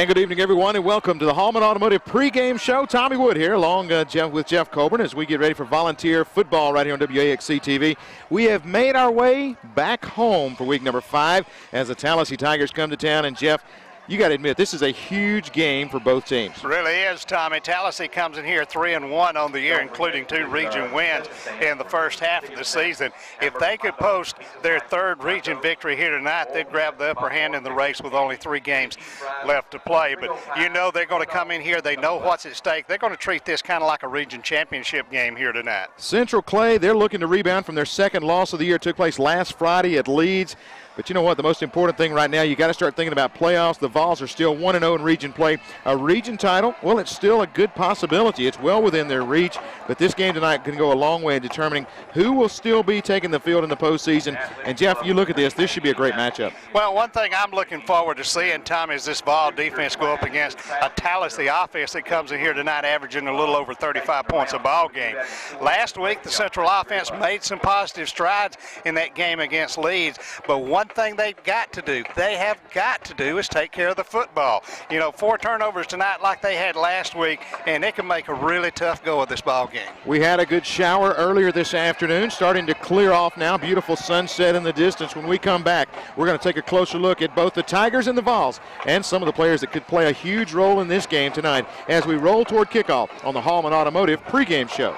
And good evening, everyone, and welcome to the Hallman Automotive pregame show. Tommy Wood here, along uh, Jeff with Jeff Coburn, as we get ready for volunteer football right here on WAXC TV. We have made our way back home for week number five as the Tallassee Tigers come to town. And Jeff, you got to admit this is a huge game for both teams. It really is, Tommy. Tallassee comes in here three and one on the year, including two region wins in the first half of the season. If they could post their third region victory here tonight, they'd grab the upper hand in the race with only three games left to play. But you know they're going to come in here. They know what's at stake. They're going to treat this kind of like a region championship game here tonight. Central Clay, they're looking to rebound from their second loss of the year. It took place last Friday at Leeds. But you know what? The most important thing right now, you got to start thinking about playoffs. The Vols are still 1 0 in region play. A region title, well, it's still a good possibility. It's well within their reach. But this game tonight can go a long way in determining who will still be taking the field in the postseason. And Jeff, you look at this, this should be a great matchup. Well, one thing I'm looking forward to seeing, Tom, is this Vol defense go up against a Tallassee offense that comes in here tonight averaging a little over 35 points a ball game. Last week, the Central offense made some positive strides in that game against Leeds. But one thing they've got to do, they have got to do, is take care of the football. You know, four turnovers tonight like they had last week, and it can make a really tough go of this ball game. We had a good shower earlier this afternoon, starting to clear off now. Beautiful sunset in the distance. When we come back, we're going to take a closer look at both the Tigers and the Vols and some of the players that could play a huge role in this game tonight as we roll toward kickoff on the Hallman Automotive pregame show.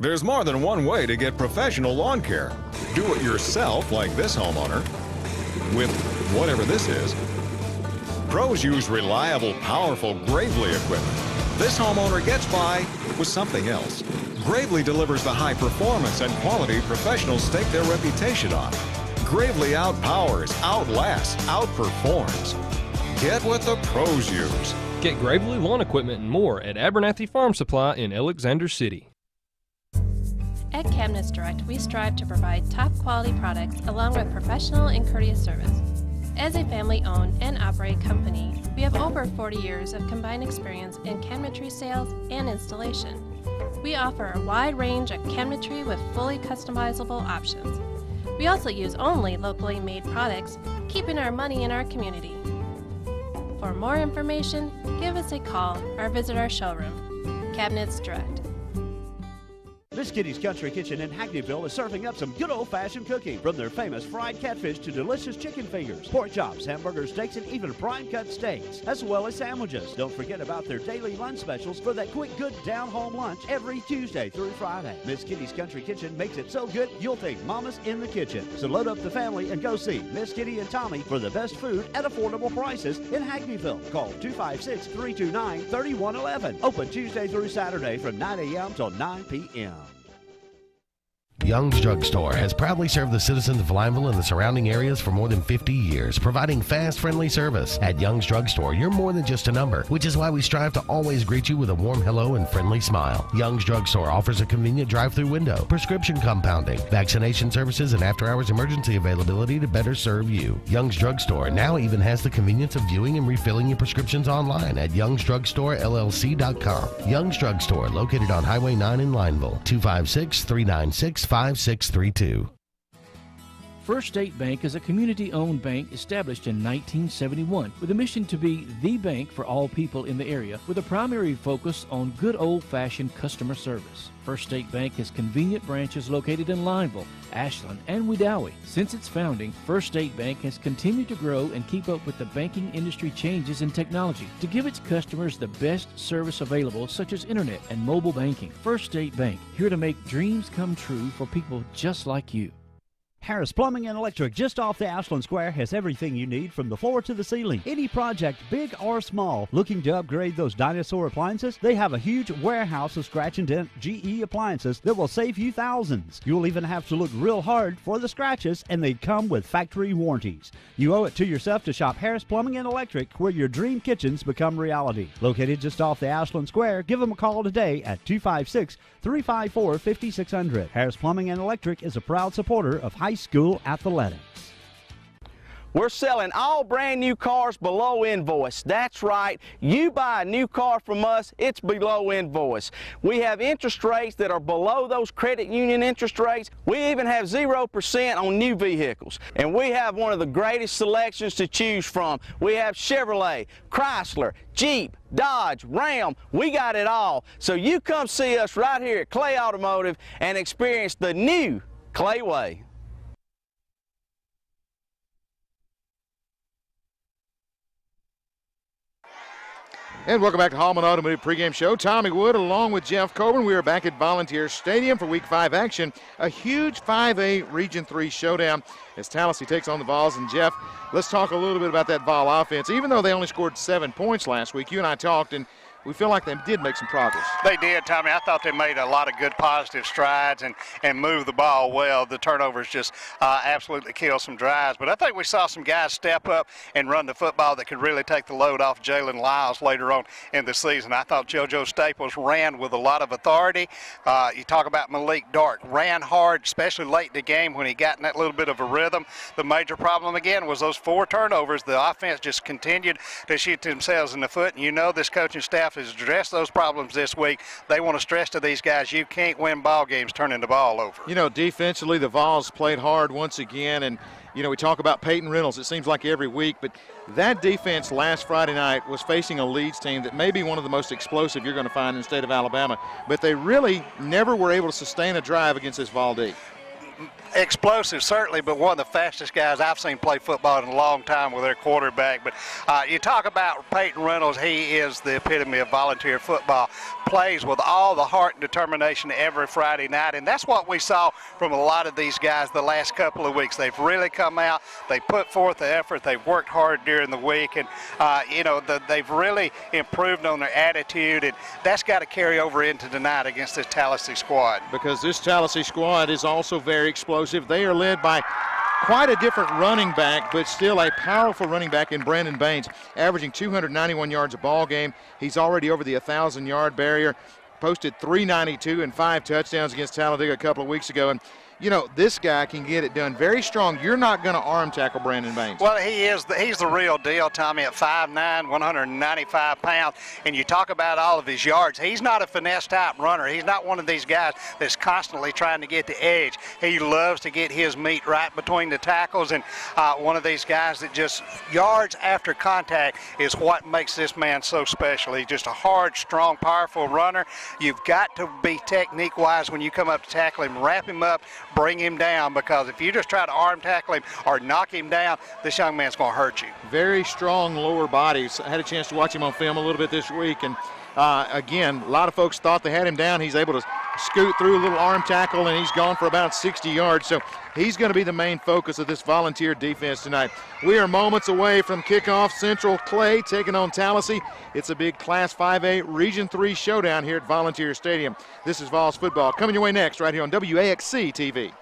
There's more than one way to get professional lawn care. Do it yourself, like this homeowner, with whatever this is. Pros use reliable, powerful Gravely equipment. This homeowner gets by with something else. Gravely delivers the high performance and quality professionals stake their reputation on. Gravely outpowers, outlasts, outperforms. Get what the pros use. Get Gravely lawn equipment and more at Abernathy Farm Supply in Alexander City. At Cabinets Direct, we strive to provide top quality products along with professional and courteous service. As a family owned and operated company, we have over 40 years of combined experience in cabinetry sales and installation. We offer a wide range of cabinetry with fully customizable options. We also use only locally made products, keeping our money in our community. For more information, give us a call or visit our showroom. Cabinets Direct. Miss Kitty's Country Kitchen in Hackneyville is serving up some good old-fashioned cooking. From their famous fried catfish to delicious chicken fingers, pork chops, hamburgers, steaks, and even prime cut steaks, as well as sandwiches. Don't forget about their daily lunch specials for that quick, good down-home lunch every Tuesday through Friday. Miss Kitty's Country Kitchen makes it so good you'll think Mama's in the kitchen. So load up the family and go see Miss Kitty and Tommy for the best food at affordable prices in Hackneyville. Call 256-329-3111. Open Tuesday through Saturday from 9 a.m. till 9 p.m. Young's Drug Store has proudly served the citizens of Lineville and the surrounding areas for more than 50 years, providing fast, friendly service. At Young's Drug Store, you're more than just a number, which is why we strive to always greet you with a warm hello and friendly smile. Young's Drug Store offers a convenient drive-through window, prescription compounding, vaccination services, and after-hours emergency availability to better serve you. Young's Drug Store now even has the convenience of viewing and refilling your prescriptions online at youngsdrugstorellc.com. Young's Drug Store, located on Highway 9 in Lineville, 256 396 5632. First State Bank is a community owned bank established in 1971 with a mission to be the bank for all people in the area with a primary focus on good old fashioned customer service. First State Bank has convenient branches located in Lineville, Ashland, and Wedowee. Since its founding, First State Bank has continued to grow and keep up with the banking industry changes in technology to give its customers the best service available, such as internet and mobile banking. First State Bank, here to make dreams come true for people just like you. Harris Plumbing and Electric, just off the Ashland Square, has everything you need from the floor to the ceiling. Any project, big or small, looking to upgrade those dinosaur appliances, they have a huge warehouse of scratch and dent GE appliances that will save you thousands. You'll even have to look real hard for the scratches, and they come with factory warranties. You owe it to yourself to shop Harris Plumbing and Electric, where your dream kitchens become reality. Located just off the Ashland Square, give them a call today at 256 354 5600. Harris Plumbing and Electric is a proud supporter of high school athletics. We're selling all brand new cars below invoice. That's right. You buy a new car from us, it's below invoice. We have interest rates that are below those credit union interest rates. We even have 0% on new vehicles. And we have one of the greatest selections to choose from. We have Chevrolet, Chrysler, Jeep, Dodge, Ram, we got it all. So you come see us right here at Clay Automotive and experience the new Clay Way. And welcome back to Hallman Automotive pregame show. Tommy Wood along with Jeff Coburn. We are back at Volunteer Stadium for Week 5 action. A huge 5A Region 3 showdown as Tallassee takes on the Vols. And Jeff, let's talk a little bit about that Vol offense. Even though they only scored seven points last week, you and I talked, and we feel like they did make some progress. They did, Tommy. I thought they made a lot of good positive strides and, and moved the ball well. The turnovers just uh, absolutely killed some drives. But I think we saw some guys step up and run the football that could really take the load off Jalen Lyles later on in the season. I thought JoJo Staples ran with a lot of authority. Uh, you talk about Malik Dark, ran hard, especially late in the game when he got in that little bit of a rhythm. The major problem, again, was those four turnovers. The offense just continued to shoot themselves in the foot. And you know this coaching staff has addressed those problems this week. They want to stress to these guys you can't win ball games turning the ball over. You know, defensively, the Vols played hard once again, and you know we talk about Peyton Reynolds. It seems like every week, but that defense last Friday night was facing a Leeds team that may be one of the most explosive you're going to find in the state of Alabama. But they really never were able to sustain a drive against this Vol D explosive, certainly, but one of the fastest guys I've seen play football in a long time with their quarterback. But uh, you talk about Peyton Reynolds, he is the epitome of volunteer football. Plays with all the heart and determination every Friday night, and that's what we saw from a lot of these guys the last couple of weeks. They've really come out, they put forth the effort, they've worked hard during the week, and, uh, you know, the, they've really improved on their attitude, and that's got to carry over into tonight against this Tallassee squad. Because this Tallassee squad is also very explosive explosive. They are led by quite a different running back, but still a powerful running back in Brandon Baines, averaging 291 yards a ball game. He's already over the 1,000 yard barrier, posted 392 and five touchdowns against Talladega a couple of weeks ago. And you know, this guy can get it done very strong. You're not going to arm tackle Brandon Baines. Well, he is. The, he's the real deal, Tommy, at 5'9", 195 pounds. And you talk about all of his yards. He's not a finesse type runner. He's not one of these guys that's constantly trying to get the edge. He loves to get his meat right between the tackles. And uh, one of these guys that just yards after contact is what makes this man so special. He's just a hard, strong, powerful runner. You've got to be technique-wise when you come up to tackle him. Wrap him up, bring him down because if you just try to arm tackle him or knock him down, this young man's going to hurt you. Very strong lower bodies. I had a chance to watch him on film a little bit this week, and uh, again, a lot of folks thought they had him down. He's able to scoot through a little arm tackle, and he's gone for about 60 yards. So he's going to be the main focus of this volunteer defense tonight. We are moments away from kickoff. Central Clay taking on Tallassee. It's a big Class 5A Region 3 showdown here at Volunteer Stadium. This is Vols football coming your way next right here on WAXC TV.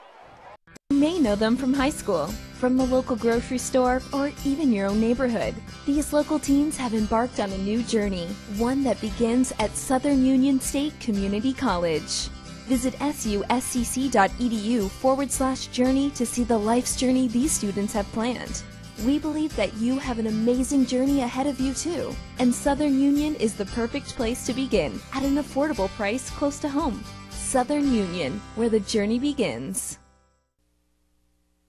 You may know them from high school, from the local grocery store, or even your own neighborhood. These local teens have embarked on a new journey, one that begins at Southern Union State Community College. Visit suscc.edu forward slash journey to see the life's journey these students have planned. We believe that you have an amazing journey ahead of you too, and Southern Union is the perfect place to begin at an affordable price close to home. Southern Union, where the journey begins.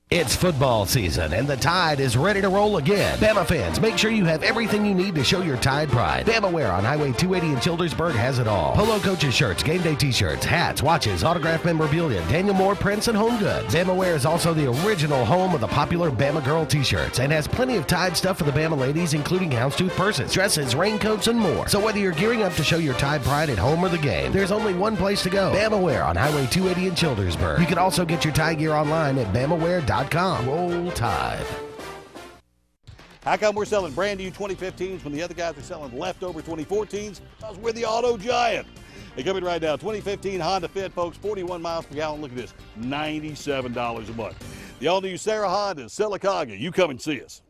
It's football season, and the Tide is ready to roll again. Bama fans, make sure you have everything you need to show your Tide pride. Bama Wear on Highway 280 in Childersburg has it all. Polo coaches shirts, game day t-shirts, hats, watches, autographed memorabilia, Daniel Moore prints, and home goods. Bama Wear is also the original home of the popular Bama Girl t-shirts and has plenty of Tide stuff for the Bama ladies, including houndstooth purses, dresses, raincoats, and more. So whether you're gearing up to show your Tide pride at home or the game, there's only one place to go. Bama Wear on Highway 280 in Childersburg. You can also get your Tide gear online at BamaWear.com. Roll Tide. How come we're selling brand new 2015s when the other guys are selling leftover 2014s? Because we're the auto giant. Hey, coming right now, 2015 Honda Fit, folks, 41 miles per gallon. Look at this, $97 a month. The all-new Serra Honda, Sylacauga. You come and see us.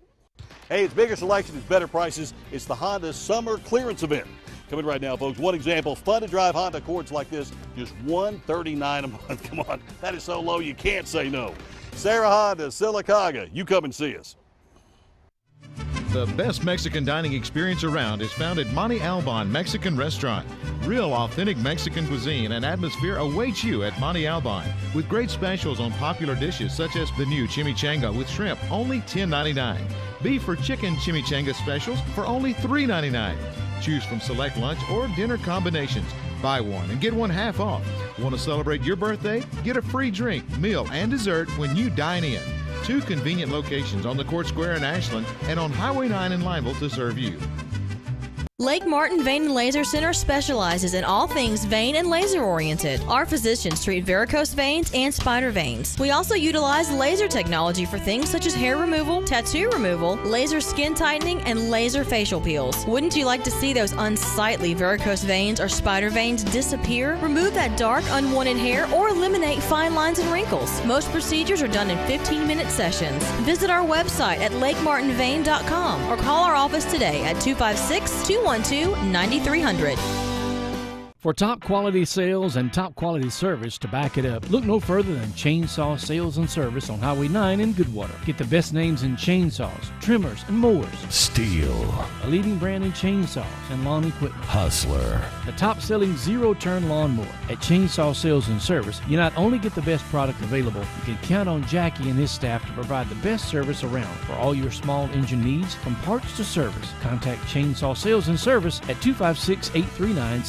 Hey, it's bigger selection, it's better prices. It's the Honda Summer Clearance Event. Coming right now, folks. One example, fun to drive Honda Accords like this, just 139 a month. Come on, that is so low you can't say no. Serra Honda, Sylacauga. You come and see us. The best Mexican dining experience around is found at Monte Alban Mexican Restaurant. Real authentic Mexican cuisine and atmosphere awaits you at Monte Alban with great specials on popular dishes such as the new chimichanga with shrimp, only $10.99. Beef or chicken chimichanga specials for only $3.99. Choose from select lunch or dinner combinations. Buy one and get one half off. Want to celebrate your birthday? Get a free drink, meal, and dessert when you dine in. Two convenient locations on the Court Square in Ashland and on Highway 9 in Lineville to serve you. Lake Martin Vein and Laser Center specializes in all things vein and laser oriented. Our physicians treat varicose veins and spider veins. We also utilize laser technology for things such as hair removal, tattoo removal, laser skin tightening, and laser facial peels. Wouldn't you like to see those unsightly varicose veins or spider veins disappear? Remove that dark, unwanted hair or eliminate fine lines and wrinkles. Most procedures are done in 15 minute sessions. Visit our website at lakemartinvein.com or call our office today at 256 212 9300. For top quality sales and top quality service to back it up, look no further than Chainsaw Sales and Service on Highway 9 in Goodwater. Get the best names in chainsaws, trimmers, and mowers. Stihl. A leading brand in chainsaws and lawn equipment. Hustler. The top selling zero turn lawnmower. At Chainsaw Sales and Service, you not only get the best product available, you can count on Jackie and his staff to provide the best service around for all your small engine needs from parts to service. Contact Chainsaw Sales and Service at 256 839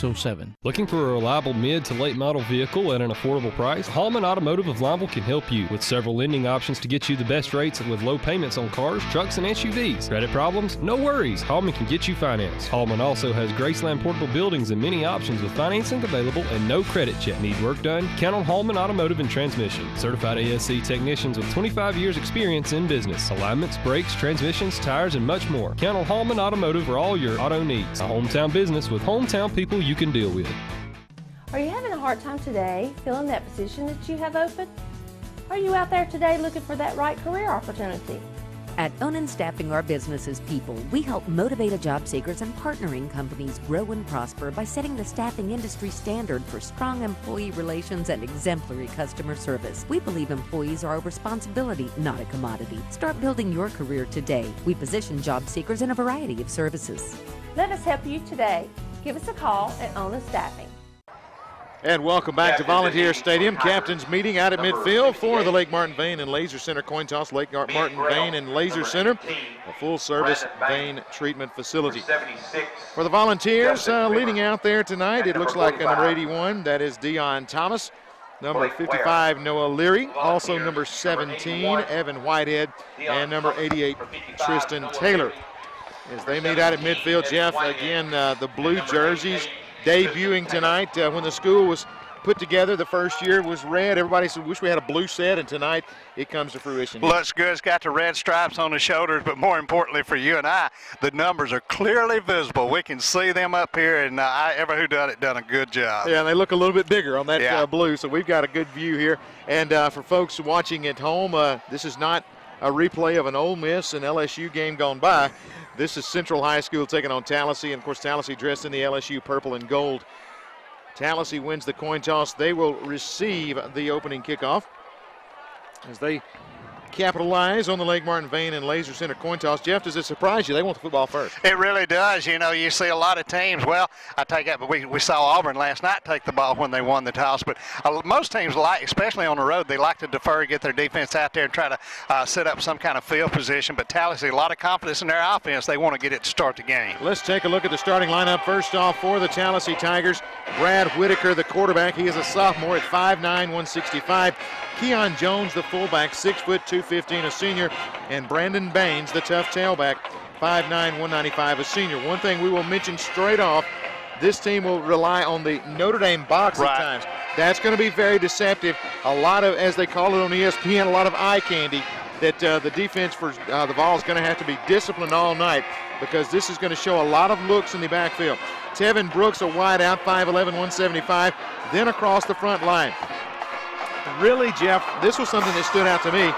6607. Looking for a reliable mid to late model vehicle at an affordable price? Hallman Automotive of Lineville can help you with several lending options to get you the best rates with low payments on cars, trucks, and SUVs. Credit problems? No worries. Hallman can get you financed. Hallman also has Graceland portable buildings and many options with financing available and no credit check. Need work done? Count on Hallman Automotive and Transmission. Certified ASE technicians with 25 years experience in business. Alignments, brakes, transmissions, tires, and much more. Count on Hallman Automotive for all your auto needs. A hometown business with hometown people you can deal with. Are you having a hard time today filling that position that you have open? Are you out there today looking for that right career opportunity? At Onin Staffing Our Businesses People, we help motivated job seekers and partnering companies grow and prosper by setting the staffing industry standard for strong employee relations and exemplary customer service. We believe employees are a responsibility, not a commodity. Start building your career today. We position job seekers in a variety of services. Let us help you today. Give us a call at Onin Staffing. And welcome back to Volunteer Stadium. Captains meeting out at midfield for the Lake Martin Vein and Laser Center coin toss. Lake Martin Vein and Laser Center, a full service vein treatment facility. For the Volunteers, uh, leading out there tonight, it looks like number 81, that is Dion Thomas. Number 55, Noah Leary. Also number 17, Evan Whitehead. And number 88, Tristan Taylor. As they meet out at midfield, Jeff, again, uh, the blue jerseys debuting tonight. Uh, when the school was put together, the first year was red. Everybody said, wish we had a blue set, and tonight it comes to fruition. Looks good. It's got the red stripes on the shoulders, but more importantly for you and I, the numbers are clearly visible. We can see them up here, and uh, I, ever who done it done a good job. Yeah, and they look a little bit bigger on that Yeah. uh, blue, so we've got a good view here. And uh, for folks watching at home, uh, this is not a replay of an Ole Miss and LSU game gone by. This is Central High School taking on Tallassee, and of course Tallassee dressed in the LSU purple and gold. Tallassee wins the coin toss. They will receive the opening kickoff as they capitalize on the Lake Martin Vein and Laser Center coin toss. Jeff, does it surprise you? They want the football first. It really does. You know, you see a lot of teams. Well, I take that, but we, we saw Auburn last night take the ball when they won the toss. But uh, most teams like, especially on the road, they like to defer, get their defense out there and try to uh, set up some kind of field position. But Tallassee, a lot of confidence in their offense. They want to get it to start the game. Let's take a look at the starting lineup. First off, for the Tallassee Tigers, Brad Whitaker, the quarterback. He is a sophomore at 5'9", 165. Keon Jones, the fullback, 6 foot 215, a senior, and Brandon Baines, the tough tailback, 5'9", 195, a senior. One thing we will mention straight off, this team will rely on the Notre Dame box Right. at times. That's going to be very deceptive. A lot of, as they call it on ESPN, a lot of eye candy that uh, the defense for uh, the ball is going to have to be disciplined all night because this is going to show a lot of looks in the backfield. Tevin Brooks, a wide out, 5'11", 175, then across the front line. Really, Jeff, this was something that stood out to me.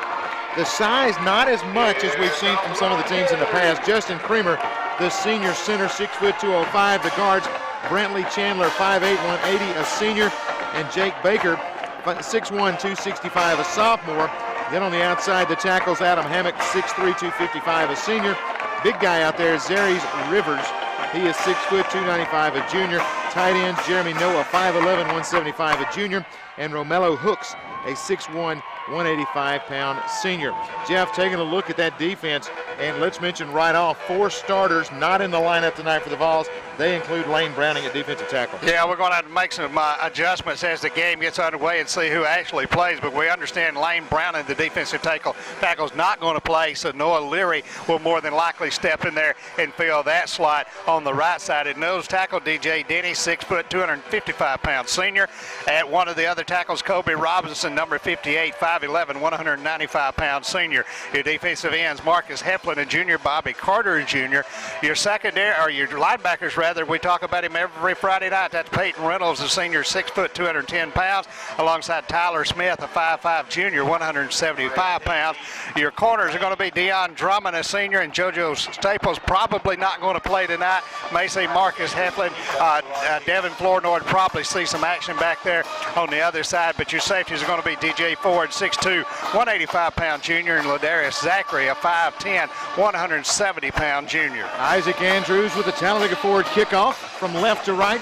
The size, not as much as we've seen from some of the teams in the past. Justin Creamer, the senior center, 6 foot 205. The guards, Brantley Chandler, 5'8", 180, a senior, and Jake Baker, 6'1", 265, a sophomore. Then on the outside, the tackles, Adam Hammock, 6'3", 255, a senior, big guy out there, Zaries Rivers. He is 6 foot 295, a junior. Tight end Jeremy Noah, 5'11", 175, a junior. And Romello Hooks, a 6'1", 185 pound senior. Jeff, taking a look at that defense, and let's mention right off four starters not in the lineup tonight for the Vols. They include Lane Browning at defensive tackle. Yeah, we're going to have to make some uh, adjustments as the game gets underway and see who actually plays. But we understand Lane Browning, the defensive tackle, tackle is not going to play, so Noah Leary will more than likely step in there and fill that slot on the right side. At nose tackle, DJ Denny, six foot, 255 pound senior. At one of the other tackles, Kobe Robinson, number 58, 5'11", 195 pound senior. Your defensive ends, Marcus Heflin, a junior, Bobby Carter, Jr. Your secondary, or your linebackers rather, we talk about him every Friday night. That's Peyton Reynolds, a senior, six foot, 210 pounds, alongside Tyler Smith, a 5'5 junior, 175 pounds. Your corners are going to be Dion Drummond, a senior, and JoJo Staples probably not going to play tonight. May see Marcus Heflin, uh, uh, Devin Flournoy probably see some action back there on the other side, but your safeties are going to be DJ Ford, 6'2", 185 pound junior, and Ladarius Zachary, a 5'10", 170 pound junior. Isaac Andrews with a Talladega Ford kickoff from left to right.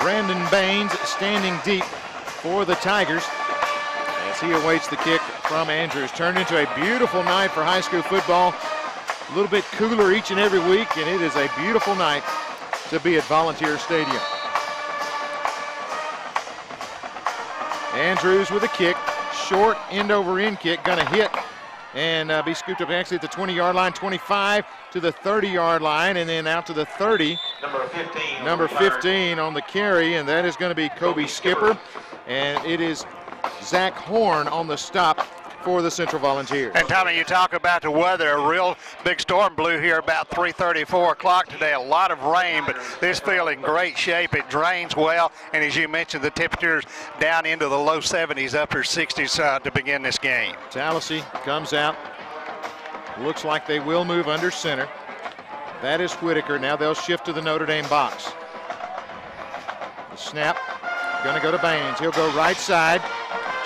Brandon Baines standing deep for the Tigers as he awaits the kick from Andrews. Turned into a beautiful night for high school football. A little bit cooler each and every week, and it is a beautiful night to be at Volunteer Stadium. Andrews with a kick, short end over end kick, gonna hit and uh, be scooped up actually at the 20 yard line, 25 to the 30 yard line, and then out to the 30. Number 15. Number 15 on the carry, and that is going to be Kobe Skipper, and it is Zach Horn on the stop for the Central Volunteers. And Tommy, you talk about the weather. A real big storm blew here about 3:30, 4 o'clock today. A lot of rain, but this field in great shape. It drains well, and as you mentioned, the temperatures down into the low 70s, upper 60s uh, to begin this game. Tallassee comes out. Looks like they will move under center. That is Whitaker. Now they'll shift to the Notre Dame box. The snap, going to go to Baines. He'll go right side.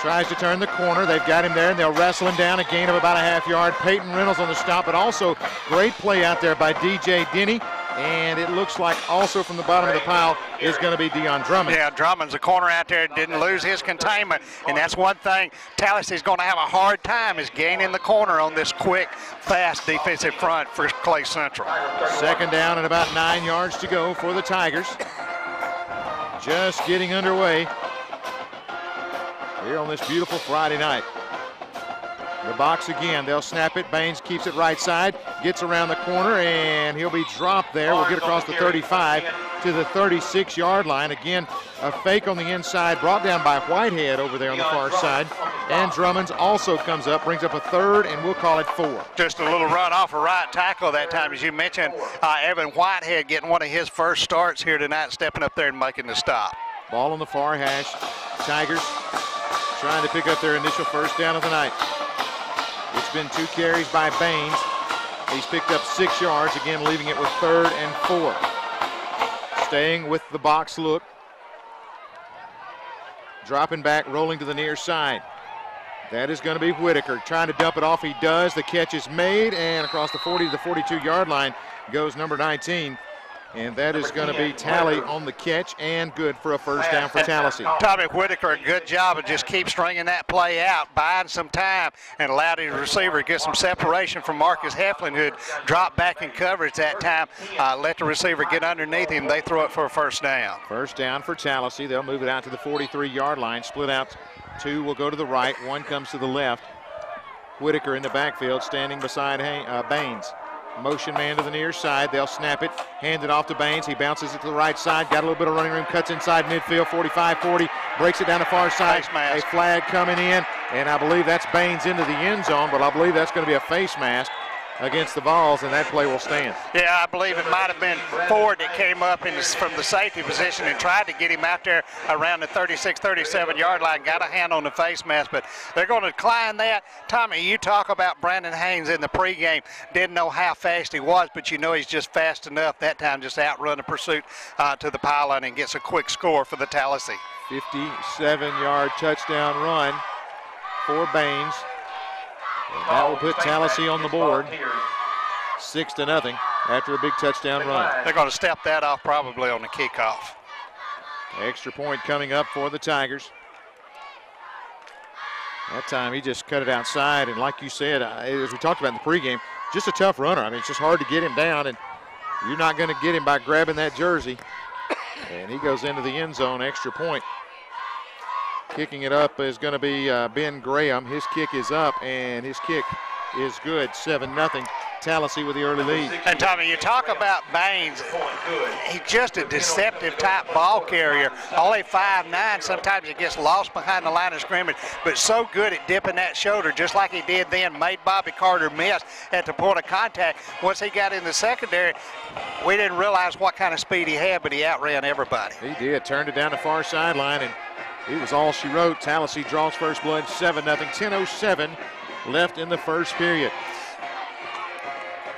Tries to turn the corner. They've got him there, and they'll wrestle him down. A gain of about a half yard. Peyton Reynolds on the stop, but also great play out there by DJ Denny. And it looks like also from the bottom of the pile is going to be Dion Drummond. Yeah, Drummond's a corner out there, didn't lose his containment. And that's one thing Tallassee's going to have a hard time is gaining the corner on this quick, fast defensive front for Clay Central. Second down and about nine yards to go for the Tigers. Just getting underway here on this beautiful Friday night. The box again. They'll snap it. Baines keeps it right side, gets around the corner, and he'll be dropped there. We'll get across the 35 to the 36 yard line. Again, a fake on the inside brought down by Whitehead over there on the far side. And Drummonds also comes up, brings up a third, and we'll call it four. Just a little run off a right tackle that time, as you mentioned. Uh, Evan Whitehead getting one of his first starts here tonight, stepping up there and making the stop. Ball on the far hash. Tigers trying to pick up their initial first down of the night. It's been two carries by Baines. He's picked up six yards, again leaving it with third and four. Staying with the box look. Dropping back, rolling to the near side. That is going to be Whitaker trying to dump it off. He does. The catch is made, and across the 40 to the 42 yard line goes number 19. And that is going to be Tally on the catch and good for a first down for Tallassee. Tommy Whitaker, a good job of just keep stringing that play out, buying some time, and allowed his receiver to get some separation from Marcus Heflin, who had dropped back in coverage that time. Uh, let the receiver get underneath him. They throw it for a first down. First down for Tallassee. They'll move it out to the 43-yard line. Split out. Two will go to the right. One comes to the left. Whitaker in the backfield, standing beside uh, Baines. Motion man to the near side. They'll snap it, hand it off to Baines. He bounces it to the right side. Got a little bit of running room, cuts inside midfield, 45-40, breaks it down the far side. A flag coming in, and I believe that's Baines into the end zone, but I believe that's going to be a face mask against the Vols, and that play will stand. Yeah, I believe it might have been Ford that came up the, from the safety position and tried to get him out there around the 36, 37 yard line. Got a hand on the face mask, but they're going to decline that. Tommy, you talk about Brandon Haynes in the pregame. Didn't know how fast he was, but you know he's just fast enough that time just outrun the pursuit uh, to the pylon and gets a quick score for the Tallassee. 57 yard touchdown run for Baines. That will put Tallassee on the board. six to nothing after a big touchdown run. They're going to step that off probably on the kickoff. Extra point coming up for the Tigers. That time he just cut it outside, and like you said, uh, as we talked about in the pregame, just a tough runner. I mean, it's just hard to get him down, and you're not going to get him by grabbing that jersey. And he goes into the end zone, extra point. Kicking it up is going to be uh, Ben Graham. His kick is up, and his kick is good, 7 0. Tallassee with the early lead. And Tommy, you talk about Baines. He's just a deceptive type ball carrier. Only five nine. Sometimes he gets lost behind the line of scrimmage, but so good at dipping that shoulder, just like he did then, made Bobby Carter miss at the point of contact. Once he got in the secondary, we didn't realize what kind of speed he had, but he outran everybody. He did. Turned it down the far sideline, and he was all she wrote. Tallassee draws first blood, 7 0. 10.07 left in the first period.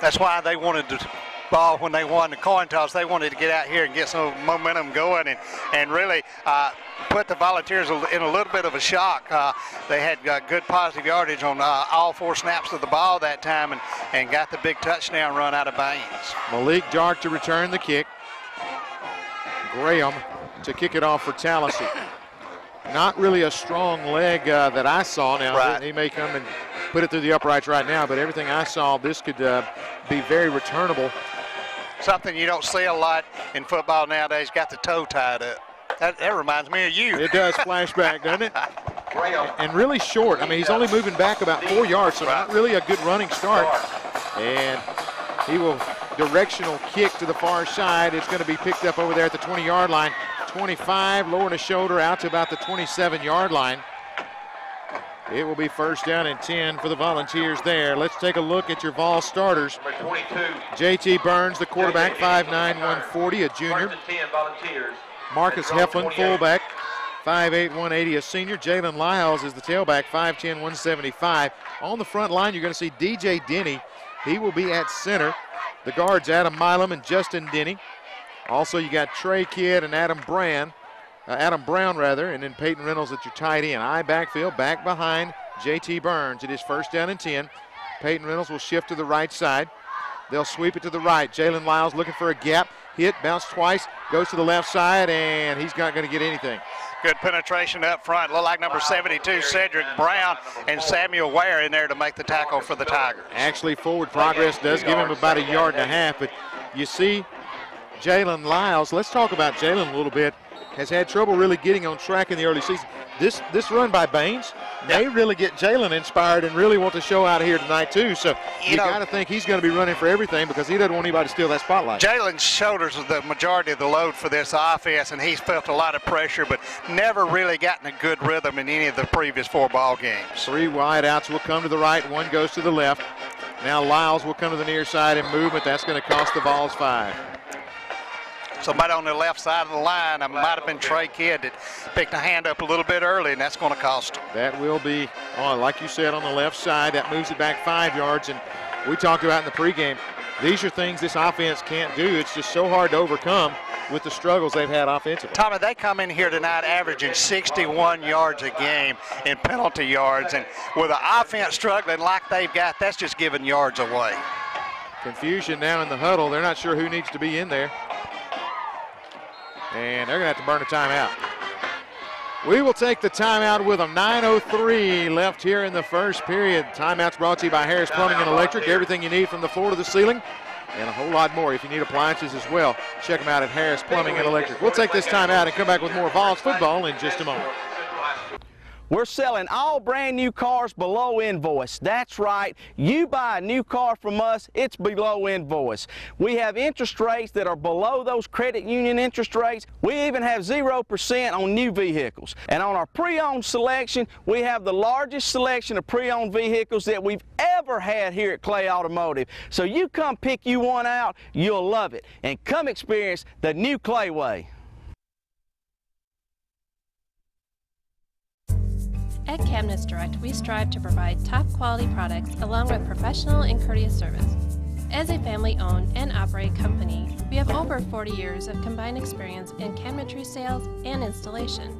That's why they wanted to ball when they won the coin toss. They wanted to get out here and get some momentum going and, and really uh, put the Volunteers in a little bit of a shock. Uh, they had uh, good positive yardage on uh, all four snaps of the ball that time and, and got the big touchdown run out of Baines. Malik Dark to return the kick. Graham to kick it off for Tallassee. Not really a strong leg uh, that I saw. Now right. he may come and put it through the uprights right now, but everything I saw, this could uh, be very returnable. Something you don't see a lot in football nowadays, got the toe tied up. That, that reminds me of you. It does flashback, doesn't it? and really short. I mean, he's only moving back about four yards, so not really a good running start. And he will directional kick to the far side. It's going to be picked up over there at the 20-yard line. 25, lowering the shoulder out to about the 27-yard line. It will be first down and 10 for the Volunteers there. Let's take a look at your Vol starters. JT Burns, the quarterback, 5'9", 140, a junior. Marcus Heflin, fullback, 5'8", 180, a senior. Jalen Lyles is the tailback, 5'10", 175. On the front line, you're going to see DJ Denny. He will be at center. The guards, Adam Milam and Justin Denny. Also, you got Trey Kidd and Adam Brand uh, Adam Brown rather, and then Peyton Reynolds at your tight end. I backfield, back behind JT Burns. It is first down and 10. Peyton Reynolds will shift to the right side. They'll sweep it to the right. Jalen Lyles looking for a gap. Hit, bounce twice, goes to the left side, and he's not going to get anything. Good penetration up front. Look like number 72, Cedric Brown, and Samuel Ware in there to make the tackle for the Tigers. Actually, forward progress does give him about a yard and a half, but you see Jalen Lyles. Let's talk about Jalen a little bit has had trouble really getting on track in the early season. This this run by Baines may really get Jalen inspired and really want to show out here tonight too. So you, you got to think he's going to be running for everything because he doesn't want anybody to steal that spotlight. Jalen shoulders are the majority of the load for this offense, and he's felt a lot of pressure, but never really gotten a good rhythm in any of the previous four ball games. Three wide outs will come to the right, one goes to the left. Now Lyles will come to the near side in movement. That's going to cost the balls five somebody on the left side of the line. It might have been Trey Kidd that picked a hand up a little bit early, and that's going to cost That will be on, like you said, on the left side. That moves it back five yards. And we talked about in the pregame, these are things this offense can't do. It's just so hard to overcome with the struggles they've had offensively. Tommy, they come in here tonight averaging 61 yards a game in penalty yards. And with the offense struggling like they've got, that's just giving yards away. Confusion now in the huddle. They're not sure who needs to be in there. And they're going to have to burn a timeout. We will take the timeout with them. 9.03 left here in the first period. Timeouts brought to you by Harris Plumbing and Electric. Everything you need from the floor to the ceiling and a whole lot more if you need appliances as well. Check them out at Harris Plumbing and Electric. We'll take this timeout and come back with more Vols football in just a moment. We're selling all brand new cars below invoice. That's right. You buy a new car from us, it's below invoice. We have interest rates that are below those credit union interest rates. We even have 0% on new vehicles. And on our pre-owned selection, we have the largest selection of pre-owned vehicles that we've ever had here at Clay Automotive. So you come pick you one out, you'll love it. And come experience the new Clay way. At Cabinets Direct, we strive to provide top quality products along with professional and courteous service. As a family owned and operated company, we have over 40 years of combined experience in cabinetry sales and installation.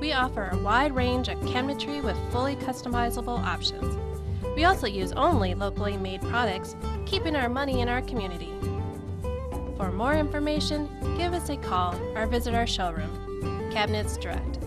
We offer a wide range of cabinetry with fully customizable options. We also use only locally made products, keeping our money in our community. For more information, give us a call or visit our showroom. Cabinets Direct.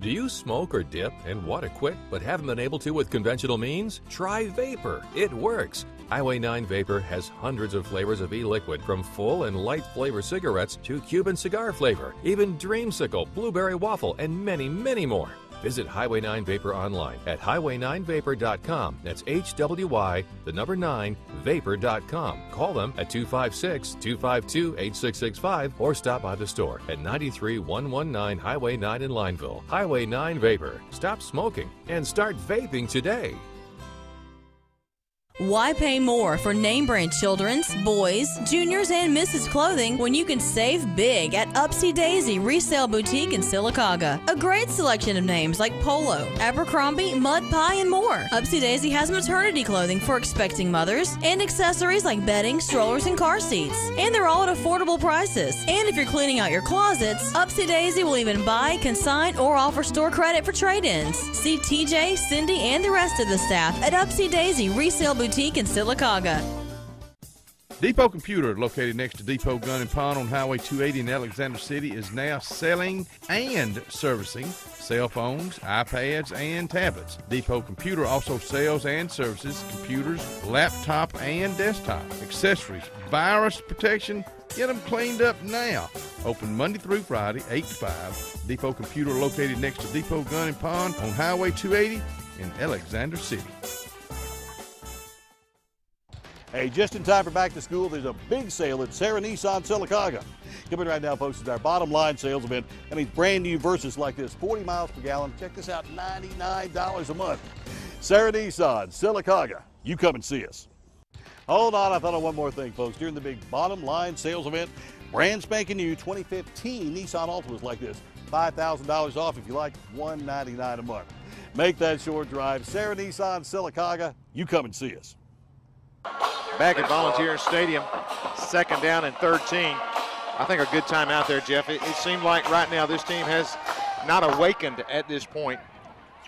Do you smoke or dip and want to quit but haven't been able to with conventional means? Try Vapor. It works. Highway 9 Vapor has hundreds of flavors of e liquid from full and light flavor cigarettes to Cuban cigar flavor, even dreamsicle, blueberry waffle, and many, many more. Visit Highway 9 Vapor online at highway9vapor.com. That's H W Y, the number 9, vapor.com. Call them at 256 252 8665 or stop by the store at 93119 Highway 9 in Lineville. Highway 9 Vapor. Stop smoking and start vaping today. Why pay more for name brand children's, boys, juniors, and misses clothing when you can save big at Upsy Daisy Resale Boutique in Sylacauga? A great selection of names like Polo, Abercrombie, Mud Pie, and more. Upsy Daisy has maternity clothing for expecting mothers and accessories like bedding, strollers, and car seats. And they're all at affordable prices. And if you're cleaning out your closets, Upsy Daisy will even buy, consign, or offer store credit for trade ins. See TJ, Cindy, and the rest of the staff at Upsy Daisy Resale Boutique in Sylacauga. Depot Computer, located next to Depot Gun and Pawn on Highway 280 in Alexander City, is now selling and servicing cell phones, iPads, and tablets. Depot Computer also sells and services computers, laptop, and desktop accessories, virus protection. Get them cleaned up now. Open Monday through Friday, 8 to 5. Depot Computer, located next to Depot Gun and Pawn on Highway 280 in Alexander City. Hey, just in time for back to school, there's a big sale at Serra Nissan Sylacauga. Coming right now, folks, is our bottom line sales event. I mean, brand new Versas like this, 40 miles per gallon. Check this out, $99 a month. Serra Nissan Sylacauga. You come and see us. Hold on, I thought of one more thing, folks. During the big bottom line sales event, brand spanking new 2015 Nissan Altimas like this. $5,000 off if you like, 199 a month. Make that short drive. Serra Nissan Sylacauga. You come and see us. Back at Volunteer Stadium, second down and 13. I think a good time out there, Jeff. It, it seemed like right now this team has not awakened at this point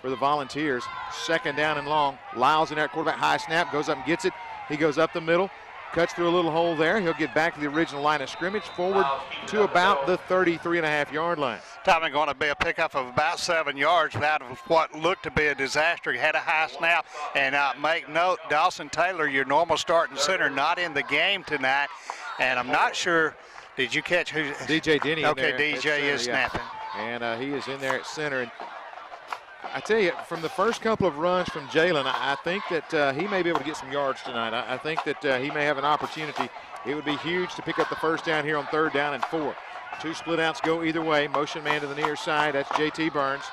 for the Volunteers. Second down and long. Lyles in that quarterback high snap, goes up and gets it. He goes up the middle, cuts through a little hole there. He'll get back to the original line of scrimmage, forward to about the 33 and a half yard line. Tommy going to be a pickup of about seven yards out of what looked to be a disaster. He had a high snap. And uh, make note, Dawson Taylor, your normal starting center, not in the game tonight. And I'm not sure, did you catch who? DJ Denny. Okay, DJ is yeah. snapping. And uh, he is in there at center. And I tell you, from the first couple of runs from Jalen, I, I think that uh, he may be able to get some yards tonight. I, I think that uh, he may have an opportunity. It would be huge to pick up the first down here on third down and four. Two split outs go either way. Motion man to the near side. That's JT Burns.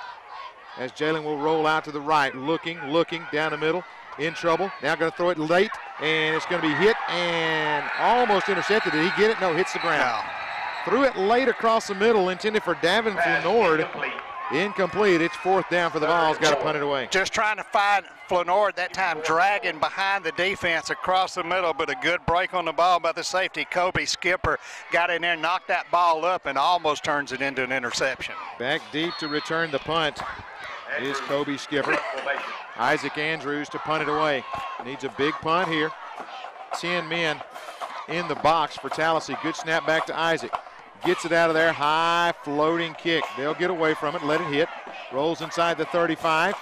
As Jalen will roll out to the right, looking, looking down the middle, in trouble. Now going to throw it late, and it's going to be hit and almost intercepted. Did he get it? No, hits the ground. Threw it late across the middle, intended for Davin Flournoy. Incomplete. It's fourth down for the Vols. Got to punt it away. Just trying to find Flournoy at that time, dragging behind the defense across the middle, but a good break on the ball by the safety. Kobe Skipper got in there, knocked that ball up, and almost turns it into an interception. Back deep to return the punt is Kobe Skipper. Isaac Andrews to punt it away. Needs a big punt here. 10 men in the box for Tallassee. Good snap back to Isaac. Gets it out of there. High floating kick. They'll get away from it. Let it hit. Rolls inside the 35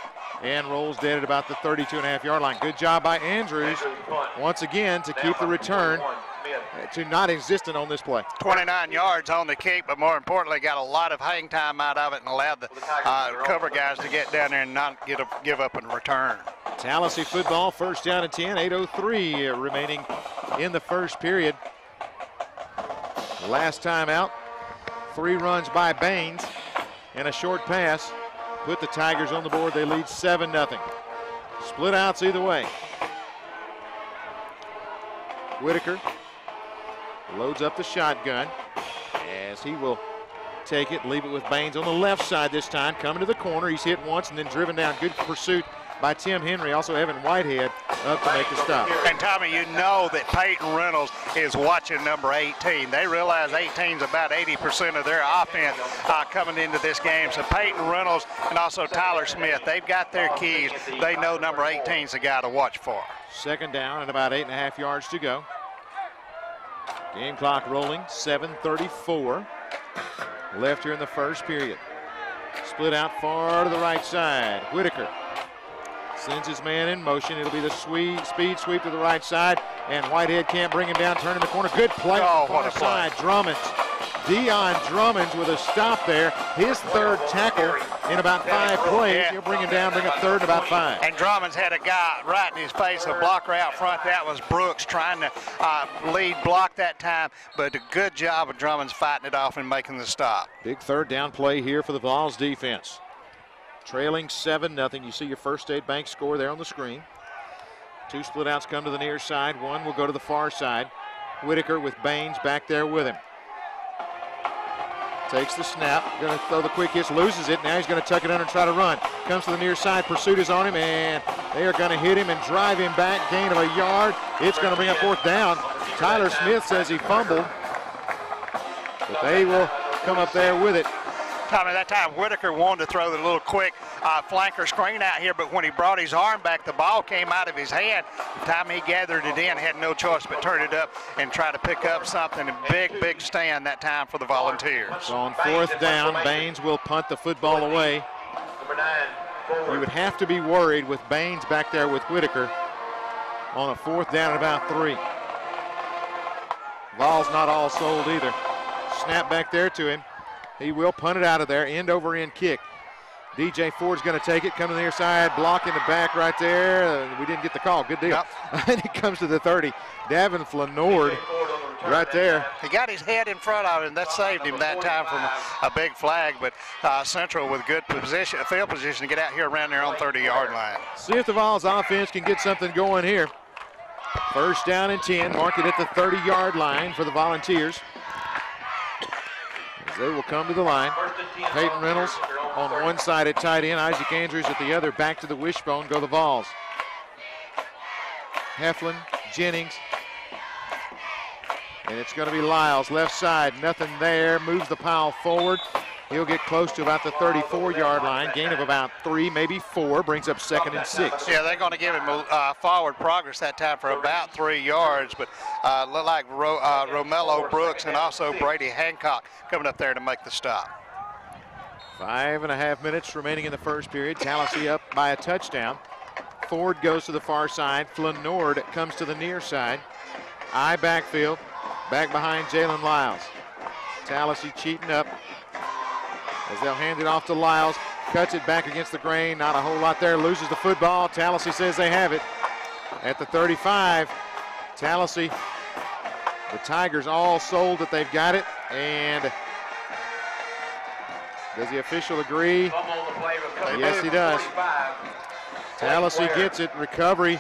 and rolls dead at about the 32 and a half yard line. Good job by Andrews once again to keep the return to not existent on this play. 29 yards on the kick, but more importantly, got a lot of hang time out of it and allowed the uh, cover guys to get down there and not get a, give up and return. Tallassee football, first down and 10, 8.03 remaining in the first period. Last time out, three runs by Baines and a short pass put the Tigers on the board. They lead 7 0. Split outs either way. Whitaker loads up the shotgun as he will take it, leave it with Baines on the left side this time. Coming to the corner, he's hit once and then driven down. Good pursuit by Tim Henry. Also Evan Whitehead up to make the stop. And Tommy, you know that Peyton Reynolds is watching number 18. They realize 18 is about 80% of their offense uh, coming into this game. So Peyton Reynolds and also Tyler Smith, they've got their keys. They know number 18 is the guy to watch for. Second down and about eight and a half yards to go. Game clock rolling, 7.34 left here in the first period. Split out far to the right side. Whitaker sends his man in motion. It'll be the sweep, speed sweep to the right side, and Whitehead can't bring him down, turning the corner. Good play oh, on the side. Drummonds. Dion Drummonds with a stop there. His third tackle in about five plays. He'll bring him down, bring up third in about five. And Drummonds had a guy right in his face, a blocker out front. That was Brooks trying to uh, lead block that time, but a good job of Drummonds fighting it off and making the stop. Big third down play here for the Vols defense. Trailing 7 nothing. You see your First State Bank score there on the screen. Two split outs come to the near side. One will go to the far side. Whitaker with Baines back there with him. Takes the snap, going to throw the quick hitch, loses it. Now he's going to tuck it under and try to run. Comes to the near side, pursuit is on him, and they are going to hit him and drive him back. Gain of a yard. It's going to bring up fourth down. Tyler Smith says he fumbled, but they will come up there with it. Tommy, that time Whitaker wanted to throw the little quick uh, flanker screen out here, but when he brought his arm back, the ball came out of his hand. The time he gathered it in, had no choice but turn it up and try to pick up something. A big, big stand that time for the Volunteers. So on fourth down, Baines will punt the football away. You would have to be worried with Baines back there with Whitaker on a fourth down at about three. Vols not all sold either. Snap back there to him. He will punt it out of there, end over end kick. DJ Ford's going to take it, come to the near side, block in the back right there. Uh, we didn't get the call. Good deal. Yep. and it comes to the 30. Davin Flanord right there. He got his head in front of him. That saved him that time from a, a big flag. But uh, Central with good position, field position to get out here around their own 30-yard line. See if the Vols offense can get something going here. First down and 10, mark it at the 30-yard line for the Volunteers. They will come to the line. Peyton Reynolds on one side at tight end, Isaac Andrews at the other. Back to the wishbone go the Vols. Heflin, Jennings, and it's going to be Lyles, left side, nothing there, moves the pile forward. He'll get close to about the 34-yard line, gain of about three, maybe four, brings up second and six. Yeah, they're going to give him uh, forward progress that time for about three yards, but uh, look like Ro, uh, Romello Brooks and also Brady Hancock coming up there to make the stop. Five and a half minutes remaining in the first period. Tallassee up by a touchdown. Ford goes to the far side. Flanord comes to the near side. I backfield. Back behind Jalen Lyles. Tallassee cheating up as they'll hand it off to Lyles. Cuts it back against the grain. Not a whole lot there. Loses the football. Tallassee says they have it. At the 35, Tallassee, the Tigers all sold that they've got it. And does the official agree? Yes, he does. Tallassee gets it. Recovery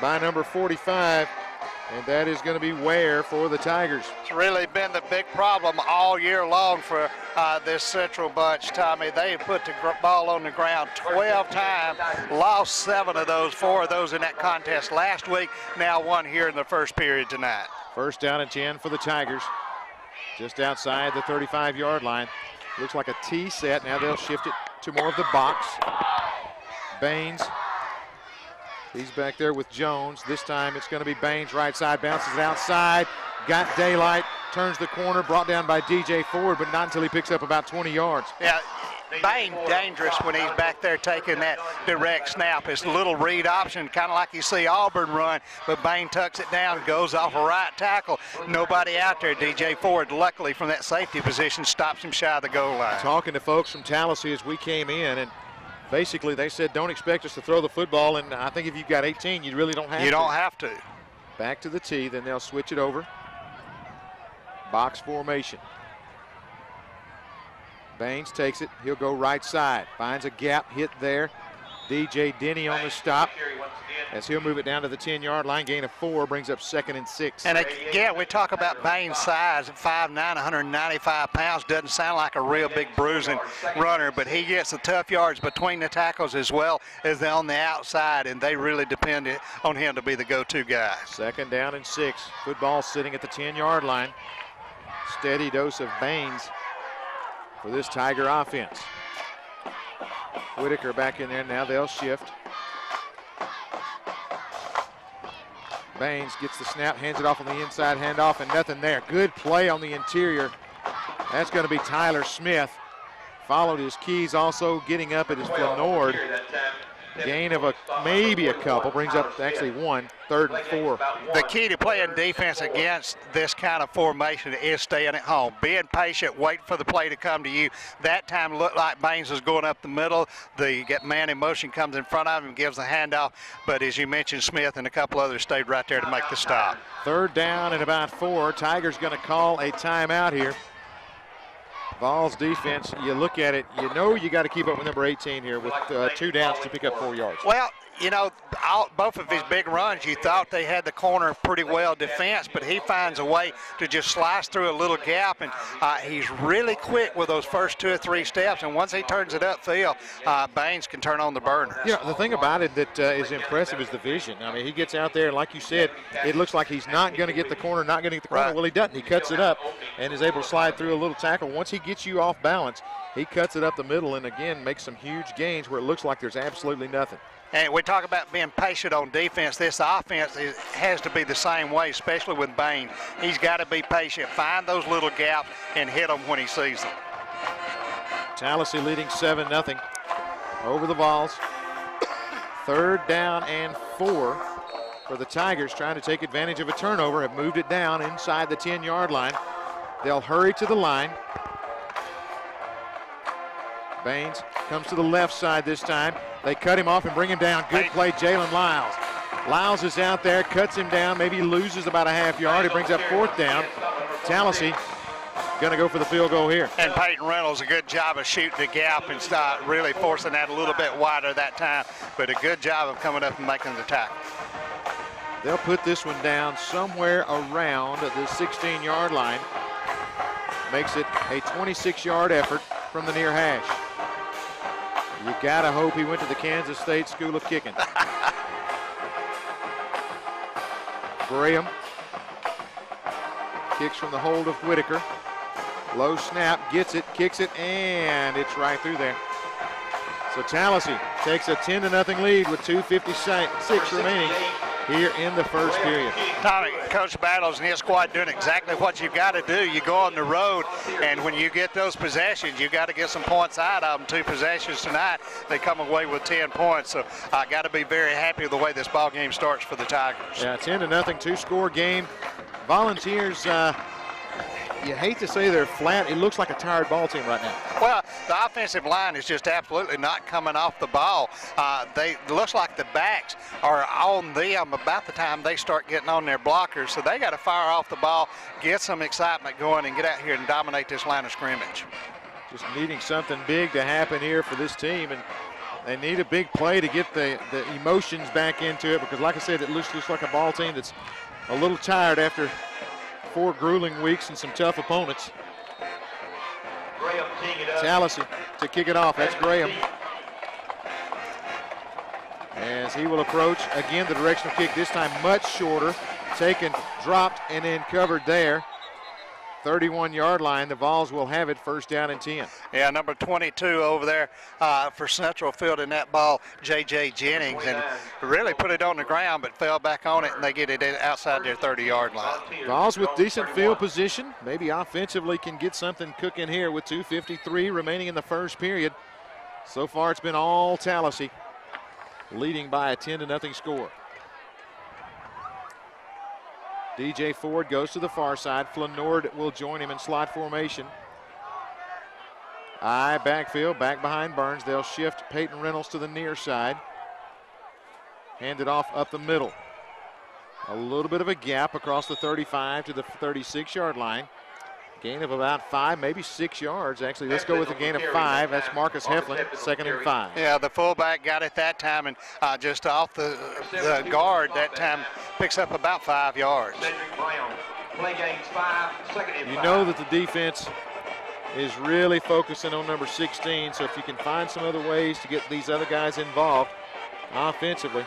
by number 45. And that is going to be Ware for the Tigers. It's really been the big problem all year long for uh, this Central bunch, Tommy. They put the ball on the ground 12 times, lost seven of those, four of those in that contest last week, now one here in the first period tonight. First down and 10 for the Tigers. Just outside the 35-yard line. Looks like a T set. Now they'll shift it to more of the box. Baines He's back there with Jones. This time it's going to be Baines right side, bounces it outside. Got daylight, turns the corner, brought down by DJ Ford, but not until he picks up about 20 yards. Yeah, Bain dangerous when he's back there taking that direct snap. It's a little read option, kind of like you see Auburn run, but Bain tucks it down, goes off a right tackle. Nobody out there. DJ Ford, luckily from that safety position, stops him shy of the goal line. Talking to folks from Tallassee as we came in, and basically they said don't expect us to throw the football and I think if you've got 18 you really don't have you to. You don't have to. Back to the T then they'll switch it over. Box formation. Baines takes it. He'll go right side. Finds a gap hit there. DJ Denny on the stop as he'll move it down to the 10 yard line. Gain of four brings up second and six. And again, we talk about Bain's size at 5'9, 195 pounds. Doesn't sound like a real big bruising runner, but he gets the tough yards between the tackles as well as on the outside, and they really depend on him to be the go to guy. Second down and six. Football sitting at the 10 yard line. Steady dose of Baines for this Tiger offense. Whitaker back in there now. They'll shift. Baines gets the snap, hands it off on the inside handoff, and nothing there. Good play on the interior. That's going to be Tyler Smith. Followed his keys also getting up at his Flenord. Gain of a maybe a couple brings up actually one, third and four. The key to playing defense against this kind of formation is staying at home, being patient, wait for the play to come to you. That time looked like Baines was going up the middle. The man in motion comes in front of him, gives the handoff. But as you mentioned, Smith and a couple others stayed right there to make the stop. Third down and about four. Tigers going to call a timeout here. Vols defense, you look at it, you know you got to keep up with number 18 here with uh, two downs to pick up four yards. Well, you know, all, both of his big runs, you thought they had the corner pretty well defense, but he finds a way to just slice through a little gap, and uh, he's really quick with those first two or three steps. And once he turns it upfield, uh, Baines can turn on the burner. Yeah, the thing about it that uh, is impressive is the vision. I mean, he gets out there, and like you said, it looks like he's not going to get the corner, not going to get the corner. Right. Well, he doesn't. He cuts it up and is able to slide through a little tackle. Once he gets you off balance, he cuts it up the middle and again makes some huge gains where it looks like there's absolutely nothing. And we talk about being patient on defense. This offense is, has to be the same way, especially with Bain. He's got to be patient, find those little gaps, and hit them when he sees them. Tallassee leading 7 0 over the Vols. Third down and four for the Tigers, trying to take advantage of a turnover. Have moved it down inside the 10 yard line. They'll hurry to the line. Baines comes to the left side this time. They cut him off and bring him down. Good play, Jalen Lyles. Lyles is out there, cuts him down, maybe loses about a half yard. He brings up fourth down. Tallassee going to go for the field goal here. And Peyton Reynolds, a good job of shooting the gap and start really forcing that a little bit wider that time, but a good job of coming up and making the tackle. They'll put this one down somewhere around the 16-yard line. Makes it a 26-yard effort from the near hash. You gotta hope he went to the Kansas State School of Kicking. Graham kicks from the hold of Whitaker. Low snap, gets it, kicks it, and it's right through there. So Tallassee takes a 10 to nothing lead with 2.56 remaining here in the first period. Tommy, Coach Battles and his squad doing exactly what you've got to do. You go on the road, and when you get those possessions, you got to get some points out of them. Two possessions tonight, they come away with 10 points. So I got to be very happy with the way this ball game starts for the Tigers. Yeah, 10 to nothing, two-score game. Volunteers. Uh, you hate to say they're flat. It looks like a tired ball team right now. Well, the offensive line is just absolutely not coming off the ball. Uh, they looks like the backs are on them about the time they start getting on their blockers. So they got to fire off the ball, get some excitement going, and get out here and dominate this line of scrimmage. Just needing something big to happen here for this team, and they need a big play to get the, the emotions back into it because, like I said, it looks, looks like a ball team that's a little tired after four grueling weeks and some tough opponents. Tallassee to kick it off. That's Graham. As he will approach again the directional kick, this time much shorter. Taken, dropped, and then covered there. 31 yard line. The Vols will have it first down and 10. Yeah, number 22 over there uh, for Central Field in that ball, J.J. Jennings, and really put it on the ground but fell back on it and they get it outside their 30 yard line. Vols with decent field position. Maybe offensively can get something cooking here with 2.53 remaining in the first period. So far it's been all Tallassee leading by a 10 to nothing score. DJ Ford goes to the far side. Flanord will join him in slot formation. I backfield, back behind Burns. They'll shift Peyton Reynolds to the near side. Hand it off up the middle. A little bit of a gap across the 35 to the 36 yard line. Gain of about five, maybe six yards. Actually, let's go with a gain of five. That's Marcus Heflin, second and five. Yeah, the fullback got it that time, and uh, just off the, the guard that time picks up about five yards. You know that the defense is really focusing on number 16, so if you can find some other ways to get these other guys involved offensively,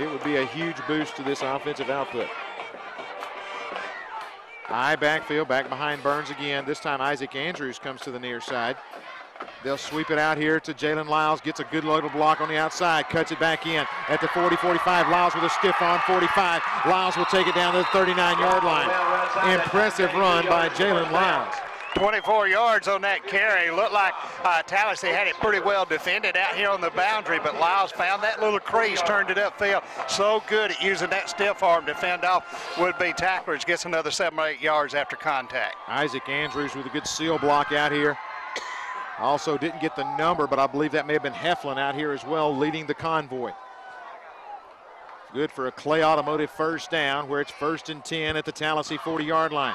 it would be a huge boost to this offensive output. High backfield, back behind Burns again. This time Isaac Andrews comes to the near side. They'll sweep it out here to Jalen Lyles. Gets a good little block on the outside. Cuts it back in at the 40-45. Lyles with a stiff arm 45. Lyles will take it down to the 39-yard line. Impressive run by Jalen Lyles. 24 yards on that carry. Looked like uh, Tallassee had it pretty well defended out here on the boundary, but Lyles found that little crease, turned it upfield. So good at using that stiff arm to fend off would-be tacklers. Gets another seven or eight yards after contact. Isaac Andrews with a good seal block out here. Also didn't get the number, but I believe that may have been Heflin out here as well, leading the convoy. Good for a Clay Automotive first down, where it's first and 10 at the Tallassee 40-yard line.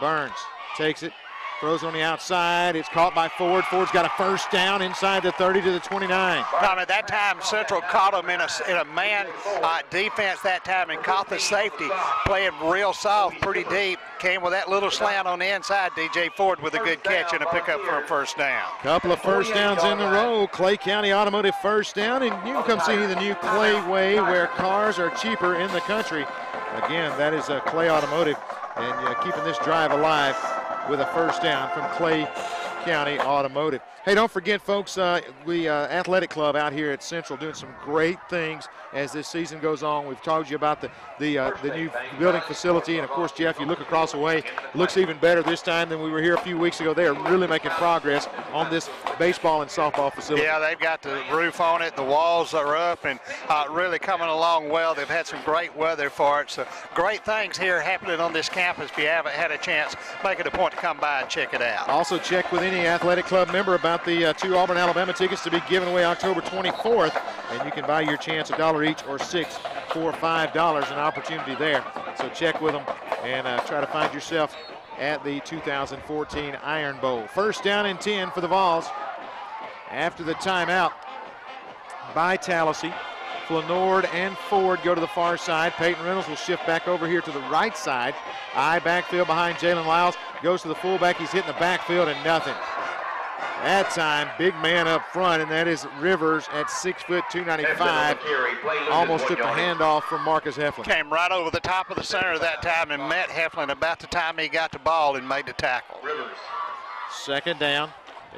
Burns takes it, throws on the outside. It's caught by Ford. Ford's got a first down inside the 30 to the 29. Tom, at that time, Central caught him in a, in a man uh, defense that time and caught the safety, playing real soft, pretty deep. Came with that little slant on the inside. DJ Ford with a good catch and a pickup for a first down. Couple of first downs in a row. Clay County Automotive first down, and you can come see the new Clay Way where cars are cheaper in the country. Again, that is a Clay Automotive, and uh, keeping this drive alive with a first down from Clay County Automotive. Hey, don't forget, folks, uh, we uh, Athletic Club out here at Central doing some great things as this season goes on. We've told you about the the uh, the new building facility, and of course, Jeff, you look across the way, looks even better this time than we were here a few weeks ago. They are really making progress on this baseball and softball facility. Yeah, they've got the roof on it, the walls are up, and uh, really coming along well. They've had some great weather for it, so great things here happening on this campus. If you haven't had a chance, make it a point to come by and check it out. Also, check with any Athletic Club member about the uh, two Auburn, Alabama tickets to be given away October 24th, and you can buy your chance a dollar each or six for five dollars. An opportunity there. So check with them and uh, try to find yourself at the 2014 Iron Bowl. First down and 10 for the Vols. After the timeout by Tallassee, Flanord and Ford go to the far side. Peyton Reynolds will shift back over here to the right side. Eye backfield behind Jalen Lyles. Goes to the fullback. He's hitting the backfield and nothing. That time, big man up front, and that is Rivers at six foot 295. Almost took the handoff from Marcus Heflin. Came right over the top of the center that time and met Heflin about the time he got the ball and made the tackle. Rivers. Second down,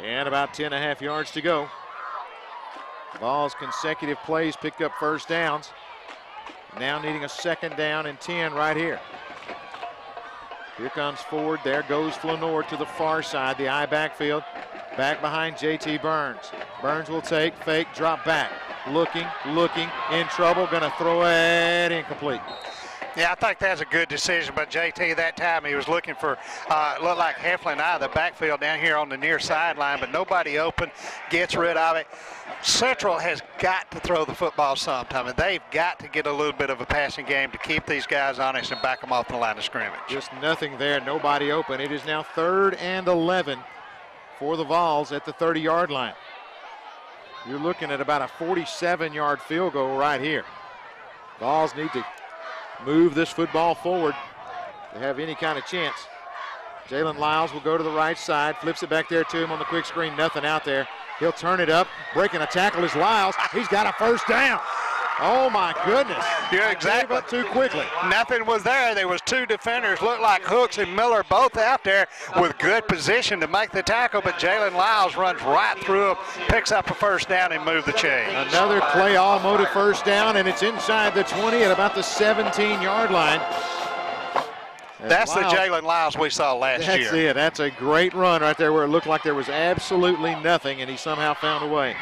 and about 10 and a half yards to go. Ball's consecutive plays picked up first downs. Now needing a second down and 10 right here. Here comes Ford. There goes Flanord to the far side, the eye backfield. Back behind JT Burns. Burns will take, fake, drop back. Looking, looking, in trouble, gonna throw it incomplete. Yeah, I think that's a good decision by JT that time. He was looking for, uh, looked like Heflin out of the backfield down here on the near sideline, but nobody open, gets rid of it. Central has got to throw the football sometime, and they've got to get a little bit of a passing game to keep these guys honest and back them off the line of scrimmage. Just nothing there, nobody open. It is now third and 11 for the Vols at the 30-yard line. You're looking at about a 47-yard field goal right here. Vols need to move this football forward to have any kind of chance. Jalen Lyles will go to the right side, flips it back there to him on the quick screen. Nothing out there. He'll turn it up. Breaking a tackle is Lyles. He's got a first down. Oh my goodness. You're exactly up too quickly. Nothing was there. There was two defenders, looked like Hooks and Miller, both out there with good position to make the tackle, but Jalen Lyles runs right through him, picks up a first down and move the chain. Another Clay Automotive first down, and it's inside the 20 at about the 17-yard line. That's Lyles, the Jalen Lyles we saw last that's year. That's it. That's a great run right there where it looked like there was absolutely nothing, and he somehow found a way.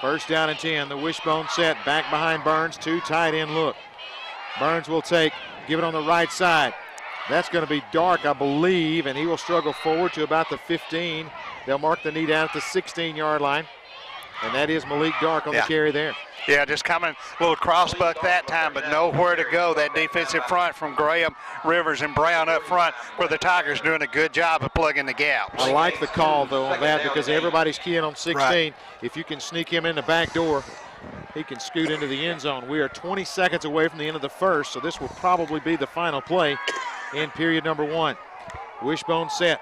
First down and 10. The wishbone set back behind Burns. Two tight end look. Burns will take, give it on the right side. That's going to be dark, I believe, and he will struggle forward to about the 15. They'll mark the knee down at the 16 yard line. And that is Malik Dark on Yeah. the carry there. Yeah, just coming a little crossbuck that time, but nowhere to go. That defensive front from Graham, Rivers, and Brown up front, where the Tigers doing a good job of plugging the gaps. I like the call, though, on that because everybody's keying on 16. Right. If you can sneak him in the back door, he can scoot into the end zone. We are 20 seconds away from the end of the first, so this will probably be the final play in period number one. Wishbone set.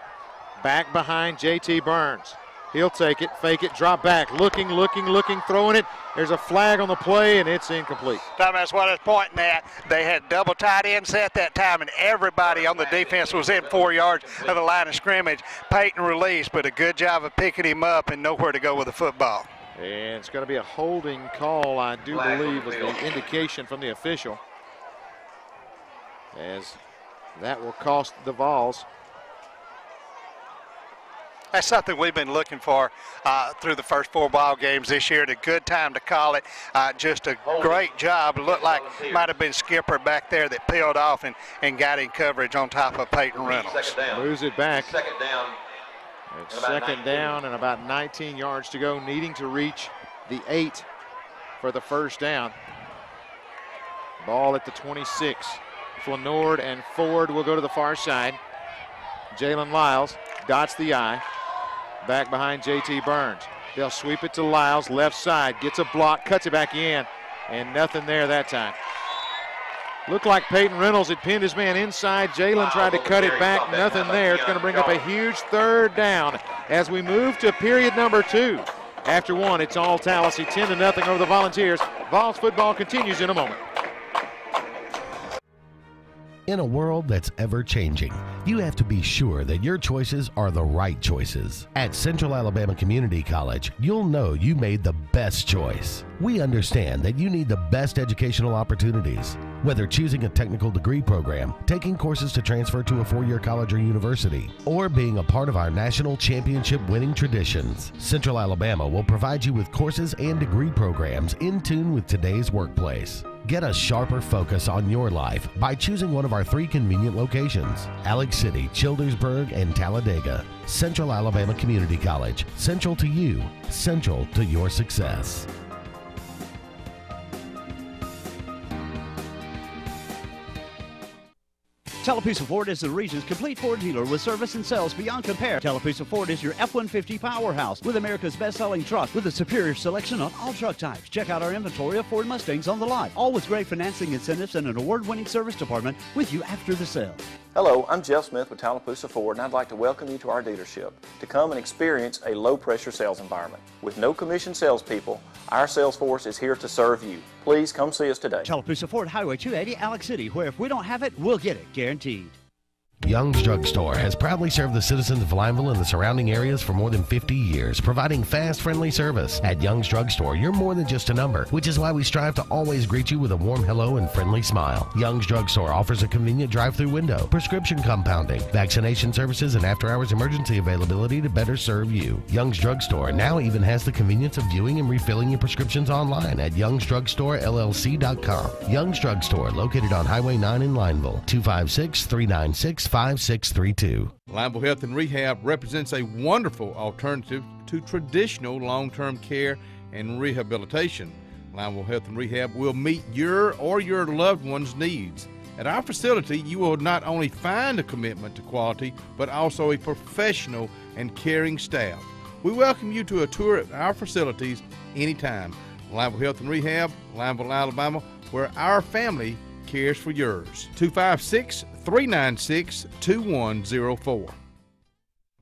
Back behind JT Burns. He'll take it, fake it, drop back. Looking, looking, looking, throwing it. There's a flag on the play, and it's incomplete. Tom, that's what I was pointing at. They had double tight end set that time, and everybody on the defense was in four yards of the line of scrimmage. Peyton released, but a good job of picking him up and nowhere to go with the football. And it's going to be a holding call, I do believe, was the indication from the official. As that will cost the Vols. That's something we've been looking for uh, through the first four ball games this year. A good time to call it. Uh, just a great job. It looked like might have been Skipper back there that peeled off and, and got in coverage on top of Peyton Reynolds. Moves it back. Second down. It's And about second 19. down and about 19 yards to go, needing to reach the eight for the first down. Ball at the 26. Flanord and Ford will go to the far side. Jalen Lyles dots the I. Back behind JT Burns. They'll sweep it to Lyles, left side, gets a block, cuts it back in, and nothing there that time. Looked like Peyton Reynolds had pinned his man inside. Jalen tried to cut it back, nothing there. It's going to bring up a huge third down as we move to period number two. After one, it's all Tallassee, 10 to nothing over the Volunteers. Vols football continues in a moment. In a world that's ever changing, you have to be sure that your choices are the right choices. At Central Alabama Community College, you'll know you made the best choice. We understand that you need the best educational opportunities. Whether choosing a technical degree program, taking courses to transfer to a four year college or university, or being a part of our national championship winning traditions, Central Alabama will provide you with courses and degree programs in tune with today's workplace. Get a sharper focus on your life by choosing one of our three convenient locations Alex City, Childersburg, and Talladega. Central Alabama Community College. Central to you, central to your success. Tallapoosa Ford is the region's complete Ford dealer with service and sales beyond compare. Tallapoosa Ford is your F-150 powerhouse with America's best-selling truck with a superior selection on all truck types. Check out our inventory of Ford Mustangs on the lot, all with great financing incentives and an award-winning service department with you after the sale. Hello, I'm Jeff Smith with Tallapoosa Ford, and I'd like to welcome you to our dealership to come and experience a low pressure sales environment. With no commission salespeople, our sales force is here to serve you. Please come see us today. Tallapoosa Ford Highway 280, Alex City, where if we don't have it, we'll get it, guaranteed. Young's Drug Store has proudly served the citizens of Lineville and the surrounding areas for more than 50 years, providing fast, friendly service. At Young's Drug Store, you're more than just a number, which is why we strive to always greet you with a warm hello and friendly smile. Young's Drug Store offers a convenient drive-through window, prescription compounding, vaccination services, and after-hours emergency availability to better serve you. Young's Drug Store now even has the convenience of viewing and refilling your prescriptions online at youngsdrugstorellc.com. Young's Drug Store, located on Highway 9 in Lineville, 256-396-5632. Lineville Health and Rehab represents a wonderful alternative to traditional long term care and rehabilitation. Lineville Health and Rehab will meet your or your loved one's needs. At our facility, you will not only find a commitment to quality, but also a professional and caring staff. We welcome you to a tour at our facilities anytime. Lineville Health and Rehab, Lineville, Alabama, where our family cares for yours. 256 396 2104.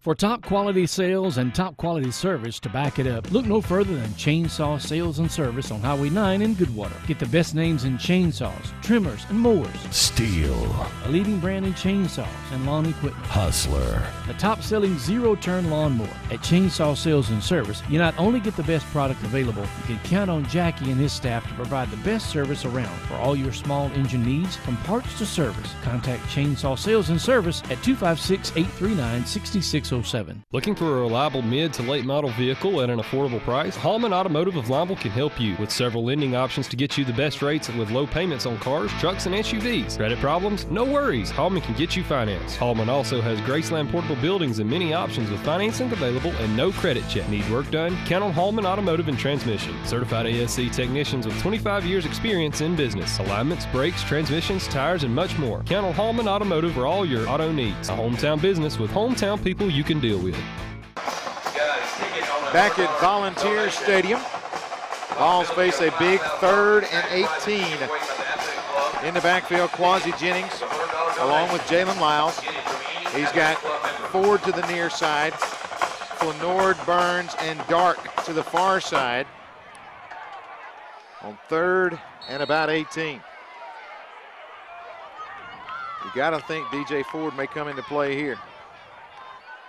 For top quality sales and top quality service to back it up, look no further than Chainsaw Sales and Service on Highway 9 in Goodwater. Get the best names in chainsaws, trimmers, and mowers. Stihl, A leading brand in chainsaws and lawn equipment. Hustler, The top selling zero turn lawnmower. At Chainsaw Sales and Service, you not only get the best product available, you can count on Jackie and his staff to provide the best service around for all your small engine needs from parts to service. Contact Chainsaw Sales and Service at 256 839 6606 607. Looking for a reliable mid to late model vehicle at an affordable price? Hallman Automotive of Lineville can help you with several lending options to get you the best rates with low payments on cars, trucks, and SUVs. Credit problems? No worries. Hallman can get you financed. Hallman also has Graceland portable buildings and many options with financing available and no credit check. Need work done? Count on Hallman Automotive and Transmission. Certified ASE technicians with 25 years experience in business. Alignments, brakes, transmissions, tires, and much more. Count on Hallman Automotive for all your auto needs. A hometown business with hometown people you can deal with. Back at Volunteer Stadium, Vols face a big third and 18. In the backfield, Quasi Jennings along with Jalen Lyles. He's got Ford to the near side, Flanord, Burns, and Dark to the far side on third and about 18. You got to think DJ Ford may come into play here.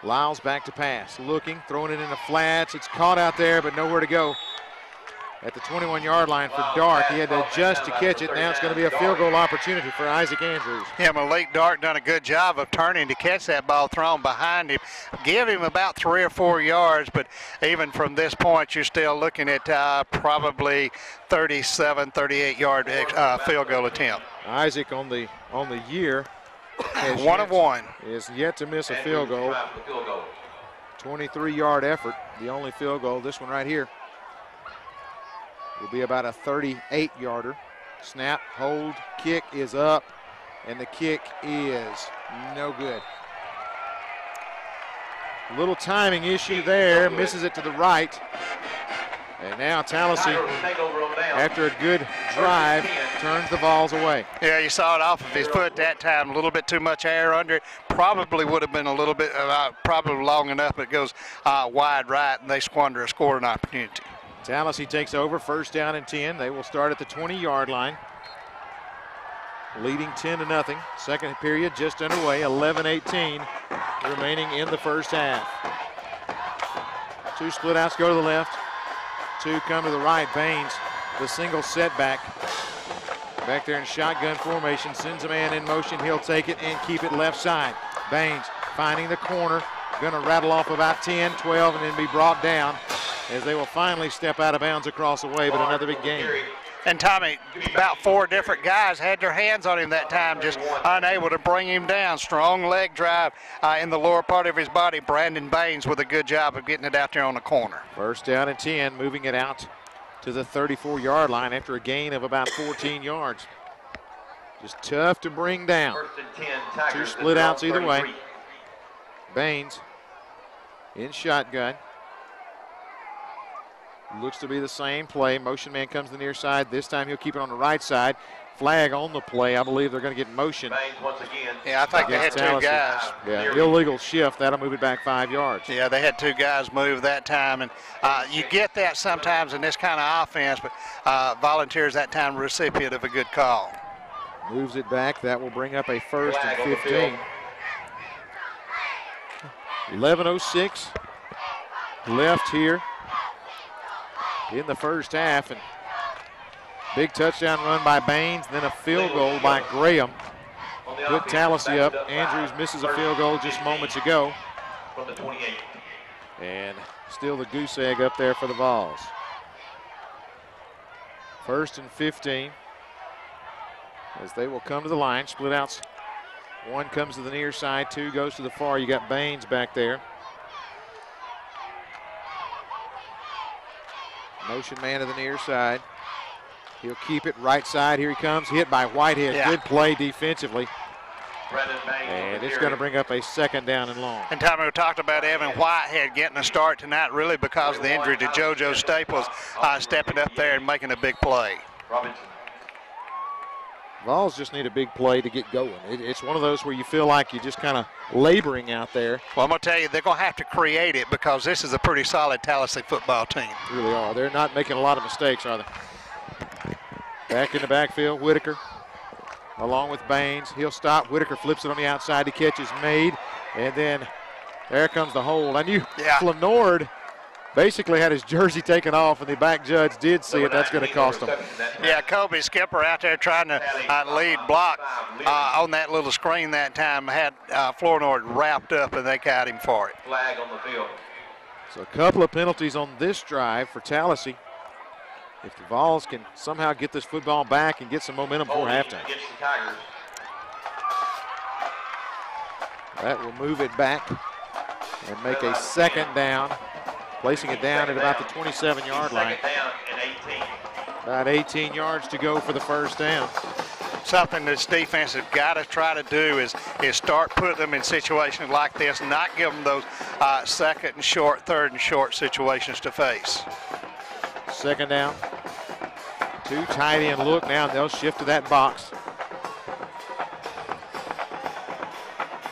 Lyles back to pass, looking, throwing it in the flats. It's caught out there, but nowhere to go. At the 21-yard line for Dark, he had to adjust to catch it. Now it's going to be a field goal opportunity for Isaac Andrews. Yeah, Malik Dark done a good job of turning to catch that ball thrown behind him. Give him about three or four yards, but even from this point, you're still looking at uh, probably 37, 38 yard uh, field goal attempt. Isaac on the on the year one of one is yet to miss a field goal. 23 yard effort, the only field goal. This one right here will be about a 38 yarder. Snap, hold, kick is up, and the kick is no good. Little timing issue there, misses it to the right. And now Tallassee, after a good drive, turns the balls away. Yeah, you saw it off of his foot that time. A little bit too much air under it. Probably would have been a little bit, uh, probably long enough, but it goes uh, wide right, and they squander a scoring opportunity. Tallassee takes over, first down and 10. They will start at the 20-yard line. Leading 10 to nothing. Second period just underway, 11-18 remaining in the first half. Two split outs go to the left. Two come to the right. Baines, the single setback. Back there in shotgun formation, sends a man in motion. He'll take it and keep it left side. Baines finding the corner. Gonna rattle off about 10, 12, and then be brought down as they will finally step out of bounds across the way, but another big game. And Tommy, about four different guys had their hands on him that time, just unable to bring him down. Strong leg drive uh, in the lower part of his body. Brandon Baines with a good job of getting it out there on the corner. First down and 10, moving it out to the 34-yard line after a gain of about 14 yards. Just tough to bring down. 10, Two split outs either way. Baines in shotgun. Looks to be the same play. Motion man comes to the near side. This time he'll keep it on the right side. Flag on the play. I believe they're going to get motion. once again. Yeah, I think they had two guys. Yeah, illegal shift. That'll move it back five yards. Yeah, they had two guys move that time, and uh, you get that sometimes in this kind of offense, but uh, Volunteers that time recipient of a good call. Moves it back. That will bring up a first and 15. 11.06 left here in the first half. And big touchdown run by Baines, then a field goal by Graham. Put Tallassee up. Andrews misses a field goal just moments ago. From the 28. And still the goose egg up there for the Vols. First and 15 as they will come to the line. Split outs. One comes to the near side, two goes to the far. You got Baines back there. Motion man to the near side. He'll keep it right side. Here he comes. Hit by Whitehead. Yeah. Good play defensively. And it's going to bring up a second down and long. And Tommy, we talked about Evan Whitehead getting a start tonight, really because of the injury to JoJo Staples, uh, stepping up there and making a big play. Robinson. Vols just need a big play to get going. It, it's one of those where you feel like you're just kind of laboring out there. Well, I'm going to tell you, they're going to have to create it because this is a pretty solid Tallassee football team. They really are. They're not making a lot of mistakes, are they? Back in the backfield, Whitaker along with Baines. He'll stop. Whitaker flips it on the outside. The catch is made. And then there comes the hold. I knew Yeah. Flanord basically had his jersey taken off, and the back judge did see it. That's going to cost him. Yeah, Kobe Skipper out there trying to uh, lead block uh, on that little screen that time had uh, Flournoy wrapped up, and they got him for it. Flag on the field. So a couple of penalties on this drive for Tallassee. If the Vols can somehow get this football back and get some momentum before halftime. Against the Tigers. That will move it back and make a second down, placing it down at about the 27-yard line. Second down and 18. About 18 yards to go for the first down. Something this defense has got to try to do is is start putting them in situations like this, not give them those uh, second and short, third and short situations to face. Second down. Two tight end look now, they'll shift to that box.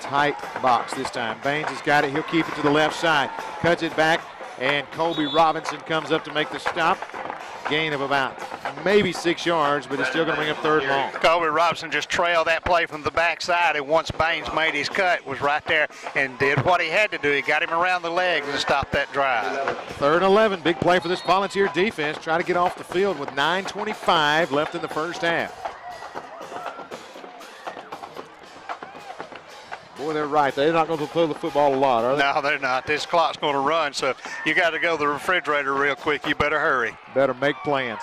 Tight box this time. Baines has got it. He'll keep it to the left side. Cuts it back, and Colby Robinson comes up to make the stop. Gain of about maybe six yards, but it's still going to bring up third and long. Colby Robinson just trailed that play from the backside, and once Baines made his cut, was right there and did what he had to do. He got him around the legs and stopped that drive. Third and 11. Big play for this volunteer defense. Try to get off the field with 9.25 left in the first half. Boy, they're right. They're not going to throw the football a lot, are they? No, they're not. This clock's going to run, so you got to go to the refrigerator real quick. You better hurry. Better make plans.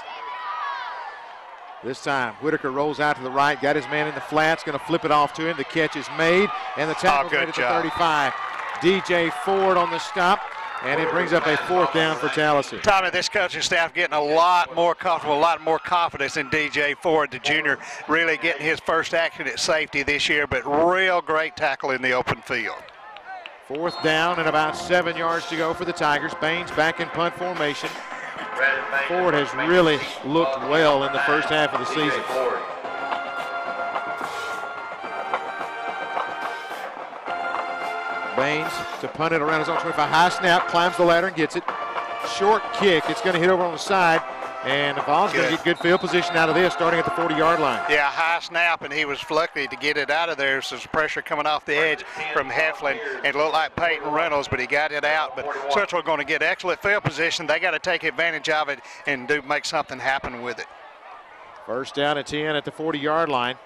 This time, Whitaker rolls out to the right, got his man in the flats, going to flip it off to him. The catch is made, and the tackle oh, good made at the 35. DJ Ford on the stop, and it brings up a fourth down for Tallassee. Tommy, this coaching staff getting a lot more comfortable, a lot more confidence in DJ Ford, the junior, really getting his first action at safety this year, but real great tackle in the open field. Fourth down and about seven yards to go for the Tigers. Baines back in punt formation. Ford has really looked well in the first half of the season. Baines to punt it around his own 25. High snap, climbs the ladder and gets it. Short kick. It's going to hit over on the side. And the Vols going to get good field position out of this, starting at the 40-yard line. Yeah, high snap, and he was lucky to get it out of there. So there's pressure coming off the edge from Heflin. It looked like Peyton Reynolds, but he got it out. But Central going to get excellent field position. They got to take advantage of it and do make something happen with it. First down and 10 at the 40-yard line.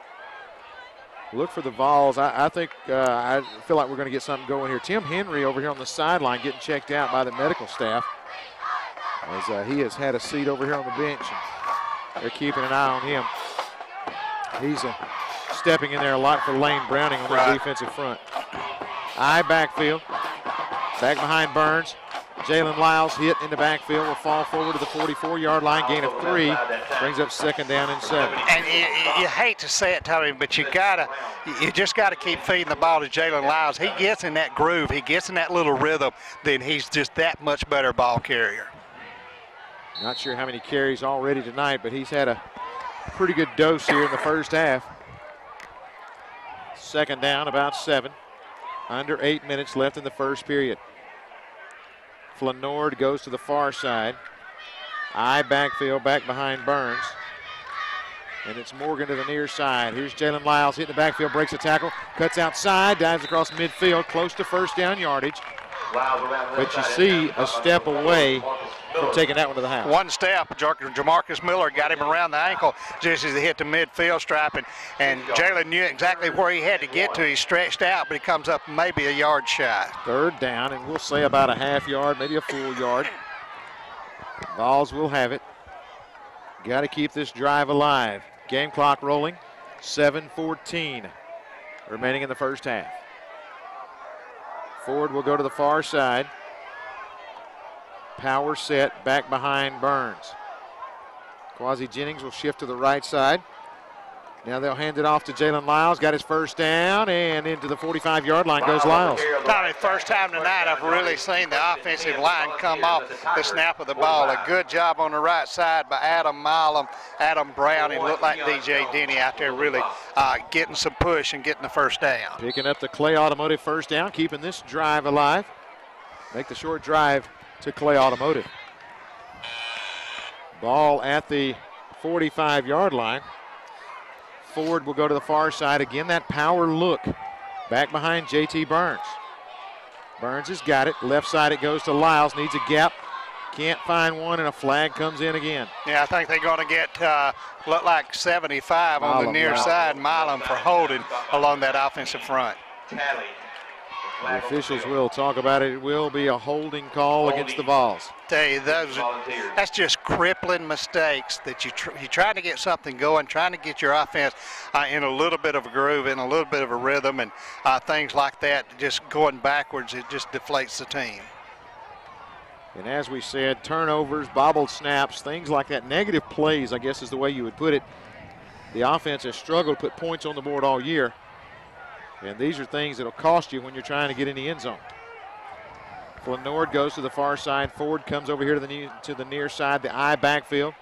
Look for the Vols. I, I think uh, I feel like we're going to get something going here. Tim Henry over here on the sideline getting checked out by the medical staff as uh, he has had a seat over here on the bench. And they're keeping an eye on him. He's uh, stepping in there a lot for Lane Browning on the Right. defensive front. Eye backfield. Back behind Burns. Jalen Lyles hit in the backfield will fall forward to the 44-yard line. Gain of three. Brings up second down and seven. And you, you- hate to say it, Tony, but you gotta, you just gotta keep feeding the ball to Jalen Lyles. He gets in that groove, he gets in that little rhythm, then he's just that much better ball carrier. Not sure how many carries already tonight, but he's had a pretty good dose here in the first half. Second down, about seven. Under eight minutes left in the first period. Flanord goes to the far side. Eye backfield back behind Burns. And it's Morgan to the near side. Here's Jalen Lyles hitting the backfield, breaks a tackle, cuts outside, dives across midfield, close to first down yardage. But you see a step away from taking that one to the house. One step, Jamarcus Miller got him around the ankle just as he hit the midfield stripe, and, and Jalen knew exactly where he had to get to. He stretched out, but he comes up maybe a yard shy. Third down, and we'll say about a half yard, maybe a full yard. Vols will have it. Got to keep this drive alive. Game clock rolling. 7:14 remaining in the first half. Ford will go to the far side. Power set back behind Burns. Quasi Jennings will shift to the right side. Now they'll hand it off to Jalen Lyles. Got his first down, and into the 45-yard line goes Lyles. Tommy, first time tonight I've really seen the offensive line come off the snap of the ball. A good job on the right side by Adam Milam, Adam Brown, and looked like DJ Denny out there really uh, getting some push and getting the first down. Picking up the Clay Automotive first down, keeping this drive alive. Make the short drive to Clay Automotive. Ball at the 45 yard line. Ford will go to the far side again. That power look back behind JT Burns. Burns has got it. Left side it goes to Lyles. Needs a gap. can't find one, and a flag comes in again. Yeah, I think they're going to get uh, look like 75 on the near yeah. side, Milam for holding along that offensive front. The officials will talk about it. It will be a holding call against the Vols. Tell you, those that's just crippling mistakes that you tr- you trying to get something going, trying to get your offense uh, in a little bit of a groove, in a little bit of a rhythm, and uh, things like that. Just going backwards, it just deflates the team. And as we said, turnovers, bobbled snaps, things like that. Negative plays, I guess is the way you would put it. The offense has struggled to put points on the board all year. And these are things that'll cost you when you're trying to get in the end zone. Flanord goes to the far side. Ford comes over here to the, near, to the near side, the eye backfield.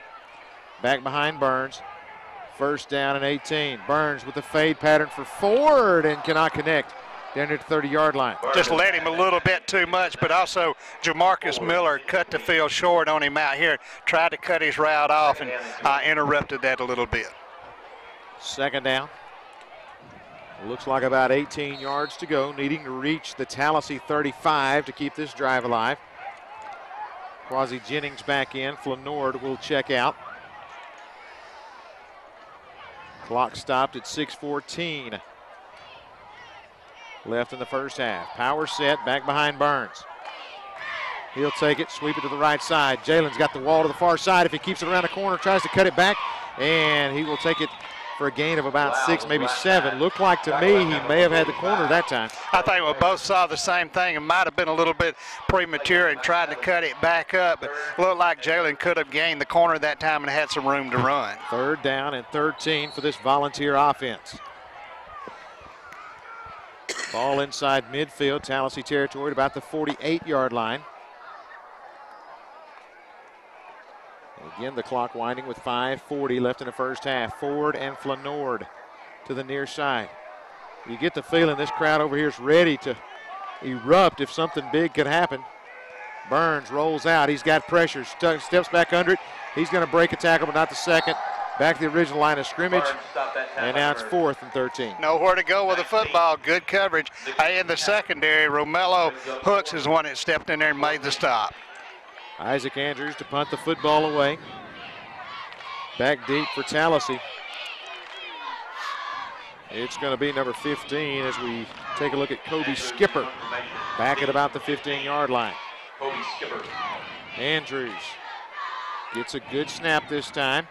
Back behind Burns. First down and 18. Burns with the fade pattern for Ford and cannot connect down at the 30-yard line. Just let him a little bit too much, but also Jamarcus Miller cut the field short on him out here, tried to cut his route off and uh, interrupted that a little bit. Second down. Looks like about 18 yards to go, needing to reach the Tallassee 35 to keep this drive alive. Quasi Jennings back in. Flanord will check out. Clock stopped at 6:14. Left in the first half. Power set back behind Burns. He'll take it, sweep it to the right side. Jalen's got the wall to the far side. If he keeps it around the corner, tries to cut it back, and he will take it for a gain of about six, maybe seven. Looked like to me he may have had the corner that time. I think we both saw the same thing. It might have been a little bit premature and tried to cut it back up, but looked like Jalen could have gained the corner that time and had some room to run. Third down and 13 for this volunteer offense. Ball inside midfield, Tallassee territory about the 48-yard line. Again, the clock winding with 5.40 left in the first half. Ford and Flanord to the near side. You get the feeling this crowd over here is ready to erupt if something big could happen. Burns rolls out. He's got pressure. Stu- steps back under it. He's going to break a tackle, but not the second. Back to the original line of scrimmage. And now it's fourth and 13. Nowhere to go with the football. Good coverage. Uh, In the secondary, Romello Hooks is one that stepped in there and made the stop. Isaac Andrews to punt the football away. Back deep for Tallassee. It's going to be number 15 as we take a look at Kobe Skipper back at about the 15-yard line. Kobe Skipper. Andrews gets a good snap this time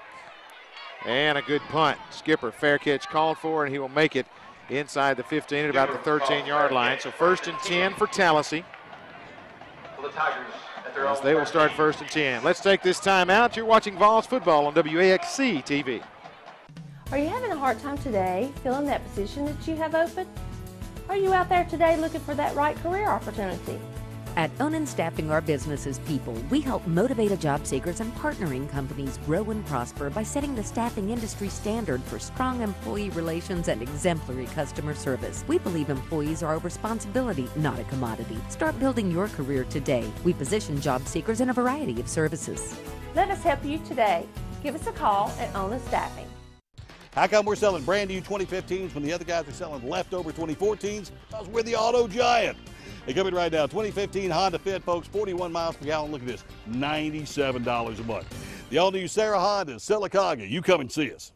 and a good punt. Skipper, fair catch called for, and he will make it inside the 15 at about the 13-yard line. So first and 10 for Tallassee. As they will start first and 10. Let's take this time out. You're watching Vols football on WAXC TV. Are you having a hard time today filling that position that you have open? Are you out there today looking for that right career opportunity? At Onin Staffing Our Businesses People, we help motivated job seekers and partnering companies grow and prosper by setting the staffing industry standard for strong employee relations and exemplary customer service. We believe employees are a responsibility, not a commodity. Start building your career today. We position job seekers in a variety of services. Let us help you today. Give us a call at Onin Staffing. How come we're selling brand new 2015s when the other guys are selling leftover 2014s? Because we're the auto giant. Hey, coming right now, 2015 Honda Fit, folks, 41 miles per gallon. Look at this, $97 a month. The all-new Serra Honda, Sylacauga. You come and see us.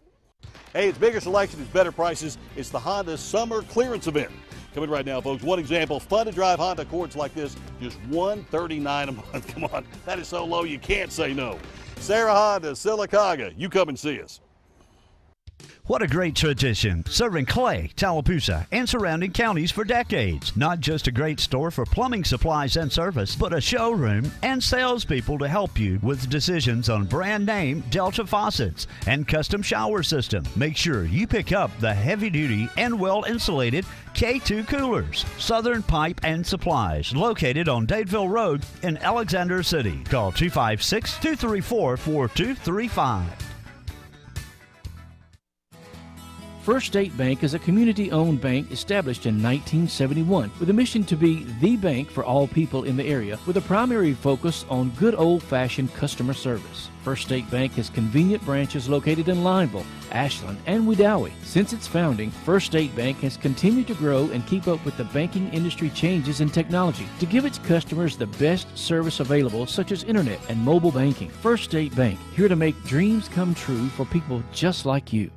Hey, it's bigger selection, it's better prices. It's the Honda Summer Clearance Event. Coming right now, folks. One example, fun to drive Honda Accords like this, just 139 a month. Come on, that is so low you can't say no. Serra Honda, Sylacauga. You come and see us. What a great tradition, serving Clay, Tallapoosa, and surrounding counties for decades. Not just a great store for plumbing supplies and service, but a showroom and salespeople to help you with decisions on brand name Delta faucets and custom shower system. Make sure you pick up the heavy duty and well insulated K2 coolers. Southern Pipe and Supplies, located on Dadeville Road in Alexander City. Call 256 234 4235. First State Bank is a community owned bank established in 1971 with a mission to be the bank for all people in the area with a primary focus on good old fashioned customer service. First State Bank has convenient branches located in Lineville, Ashland, and Wedowee. Since its founding, First State Bank has continued to grow and keep up with the banking industry changes in technology to give its customers the best service available, such as internet and mobile banking. First State Bank, here to make dreams come true for people just like you.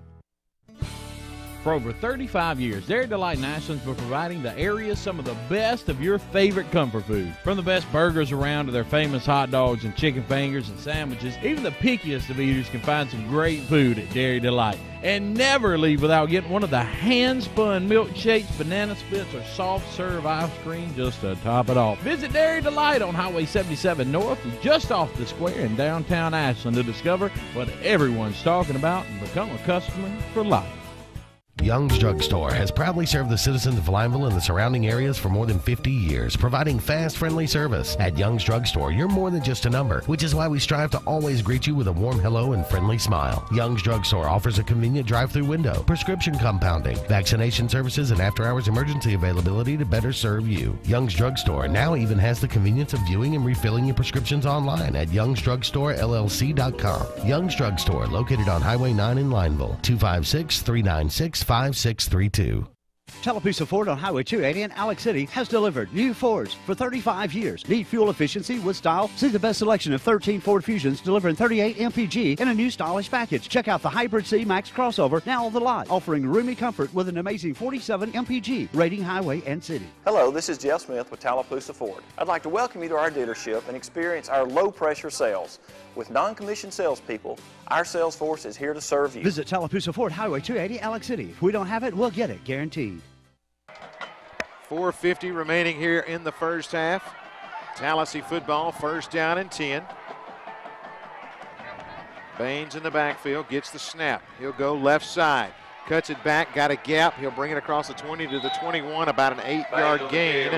For over 35 years, Dairy Delight in Ashland's been providing the area some of the best of your favorite comfort food. From the best burgers around to their famous hot dogs and chicken fingers and sandwiches, even the pickiest of eaters can find some great food at Dairy Delight. And never leave without getting one of the hand spun milkshakes, banana splits, or soft serve ice cream just to top it off. Visit Dairy Delight on Highway 77 North, just off the square in downtown Ashland to discover what everyone's talking about and become a customer for life. Young's Drugstore has proudly served the citizens of Lineville and the surrounding areas for more than 50 years, providing fast, friendly service. At Young's Drugstore, you're more than just a number, which is why we strive to always greet you with a warm hello and friendly smile. Young's Drugstore offers a convenient drive-through window, prescription compounding, vaccination services, and after-hours emergency availability to better serve you. Young's Drugstore now even has the convenience of viewing and refilling your prescriptions online at youngsdrugstore.llc.com. Young's Drugstore, located on Highway 9 in Lineville, 256 396 5632. Tallapoosa Ford on Highway 280 in Alex City has delivered new Fords for 35 years. Need fuel efficiency with style? See the best selection of 13 Ford Fusions delivering 38 mpg in a new stylish package. Check out the Hybrid C Max crossover now on the lot, offering roomy comfort with an amazing 47 mpg rating highway and city. Hello, this is Jeff Smith with Tallapoosa Ford. I'd like to welcome you to our dealership and experience our low pressure sales. With non-commissioned salespeople, our sales force is here to serve you. Visit Tallapoosa Ford Highway 280 Alex City. If we don't have it, we'll get it, guaranteed. 450 remaining here in the first half. Tallassee football, first down and 10. Baines in the backfield, gets the snap. He'll go left side, cuts it back, got a gap. He'll bring it across the 20 to the 21, about an eight yard gain.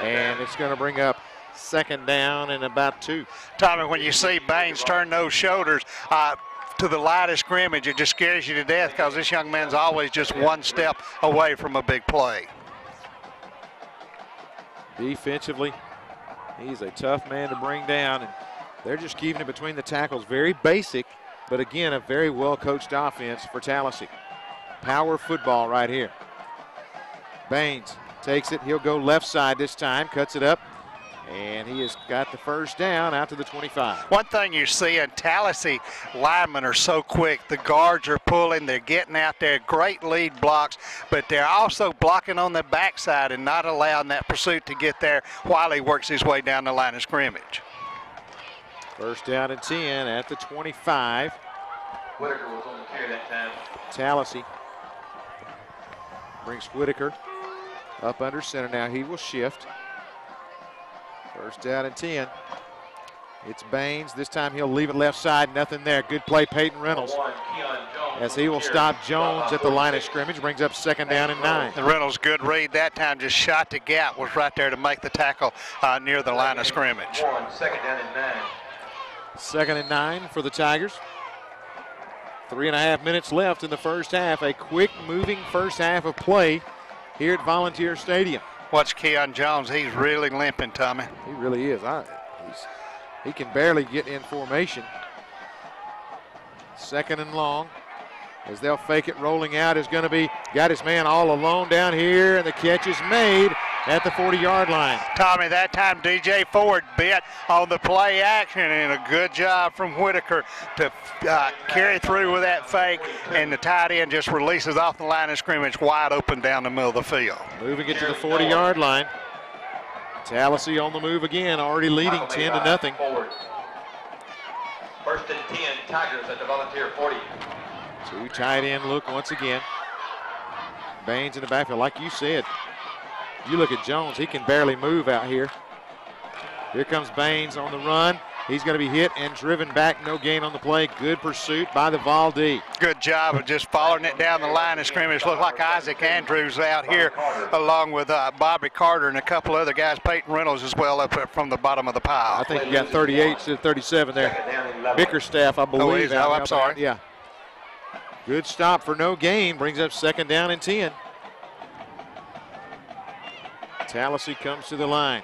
And it's going to bring up second down and about two. Tommy, when you see Baines turn those shoulders, uh, to the line of scrimmage, it just scares you to death because this young man's always just one step away from a big play. Defensively, he's a tough man to bring down, and they're just keeping it between the tackles. Very basic, but again, a very well coached offense for Tallassee. Power football right here. Baines takes it. He'll go left side this time, cuts it up, and he has got the first down out to the 25. One thing you see in Tallassee, linemen are so quick. The guards are pulling, they're getting out there, great lead blocks, but they're also blocking on the backside and not allowing that pursuit to get there while he works his way down the line of scrimmage. First down and 10 at the 25. Whitaker was on the carry that time. Tallassee brings Whitaker up under center. Now he will shift. First down and 10. It's Baines. This time he'll leave it left side. Nothing there. Good play, Peyton Reynolds. As he will stop Jones at the line of scrimmage. Brings up second down and nine. And Reynolds, good read that time. Just shot the gap. Was right there to make the tackle uh, near the line of scrimmage. Second down and nine. Second and nine for the Tigers. Three and a half minutes left in the first half. A quick moving first half of play here at Volunteer Stadium. Watch Keon Jones. He's really limping, Tommy. He really is. I, he can barely get in formation. Second and long. As they'll fake it, rolling out is going to be, got his man all alone down here, and the catch is made at the 40-yard line. Tommy, that time DJ Ford bit on the play action, and a good job from Whitaker to uh, carry through with that fake, and the tight end just releases off the line of scrimmage wide open down the middle of the field. Moving it to the 40-yard line. Tallassee on the move again, already leading 10 to nothing. First and 10, Tigers at the Volunteer 40. Two tight end look once again. Baines in the backfield, like you said. You look at Jones, he can barely move out here. Here comes Baines on the run. He's going to be hit and driven back. No gain on the play. Good pursuit by the Valdi. Good job of just following it down the line of scrimmage. Looked like Isaac Andrews out here along with uh, Bobby Carter and a couple other guys. Peyton Reynolds as well up from the bottom of the pile. I think you got 38 to 37 there. Bickerstaff, I believe. Oh, oh I'm sorry. Yeah. Good stop for no gain. Brings up second down and 10. Tallassee comes to the line.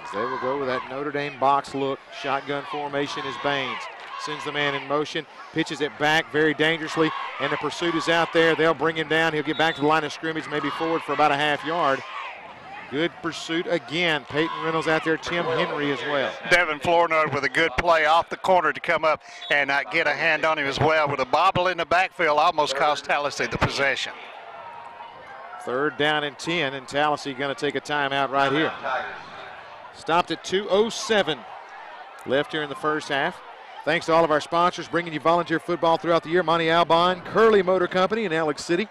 As they will go with that Notre Dame box look. Shotgun formation is Baines. Sends the man in motion, pitches it back very dangerously, and the pursuit is out there. They'll bring him down. He'll get back to the line of scrimmage, maybe forward for about a half yard. Good pursuit again. Peyton Reynolds out there, Tim Henry as well. Devin Flournoy with a good play off the corner to come up and uh, get a hand on him as well. With a bobble in the backfield, almost cost Tallassee the possession. Third down and 10, and Tallassee going to take a timeout right here. Stopped at 2.07 left here in the first half. Thanks to all of our sponsors bringing you volunteer football throughout the year. Monty Albon, Curly Motor Company in Alex City.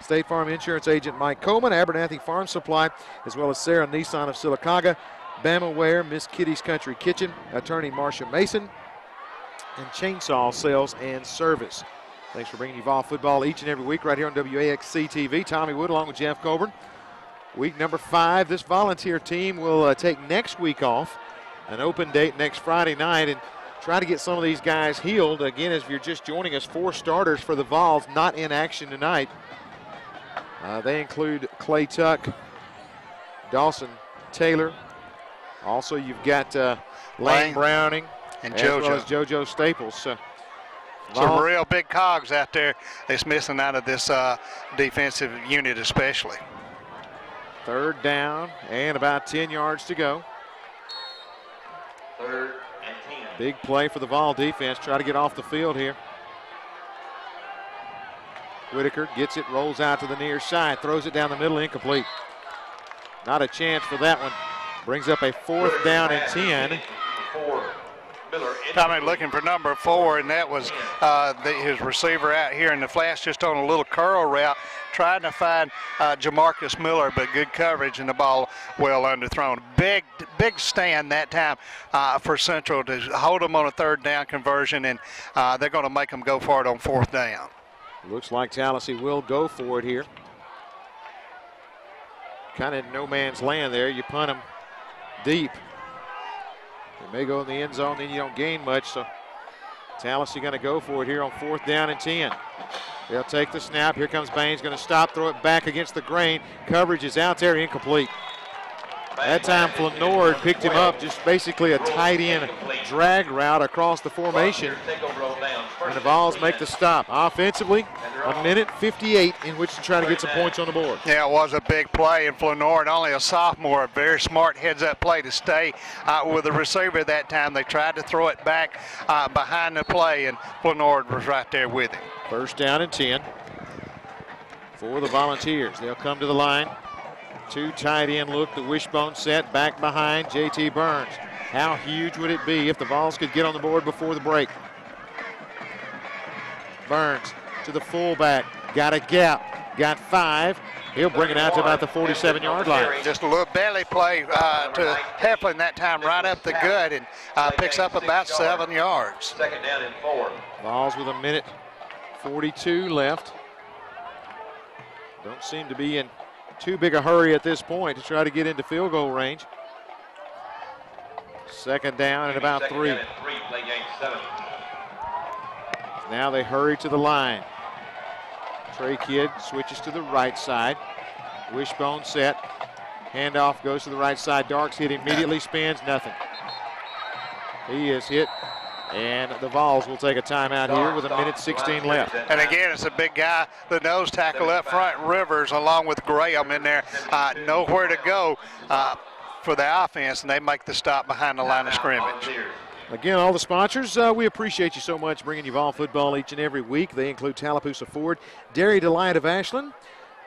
State Farm Insurance Agent Mike Coleman, Abernathy Farm Supply, as well as Serra Nissan of Sylacauga, Bama Ware, Miss Kitty's Country Kitchen, attorney Marsha Mason, and Chainsaw Sales and Service. Thanks for bringing you Vol football each and every week right here on WAXC TV. Tommy Wood along with Jeff Coburn. Week number five, this volunteer team will uh, take next week off, an open date next Friday night, and try to get some of these guys healed. Again, as you're just joining us, four starters for the Vols not in action tonight. Uh, they include Clay Tuck, Dawson Taylor. Also, you've got uh, Lane, Lane Browning and as JoJo. well as JoJo Staples. So, Some real big cogs out there that's missing out of this uh, defensive unit, especially. Third down and about 10 yards to go. Third and 10. Big play for the Vol defense. Try to get off the field here. Whitaker gets it, rolls out to the near side, throws it down the middle, incomplete. Not a chance for that one. Brings up a fourth down and 10. Four. Miller. Tommy looking for number four, and that was uh, the, his receiver out here in the flash, just on a little curl route, trying to find uh, Jamarcus Miller, but good coverage and the ball well underthrown. Big, big stand that time uh, for Central to hold them on a third down conversion, and uh, they're going to make them go for it on fourth down. Looks like Tallassee will go for it here. Kind of no man's land there. You punt them deep. They may go in the end zone, then you don't gain much. So Tallassee going to go for it here on fourth down and 10. They'll take the snap. Here comes Baines, going to stop, throw it back against the grain. Coverage is out there, incomplete. That time Flanord picked him up, just basically a tight end drag route across the formation. And the Vols make the stop. Offensively, a minute 58 in which to try to get some points on the board. Yeah, it was a big play, and Flanord, only a sophomore, a very smart heads-up play to stay uh, with the receiver that time. They tried to throw it back uh, behind the play, and Flanord was right there with him. First down and 10 for the Volunteers. They'll come to the line. Two tight end look, the wishbone set back behind JT Burns. How huge would it be if the Vols could get on the board before the break? Burns to the fullback, got a gap, got five. He'll bring it out to about the 47 yard line. Just a little belly play uh, to Heflin that time, right up the gut, and uh, picks up about seven yards. Second down and four. Vols with a minute 42 left. Don't seem to be in too big a hurry at this point to try to get into field goal range. Second down and about three. Now they hurry to the line. Trey Kidd switches to the right side. Wishbone set. Handoff goes to the right side. Darks hit immediately, spins, nothing. He is hit, and the Vols will take a timeout here with a minute 16 left. And again, it's a big guy, the nose tackle up front, Rivers, along with Graham in there. Uh, nowhere to go uh, for the offense, and they make the stop behind the line of scrimmage. Again, all the sponsors, uh, we appreciate you so much bringing you Vol football each and every week. They include Tallapoosa Ford, Dairy Delight of Ashland,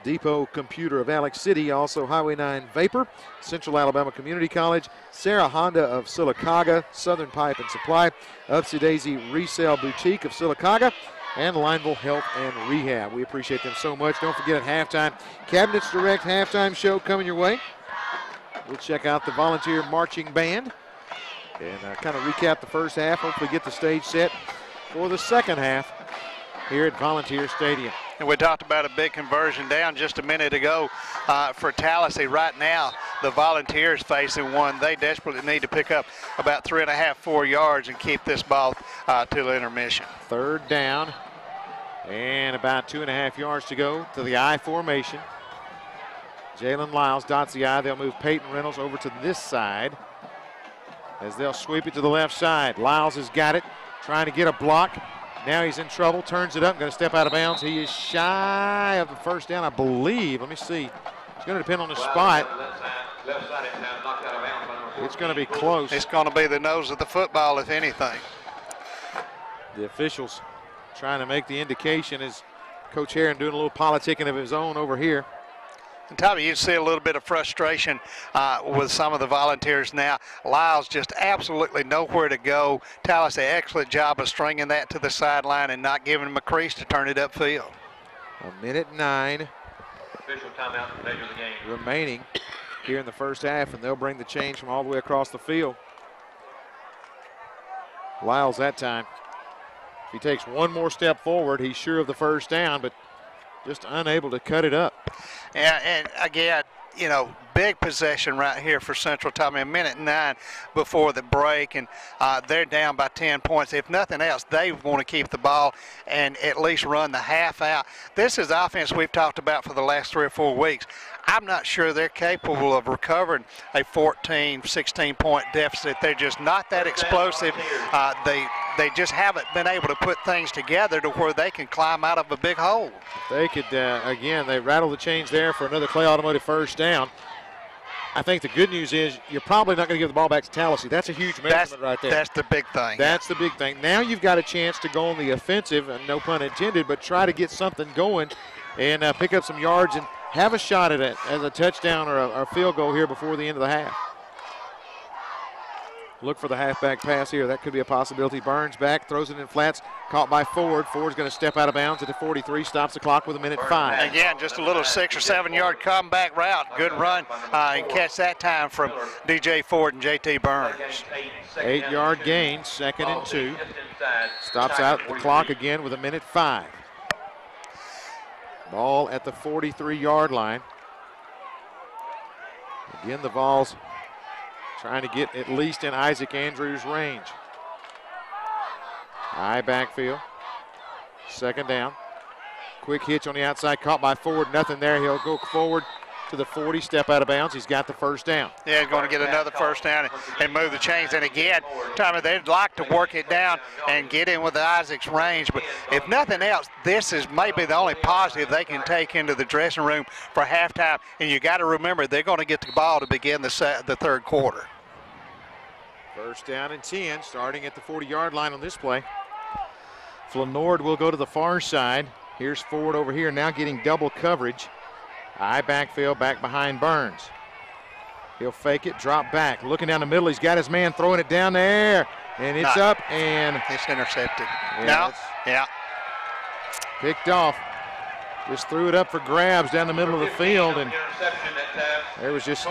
Depot Computer of Alex City, also Highway 9 Vapor, Central Alabama Community College, Serra Honda of Sylacauga, Southern Pipe and Supply, Upsy Daisy Resale Boutique of Sylacauga, and Lineville Health and Rehab. We appreciate them so much. Don't forget at halftime, Cabinets Direct halftime show coming your way. We'll check out the volunteer marching band and uh, kind of recap the first half. Hopefully, get the stage set for the second half here at Volunteer Stadium. And we talked about a big conversion down just a minute ago uh, for Tallassee. Right now, the Volunteers facing one they desperately need to pick up about three and a half, four yards and keep this ball uh, to the intermission. Third down and about two and a half yards to go to the I formation. Jalen Lyles dots the I. They'll move Peyton Reynolds over to this side as they'll sweep it to the left side. Lyles has got it, trying to get a block. Now he's in trouble, turns it up, going to step out of bounds. He is shy of the first down, I believe. Let me see. It's going to depend on the spot. It's going to be close. It's going to be the nose of the football, if anything. The officials trying to make the indication is Coach Heron doing a little politicking of his own over here. And Tommy, you see a little bit of frustration uh, with some of the volunteers now. Lyles just absolutely nowhere to go. Tallis, an excellent job of stringing that to the sideline and not giving him a crease to turn it upfield. A minute nine Official timeout to measure the game. remaining here in the first half, and they'll bring the change from all the way across the field. Lyles that time. If he takes one more step forward, he's sure of the first down, but just unable to cut it up. And, and again, you know, big possession right here for Central Tommy. A minute nine before the break, and uh, they're down by 10 points. If nothing else, they want to keep the ball and at least run the half out. This is offense we've talked about for the last three or four weeks. I'm not sure they're capable of recovering a 14, 16 point deficit. They're just not that explosive. Uh, they they just haven't been able to put things together to where they can climb out of a big hole. They could, uh, again, they rattle the chains there for another Clay Automotive first down. I think the good news is you're probably not going to give the ball back to Tallassee. That's a huge measurement That's, right there. that's the big thing. That's the big thing. Now you've got a chance to go on the offensive, and no pun intended, but try to get something going and uh, pick up some yards and have a shot at it as a touchdown or a, or a field goal here before the end of the half. Look for the halfback pass here. That could be a possibility. Burns back, throws it in flats, caught by Ford. Ford's going to step out of bounds at the 43, stops the clock with a minute five. Again, just a little six or seven yard comeback route. Good run uh, and catch that time from DJ Ford and JT Burns. Eight yard gain, second and two. Stops out the clock again with a minute five. Ball at the 43 yard line. Again, the Vols trying to get at least in Isaac Andrews' range. High backfield. Second down. Quick hitch on the outside, caught by Ford. Nothing there. He'll go forward to the 40, step out of bounds. He's got the first down. Yeah, he's going to get another first down and, move the chains. And again, Tommy, they'd like to work it down and get in with the Isaac's range. But if nothing else, this is maybe the only positive they can take into the dressing room for halftime. And you got to remember, they're going to get the ball to begin the, se- the third quarter. First down and 10, starting at the 40 yard line on this play. Flanord will go to the far side. Here's Ford over here, now getting double coverage. Eye backfield, back behind Burns. He'll fake it, drop back. Looking down the middle, he's got his man throwing it down there. And it's Not- up and It's intercepted. Yeah, now, it's yeah. picked off. Just threw it up for grabs down the middle of the field, and there was just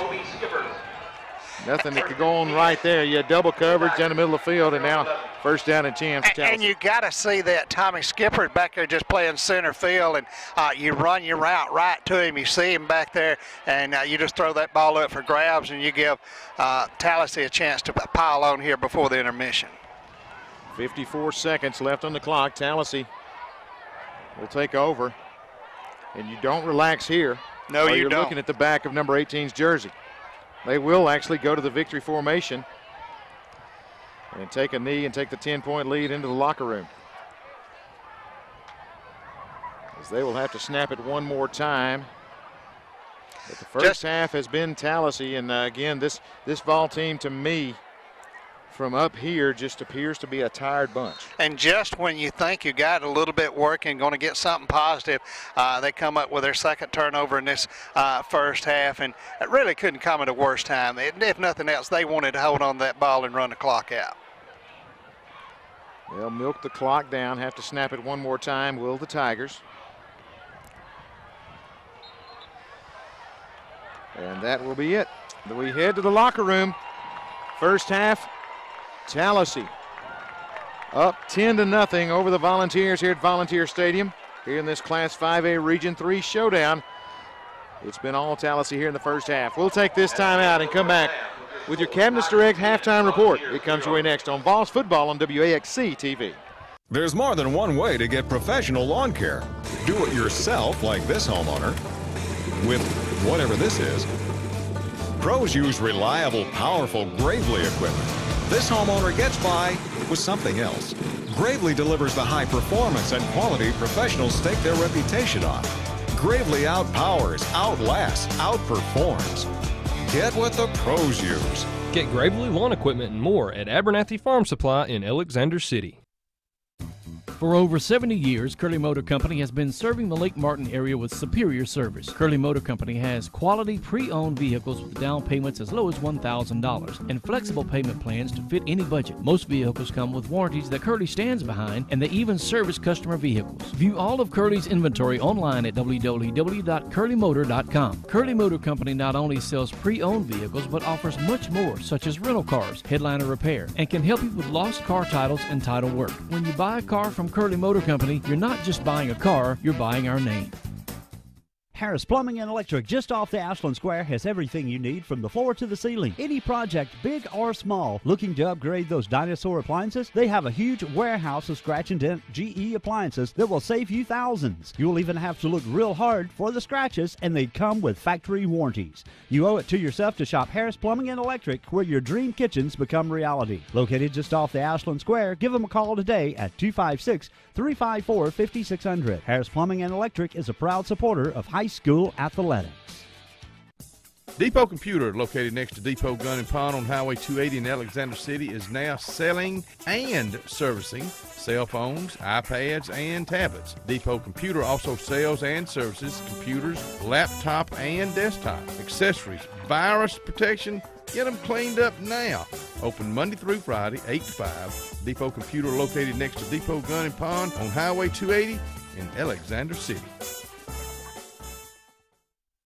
nothing that could go on right there. You had double coverage down the middle of the field, and now first down and 10 for And, you got to see that Tommy Skipper back there just playing center field, and uh, you run your route right to him. You see him back there, and uh, you just throw that ball up for grabs, and you give uh, a chance to pile on here before the intermission. 54 seconds left on the clock. Tallassee will take over. And you don't relax here. No, you you're don't. looking at the back of number 18's jersey. They will actually go to the victory formation and take a knee and take the 10 point lead into the locker room. As they will have to snap it one more time. But the first Just- half has been Tallassee, and uh, again, this this ball team to me, from up here, just appears to be a tired bunch. And just when you think you got a little bit working, going to get something positive, uh, they come up with their second turnover in this uh, first half, and it really couldn't come at a worse time. It- if nothing else, they wanted to hold on to that ball and run the clock out. They'll milk the clock down, have to snap it one more time, will the Tigers. And that will be it. We head to the locker room. First half, Tallassee up 10 to nothing over the Volunteers here at Volunteer Stadium. Here in this Class 5A Region 3 showdown. It's been all Tallassee here in the first half. We'll take this time out and come back with your Cabinets Direct halftime report. It comes your way next on Vols Football on WAXC TV. There's more than one way to get professional lawn care. Do it yourself, like this homeowner, with whatever this is. Pros use reliable, powerful Gravely equipment. This homeowner gets by with something else. Gravely delivers the high performance and quality professionals stake their reputation on. Gravely outpowers, outlasts, outperforms. Get what the pros use. Get Gravely lawn equipment and more at Abernathy Farm Supply in Alexander City. For over 70 years, Curly Motor Company has been serving the Lake Martin area with superior service. Curly Motor Company has quality pre-owned vehicles with down payments as low as $1,000 and flexible payment plans to fit any budget. Most vehicles come with warranties that Curly stands behind and they even service customer vehicles. View all of Curly's inventory online at www.curlymotor.com. Curly Motor Company not only sells pre-owned vehicles but offers much more such as rental cars, headliner repair, and can help you with lost car titles and title work. When you buy a car from Curly Motor Company, you're not just buying a car, you're buying our name. Harris Plumbing and Electric, just off the Ashland Square, has everything you need from the floor to the ceiling. Any project, big or small, looking to upgrade those dinosaur appliances? They have a huge warehouse of scratch and dent GE appliances that will save you thousands. You'll even have to look real hard for the scratches, and they come with factory warranties. You owe it to yourself to shop Harris Plumbing and Electric, where your dream kitchens become reality. Located just off the Ashland Square, give them a call today at 256 354 5600. Harris Plumbing and Electric is a proud supporter of high school athletics. Depot Computer, located next to Depot Gun and Pawn on Highway 280 in Alexander City, is now selling and servicing cell phones, iPads, and tablets. Depot Computer also sells and services computers, laptop, and desktop accessories, virus protection. Get them cleaned up now. Open Monday through Friday, 8 to 5. Depot Computer located next to Depot Gun and Pawn on Highway 280 in Alexander City.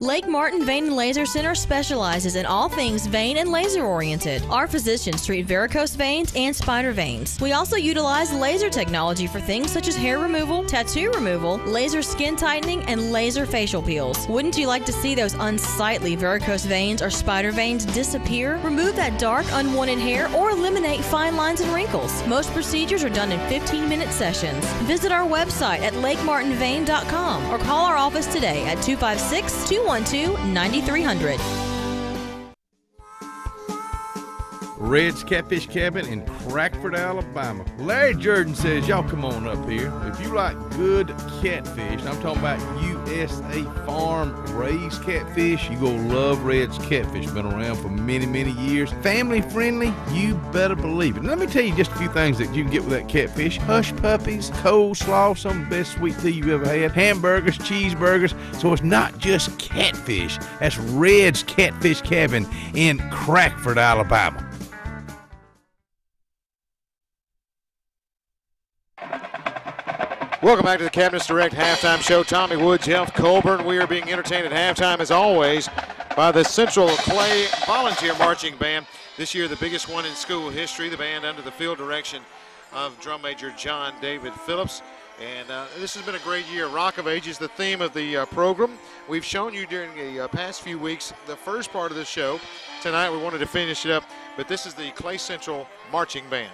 Lake Martin Vein and Laser Center specializes in all things vein and laser oriented. Our physicians treat varicose veins and spider veins. We also utilize laser technology for things such as hair removal, tattoo removal, laser skin tightening, and laser facial peels. Wouldn't you like to see those unsightly varicose veins or spider veins disappear? Remove that dark, unwanted hair or eliminate fine lines and wrinkles. Most procedures are done in 15 minute sessions. Visit our website at lakemartinvein.com or call our office today at 256 212 9300. Red's Catfish Cabin in Crackford, Alabama. Larry Jordan says, y'all come on up here. If you like good catfish, I'm talking about USA farm raised catfish, you gonna love Red's Catfish. Been around for many, many years. Family friendly, you better believe it. Let me tell you just a few things that you can get with that catfish. Hush puppies, coleslaw, some of the best sweet tea you've ever had, hamburgers, cheeseburgers. So it's not just catfish. That's Red's Catfish Cabin in Crackford, Alabama. Welcome back to the Cabinets Direct halftime show. Tommy Woods, Jeff Colburn. We are being entertained at halftime, as always, by the Central Clay Volunteer Marching Band. This year, the biggest one in school history. The band under the field direction of drum major John David Phillips. And uh, this has been a great year. Rock of Ages, the theme of the uh, program. We've shown you during the uh, past few weeks the first part of the show. Tonight, we wanted to finish it up, but this is the Clay Central Marching Band.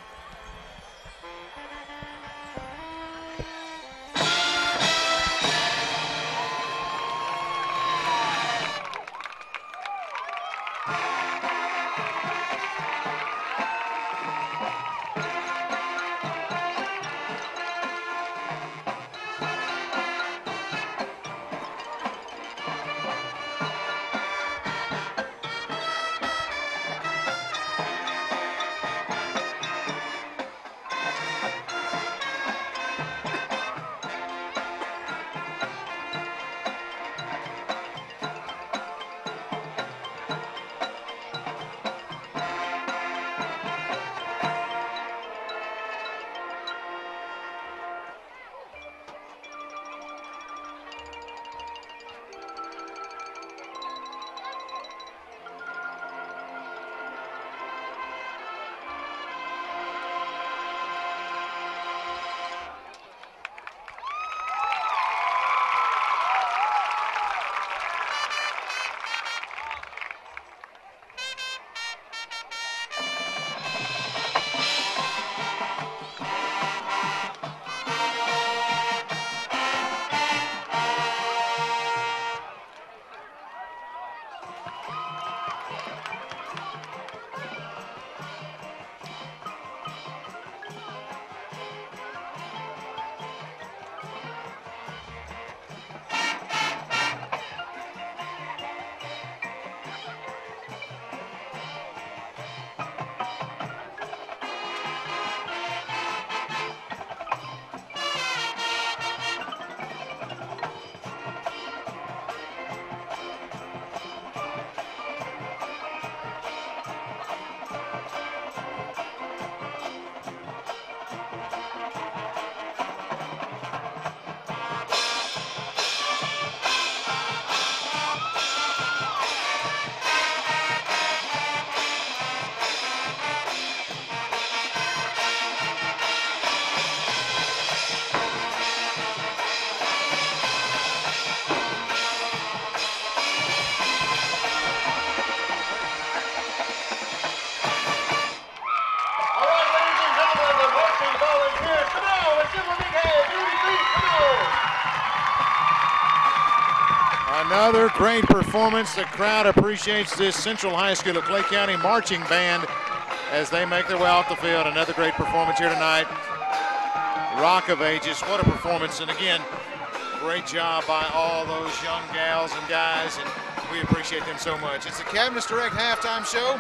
Another great performance. The crowd appreciates this Central High School of Clay County marching band as they make their way off the field. Another great performance here tonight. Rock of Ages, what a performance. And again, great job by all those young gals and guys, and we appreciate them so much. It's the Cabinets Direct halftime show.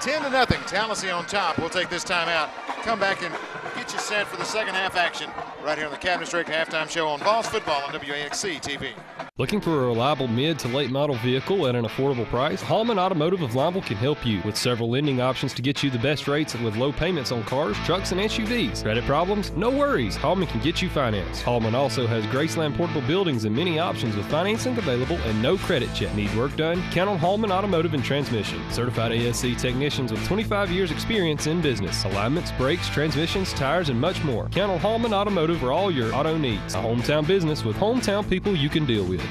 10 to nothing. Tallassee on top. We'll take this time out. Come back and get you set for the second half action right here on the Cabinets Direct halftime show on Vols Football on WAXC TV. Looking for a reliable mid to late model vehicle at an affordable price? Hallman Automotive of Lineville can help you with several lending options to get you the best rates with low payments on cars, trucks, and SUVs. Credit problems? No worries. Hallman can get you financed. Hallman also has Graceland portable buildings and many options with financing available and no credit check. Need work done? Count on Hallman Automotive and Transmission. Certified ASE technicians with 25 years experience in business. Alignments, brakes, transmissions, tires, and much more. Count on Hallman Automotive for all your auto needs. A hometown business with hometown people you can deal with.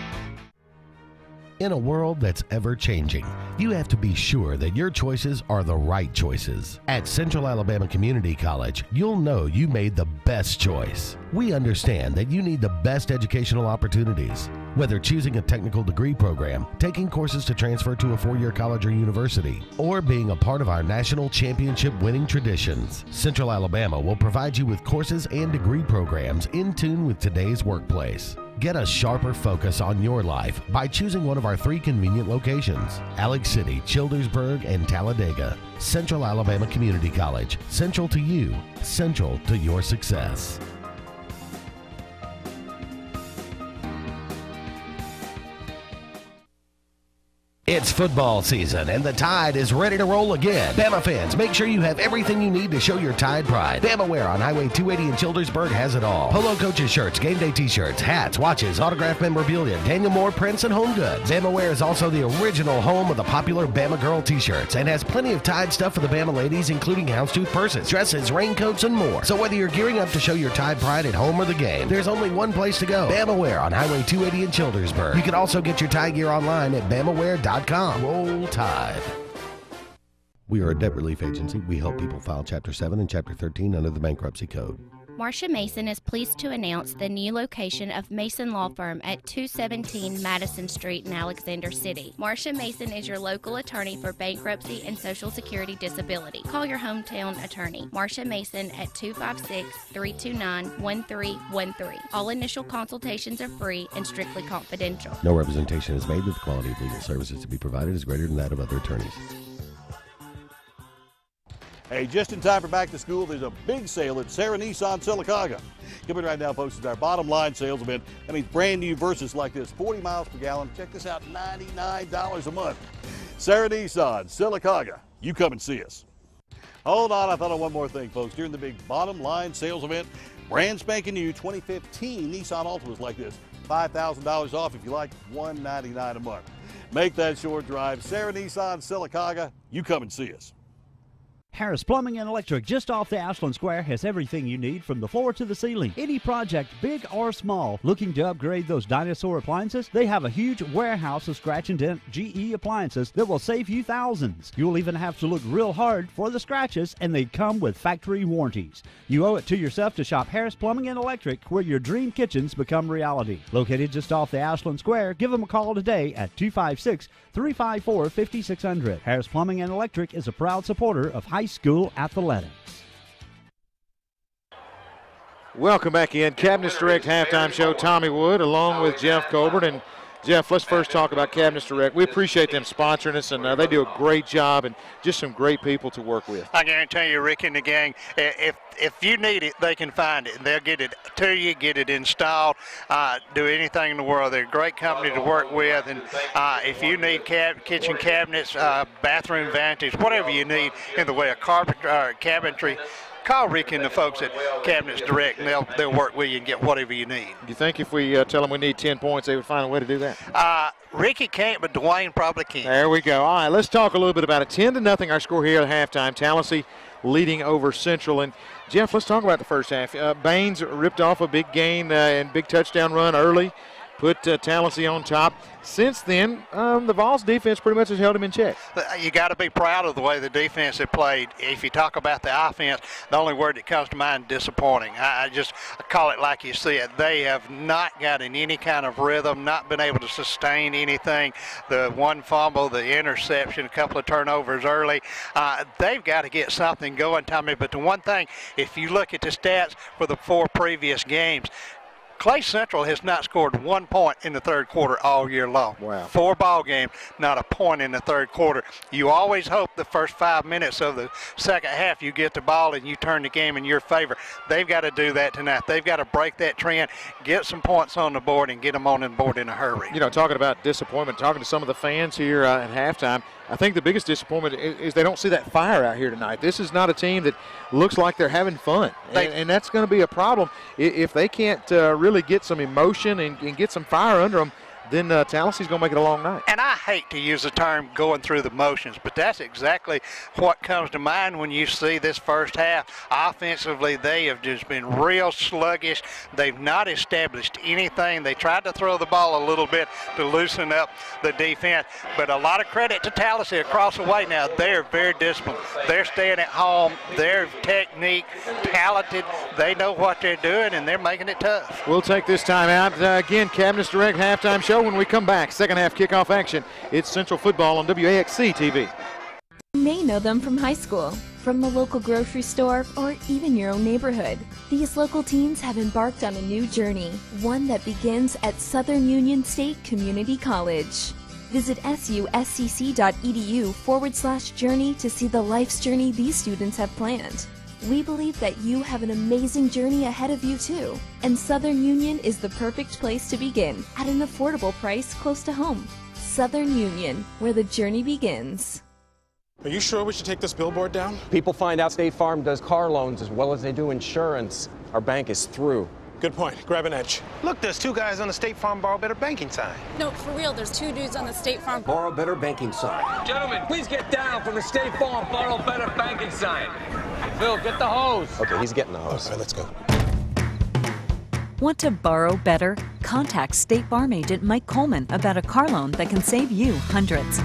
In a world that's ever changing, you have to be sure that your choices are the right choices. At Central Alabama Community College, you'll know you made the best choice. We understand that you need the best educational opportunities. Whether choosing a technical degree program, taking courses to transfer to a four year college or university, or being a part of our national championship winning traditions, Central Alabama will provide you with courses and degree programs in tune with today's workplace. Get a sharper focus on your life by choosing one of our three convenient locations Alex City, Childersburg, and Talladega. Central Alabama Community College. Central to you, central to your success. It's football season, and the Tide is ready to roll again. Bama fans, make sure you have everything you need to show your Tide pride. Bama Wear on Highway 280 in Childersburg has it all. Polo coaches shirts, game day t-shirts, hats, watches, autographed memorabilia, Daniel Moore prints, and home goods. Bama Wear is also the original home of the popular Bama Girl t-shirts and has plenty of Tide stuff for the Bama ladies, including houndstooth purses, dresses, raincoats, and more. So whether you're gearing up to show your Tide pride at home or the game, there's only one place to go. Bama Wear on Highway 280 in Childersburg. You can also get your Tide gear online at bamaware.com. Roll Tide. We are a debt relief agency. We help people file Chapter 7 and Chapter 13 under the Bankruptcy Code. Marcia Mason is pleased to announce the new location of Mason Law Firm at 217 Madison Street in Alexander City. Marcia Mason is your local attorney for bankruptcy and Social Security disability. Call your hometown attorney, Marcia Mason, at 256 329 1313. All initial consultations are free and strictly confidential. No representation is made that the quality of legal services to be provided is greater than that of other attorneys. Hey, just in time for back to school, there's a big sale at Serra Nissan Sylacauga. Coming right now, folks, is our bottom line sales event. That means brand new Versas like this, 40 miles per gallon. Check this out, $99 a month. Serra Nissan Sylacauga, You come and see us. Hold on, I thought of one more thing, folks. During the big bottom line sales event, brand spanking new 2015 Nissan Altimas like this. $5,000 off if you like, 199 a month. Make that short drive. Serra Nissan Sylacauga, You come and see us. Harris Plumbing and Electric, just off the Ashland Square, has everything you need from the floor to the ceiling. Any project, big or small, looking to upgrade those dinosaur appliances? They have a huge warehouse of scratch and dent GE appliances that will save you thousands. You'll even have to look real hard for the scratches, and they come with factory warranties. You owe it to yourself to shop Harris Plumbing and Electric, where your dream kitchens become reality. Located just off the Ashland Square, give them a call today at 256 354 5600. Harris Plumbing and Electric is a proud supporter of high school athletics. Welcome back in. Cabinets Direct halftime show. Tommy Wood along with Jeff Colbert. And Jeff, let's first talk about Cabinets Direct. We appreciate them sponsoring us, and uh, they do a great job and just some great people to work with. I guarantee you, Rick and the gang, if if you need it, they can find it. And they'll get it to you, get it installed, uh, do anything in the world. They're a great company to work with, and uh, if you need cab- kitchen cabinets, uh, bathroom vanities, whatever you need in the way of carpet uh, cabinetry, call Rick and the folks at Cabinets Direct, and they'll they'll work with you and get whatever you need. Do you think if we uh, tell them we need 10 points, they would find a way to do that? Uh, Ricky can't, but Dwayne probably can. There we go. All right, let's talk a little bit about it. 10 to nothing, our score here at halftime. Tallassee leading over Central. And Jeff, let's talk about the first half. Uh, Baines ripped off a big gain uh, and big touchdown run early. Put uh, on top. Since then, um, the Vols defense pretty much has held him in check. You got to be proud of the way the defense has played. If you talk about the offense, the only word that comes to mind disappointing. I, I just I call it like you see it. They have not gotten any kind of rhythm, not been able to sustain anything. The one fumble, the interception, a couple of turnovers early. Uh, they've got to get something going, Tommy. But the one thing, if you look at the stats for the four previous games, Clay Central has not scored one point in the third quarter all year long. Wow. Four ball games, not a point in the third quarter. You always hope the first five minutes of the second half you get the ball and you turn the game in your favor. They've got to do that tonight. They've got to break that trend, get some points on the board, and get them on the board in a hurry. You know, talking about disappointment, talking to some of the fans here uh, at halftime, I think the biggest disappointment is, is, they don't see that fire out here tonight. This is not a team that looks like they're having fun, and, and that's going to be a problem if they can't uh, really get some emotion and, and get some fire under them then uh, Tallassee's going to make it a long night. And I hate to use the term going through the motions, but that's exactly what comes to mind when you see this first half. Offensively, they have just been real sluggish. They've not established anything. They tried to throw the ball a little bit to loosen up the defense, but a lot of credit to Tallassee across the way now. They're very disciplined. They're staying at home. Their technique, talented. They know what they're doing, and they're making it tough. We'll take this time out. Uh, again, Cabinets Direct halftime show when we come back. Second half kickoff action. It's Central Football on WAXC TV. You may know them from high school, from the local grocery store, or even your own neighborhood. These local teens have embarked on a new journey, one that begins at Southern Union State Community College. Visit suscc.edu forward slash journey to see the life's journey these students have planned. We believe that you have an amazing journey ahead of you too, and Southern Union is the perfect place to begin at an affordable price close to home. Southern Union, where the journey begins. Are you sure we should take this billboard down? People find out State Farm does car loans as well as they do insurance. Our bank is through. Good point. Grab an edge. Look, there's two guys on the State Farm Borrow Better Banking sign. No, for real, there's two dudes on the State Farm Borrow Better Banking sign. Gentlemen, please get down from the State Farm Borrow Better Banking sign. Phil, get the hose. Okay, he's getting the hose. All right, let's go. Want to borrow better? Contact State Farm agent Mike Coleman about a car loan that can save you hundreds.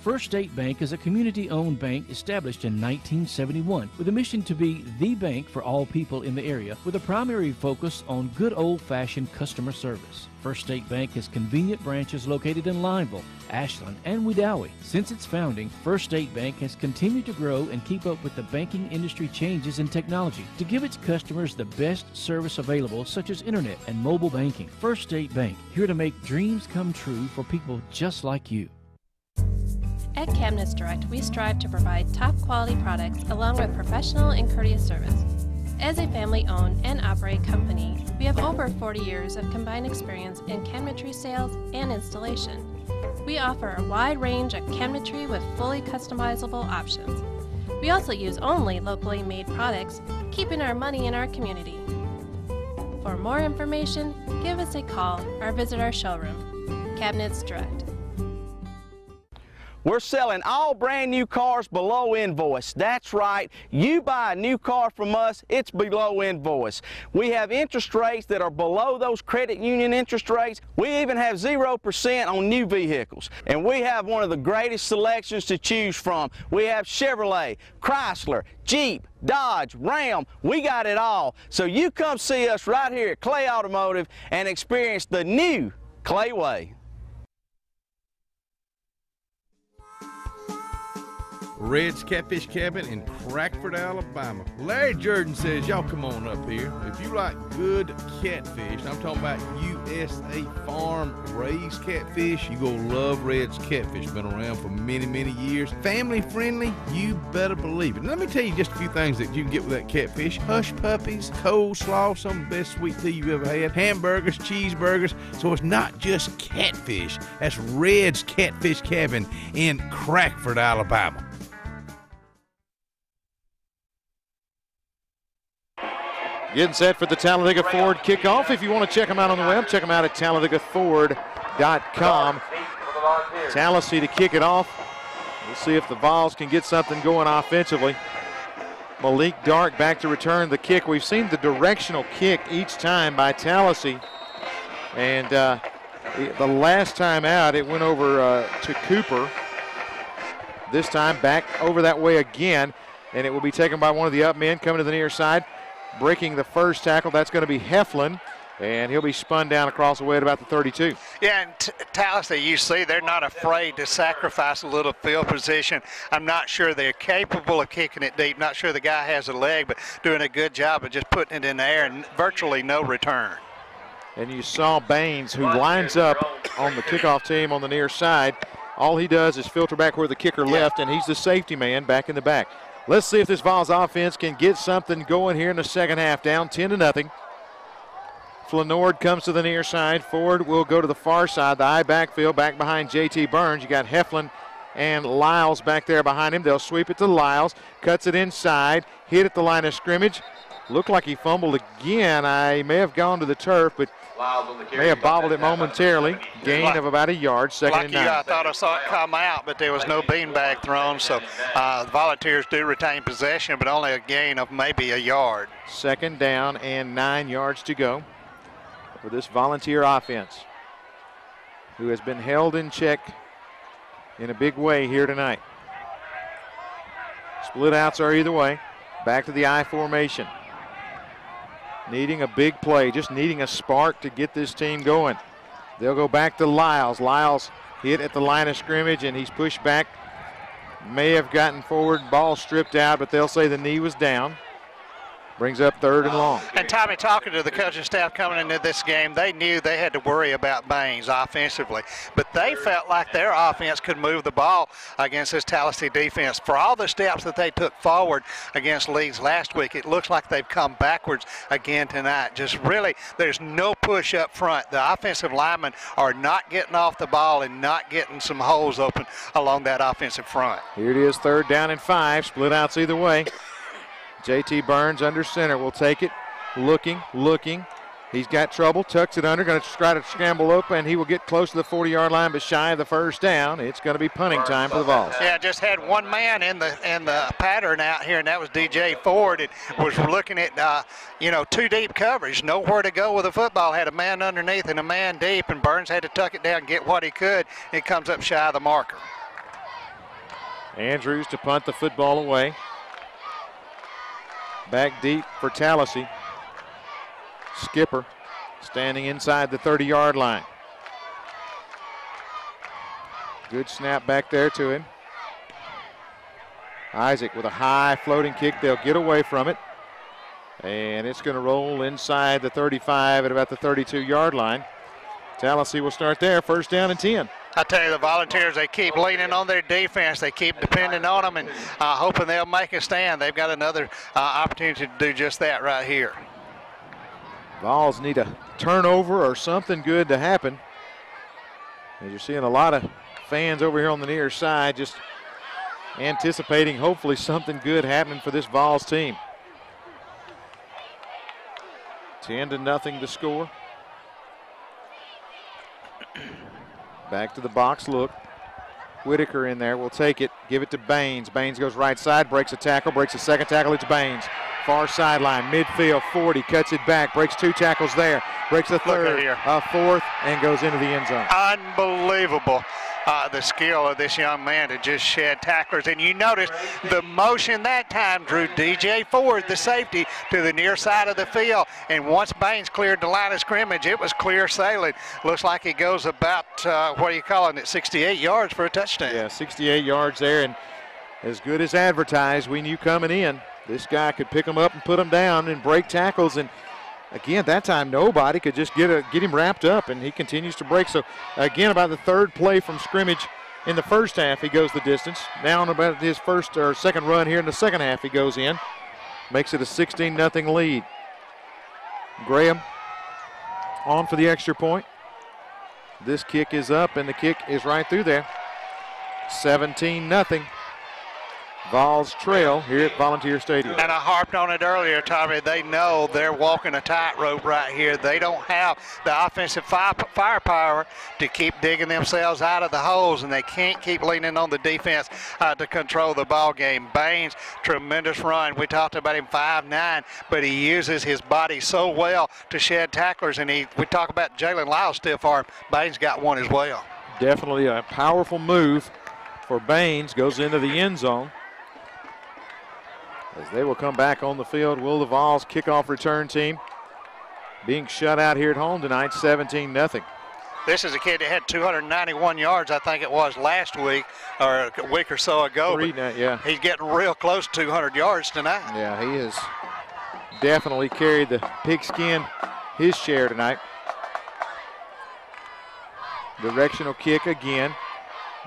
First State Bank is a community owned bank established in 1971 with a mission to be the bank for all people in the area with a primary focus on good old fashioned customer service. First State Bank has convenient branches located in Lineville, Ashland, and Wedowee. Since its founding, First State Bank has continued to grow and keep up with the banking industry changes in technology to give its customers the best service available, such as internet and mobile banking. First State Bank, here to make dreams come true for people just like you. At Cabinets Direct, we strive to provide top quality products along with professional and courteous service. As a family owned and operated company, we have over 40 years of combined experience in cabinetry sales and installation. We offer a wide range of cabinetry with fully customizable options. We also use only locally made products, keeping our money in our community. For more information, give us a call or visit our showroom. Cabinets Direct. We're selling all brand new cars below invoice. That's right. You buy a new car from us, it's below invoice. We have interest rates that are below those credit union interest rates. We even have 0% on new vehicles. And we have one of the greatest selections to choose from. We have Chevrolet, Chrysler, Jeep, Dodge, Ram, we got it all. So you come see us right here at Clay Automotive and experience the new Clay Way. Red's Catfish Cabin in Cragford, Alabama. Larry Jordan says, y'all come on up here. If you like good catfish, I'm talking about USA farm raised catfish, you go love Red's Catfish. Been around for many, many years. Family friendly, you better believe it. let me tell you just a few things that you can get with that catfish. Hush puppies, coleslaw, some of the best sweet tea you've ever had, hamburgers, cheeseburgers. So it's not just catfish. That's Red's Catfish Cabin in Cragford, Alabama. Getting set for the Talladega Ford kickoff. If you want to check them out on the web, check them out at TalladegaFord.com. Tallassee to kick it off. We'll see if the Vols can get something going offensively. Malik Dark back to return the kick. We've seen the directional kick each time by Tallassee. And uh, the last time out, it went over uh, to Cooper. This time back over that way again, and it will be taken by one of the up men coming to the near side. Breaking the first tackle, that's going to be Heflin and he'll be spun down across the way at about the 32. Yeah, and t- you see, they're not afraid to sacrifice a little field position. I'm not sure they're capable of kicking it deep. Not sure the guy has a leg, but doing a good job of just putting it in the air and virtually no return. And you saw Baines, who lines up on the kickoff team on the near side. All he does is filter back where the kicker left, and he's the safety man back in the back. Let's see if this Vols offense can get something going here in the second half, down 10 to nothing. Flournoy comes to the near side. Ford will go to the far side, the I backfield, back behind J.T. Burns. You got Heflin and Lyles back there behind him. They'll sweep it to Lyles, cuts it inside, hit at the line of scrimmage. Looked like he fumbled again. I may have gone to the turf, but may have bobbled it momentarily. Gain of about a yard, second like and nine. You, I thought I saw it come out, but there was no beanbag thrown, so uh, Volunteers do retain possession, but only a gain of maybe a yard. Second down and nine yards to go for this volunteer offense who has been held in check in a big way here tonight. Split outs are either way. Back to the I formation. Needing a big play, just needing a spark to get this team going. They'll go back to Lyles. Lyles hit at the line of scrimmage and he's pushed back. May have gotten forward, ball stripped out, but they'll say the knee was down. Brings up third and long. And Tommy, talking to the coaching staff coming into this game, they knew they had to worry about Baines offensively, but they felt like their offense could move the ball against this Tallassee defense. For all the steps that they took forward against Leeds last week, it looks like they've come backwards again tonight. Just really, there's no push up front. The offensive linemen are not getting off the ball and not getting some holes open along that offensive front. Here it is, third down and five. Split outs either way. JT Burns under center will take it. Looking, looking. He's got trouble, tucks it under, going to try to scramble up, and he will get close to the 40 yard line, but shy of the first down. It's going to be punting time for the Vols. Yeah, just had one man in the in the pattern out here, and that was DJ Ford. It was looking at, uh, you know, two deep coverage, nowhere to go with the football. Had a man underneath and a man deep, and Burns had to tuck it down and get what he could. It comes up shy of the marker. Andrews to punt the football away. Back deep for Tallassee. Skipper standing inside the 30 yard line. Good snap back there to him. Isaac with a high floating kick. They'll get away from it. And it's going to roll inside the 35 at about the 32 yard line. Tallassee will start there. First down and 10. I tell you, the Volunteers, they keep leaning on their defense. They keep depending on them and uh, hoping they'll make a stand. They've got another uh, opportunity to do just that right here. Vols need a turnover or something good to happen. As you're seeing a lot of fans over here on the near side just anticipating hopefully something good happening for this Vols team. 10 to nothing to score. Back to the box look. Whitaker in there will take it, give it to Baines. Baines goes right side, breaks a tackle, breaks a second tackle. It's Baines. Far sideline, midfield, 40, cuts it back, breaks two tackles there, breaks a third, a fourth, and goes into the end zone. Unbelievable uh, the skill of this young man to just shed tacklers. And you notice the motion that time drew DJ Ford, the safety, to the near side of the field. And once Baines cleared the line of scrimmage, it was clear sailing. Looks like he goes about, uh, what are you calling it, 68 yards for a touchdown. Yeah, 68 yards there. And as good as advertised, we knew coming in, this guy could pick them up and put them down and break tackles. And again, that time nobody could just get a, get him wrapped up, and he continues to break. So again, about the third play from scrimmage in the first half, he goes the distance. Now on about his first or second run here in the second half, he goes in, makes it a 16 0 lead. Graham on for the extra point. This kick is up, and the kick is right through there. 17 0. Vols trail here at Volunteer Stadium. And I harped on it earlier, Tommy. They know they're walking a tightrope right here. They don't have the offensive fire, firepower to keep digging themselves out of the holes, and they can't keep leaning on the defense uh, to control the ball game. Baines, tremendous run. We talked about him 5'9", but he uses his body so well to shed tacklers. And he, we talk about Jalen Lyles stiff arm. Baines got one as well. Definitely a powerful move for Baines. Goes into the end zone. As they will come back on the field, will the Vols kickoff return team being shut out here at home tonight, 17 0. This is a kid that had 291 yards, I think it was last week or a week or so ago. Three, yeah. He's getting real close to 200 yards tonight. Yeah, he has definitely carried the pigskin his share tonight. Directional kick again.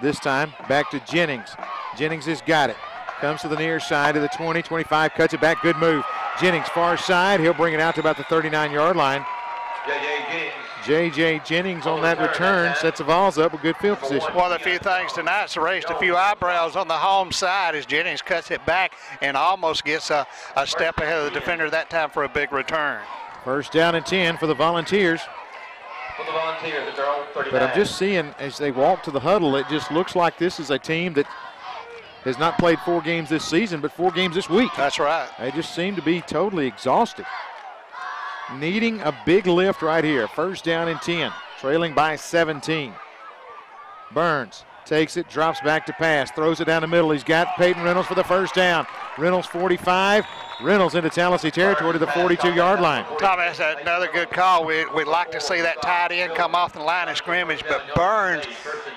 This time back to Jennings. Jennings has got it. Comes to the near side of the 20, 25, cuts it back. Good move. Jennings far side. He'll bring it out to about the 39 yard line. J.J. Jennings on that return sets the Vols up with good field position. One of the few things tonight tonight's raised a few eyebrows on the home side as Jennings cuts it back and almost gets a, a step ahead of the defender that time for a big return. First down and 10 for the Volunteers. For the Volunteers at their own 39. But I'm just seeing as they walk to the huddle, it just looks like this is a team that has not played four games this season, but four games this week. That's right. They just seem to be totally exhausted. Needing a big lift right here. First down and 10, trailing by 17. Burns takes it, drops back to pass, throws it down the middle. He's got Peyton Reynolds for the first down. Reynolds 45. Reynolds into Tallassee territory to the 42-yard line. Tom, that's another good call. We, would like to see that tight end come off the line of scrimmage, but Burns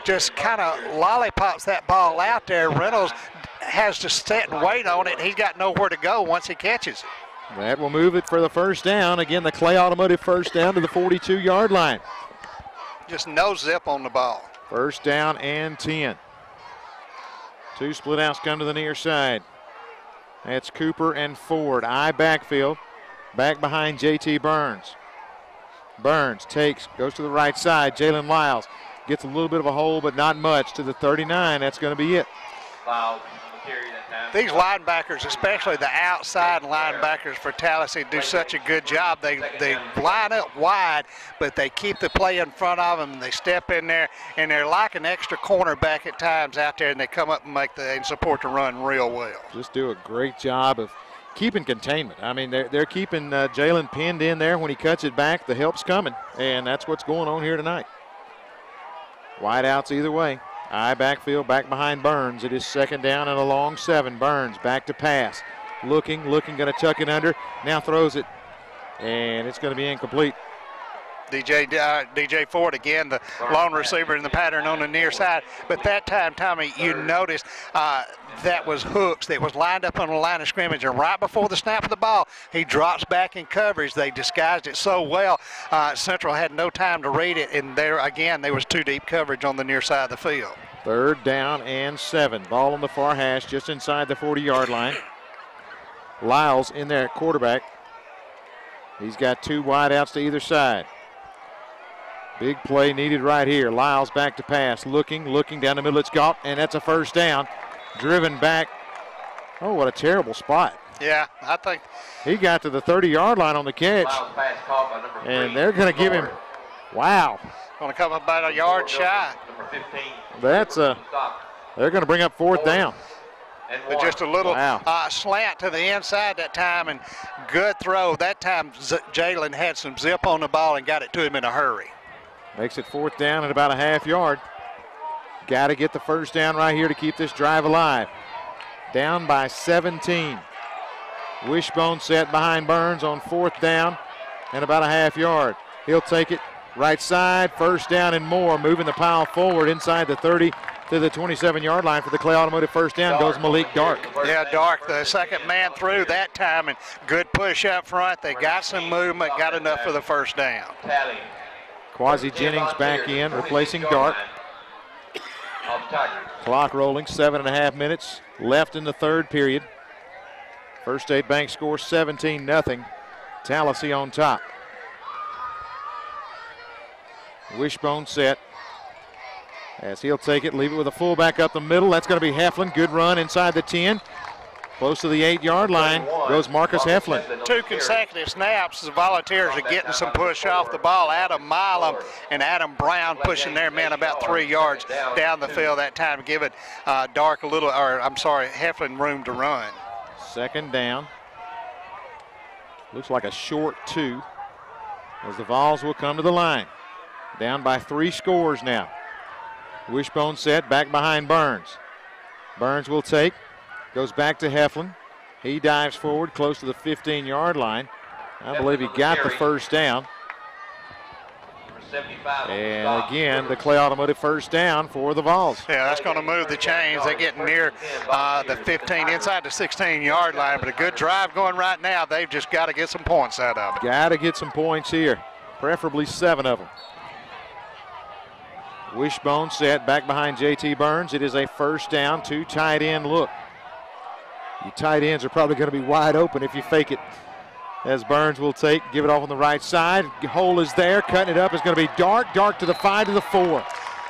just kind of lollipops that ball out there. Reynolds has to sit and wait on it. He's got nowhere to go once he catches it. That will move it for the first down. Again, the Clay Automotive first down to the 42-yard line. Just no zip on the ball. First down and 10. Two split outs come to the near side. That's Cooper and Ford. I backfield. Back behind JT Burns. Burns takes, goes to the right side. Jalen Lyles gets a little bit of a hole, but not much. To the 39. That's going to be it. These linebackers, especially the outside linebackers for Tallassee, do such a good job. They they line up wide, but they keep the play in front of them. And they step in there, and they're like an extra cornerback at times out there, and they come up and make the and support the run real well. Just do a great job of keeping containment. I mean, they're, they're keeping uh, Jalen pinned in there. When he cuts it back, the help's coming, and that's what's going on here tonight. Wide outs either way. I backfield back behind Burns. It is second down and a long seven. Burns back to pass. Looking, looking, going to tuck it under. Now throws it, and it's going to be incomplete. DJ uh, DJ Ford again, the lone receiver in the pattern on the near side. But that time, Tommy, you noticed uh, that was Hooks that was lined up on the line of scrimmage, and right before the snap of the ball, he drops back in coverage. They disguised it so well. Uh, Central had no time to read it, and there again, there was too deep coverage on the near side of the field. Third down and seven. Ball on the far hash, just inside the 40-yard line. Lyles in there at quarterback. He's got two wideouts to either side. Big play needed right here. Lyles back to pass. Looking, looking down the middle. It's got, and that's a first down. Driven back. Oh, what a terrible spot. Yeah, I think. He got to the 30 yard line on the catch. And they're going to give him. Wow. Going to come about a yard shy. That's a. They're going to bring up fourth down. But just a little wow. uh, slant to the inside that time, and good throw. That time, Jalen had some zip on the ball and got it to him in a hurry. Makes it fourth down at about a half yard. Got to get the first down right here to keep this drive alive. Down by 17. Wishbone set behind Burns on fourth down and about a half yard. He'll take it right side, first down and more, moving the pile forward inside the 30 to the 27 yard line for the Clay Automotive first down goes Malik Dark. Yeah, Dark, the second man through that time, and good push up front. They got some movement, got enough for the first down. Quasi Jennings back in, replacing Dark. Clock rolling, seven and a half minutes left in the third period. First State Bank scores 17 0. Tallassee on top. Wishbone set. As he'll take it, leave it with a fullback up the middle. That's going to be Heflin. Good run inside the 10. Close to the eight yard line goes Marcus Heflin. Two consecutive snaps. The Volunteers are getting some push off the ball. Adam Milam and Adam Brown pushing their men about three yards down the field that time, giving uh, Dark a little, or I'm sorry, Heflin room to run. Second down. Looks like a short two as the Vols will come to the line. Down by three scores now. Wishbone set back behind Burns. Burns will take, goes back to Heflin. He dives forward close to the 15 yard line. I believe he got the first down. And again, the Clay Automotive first down for the Vols. Yeah, that's going to move the chains. They're getting near uh, the 15, inside the 16 yard line, but a good drive going right now. They've just got to get some points out of it. Got to get some points here, preferably seven of them. Wishbone set back behind JT Burns. It is a first down, two tight end look. Your tight ends are probably going to be wide open if you fake it. As Burns will take, give it off on the right side. Hole is there. Cutting it up is going to be Dark. Dark to the five to the four.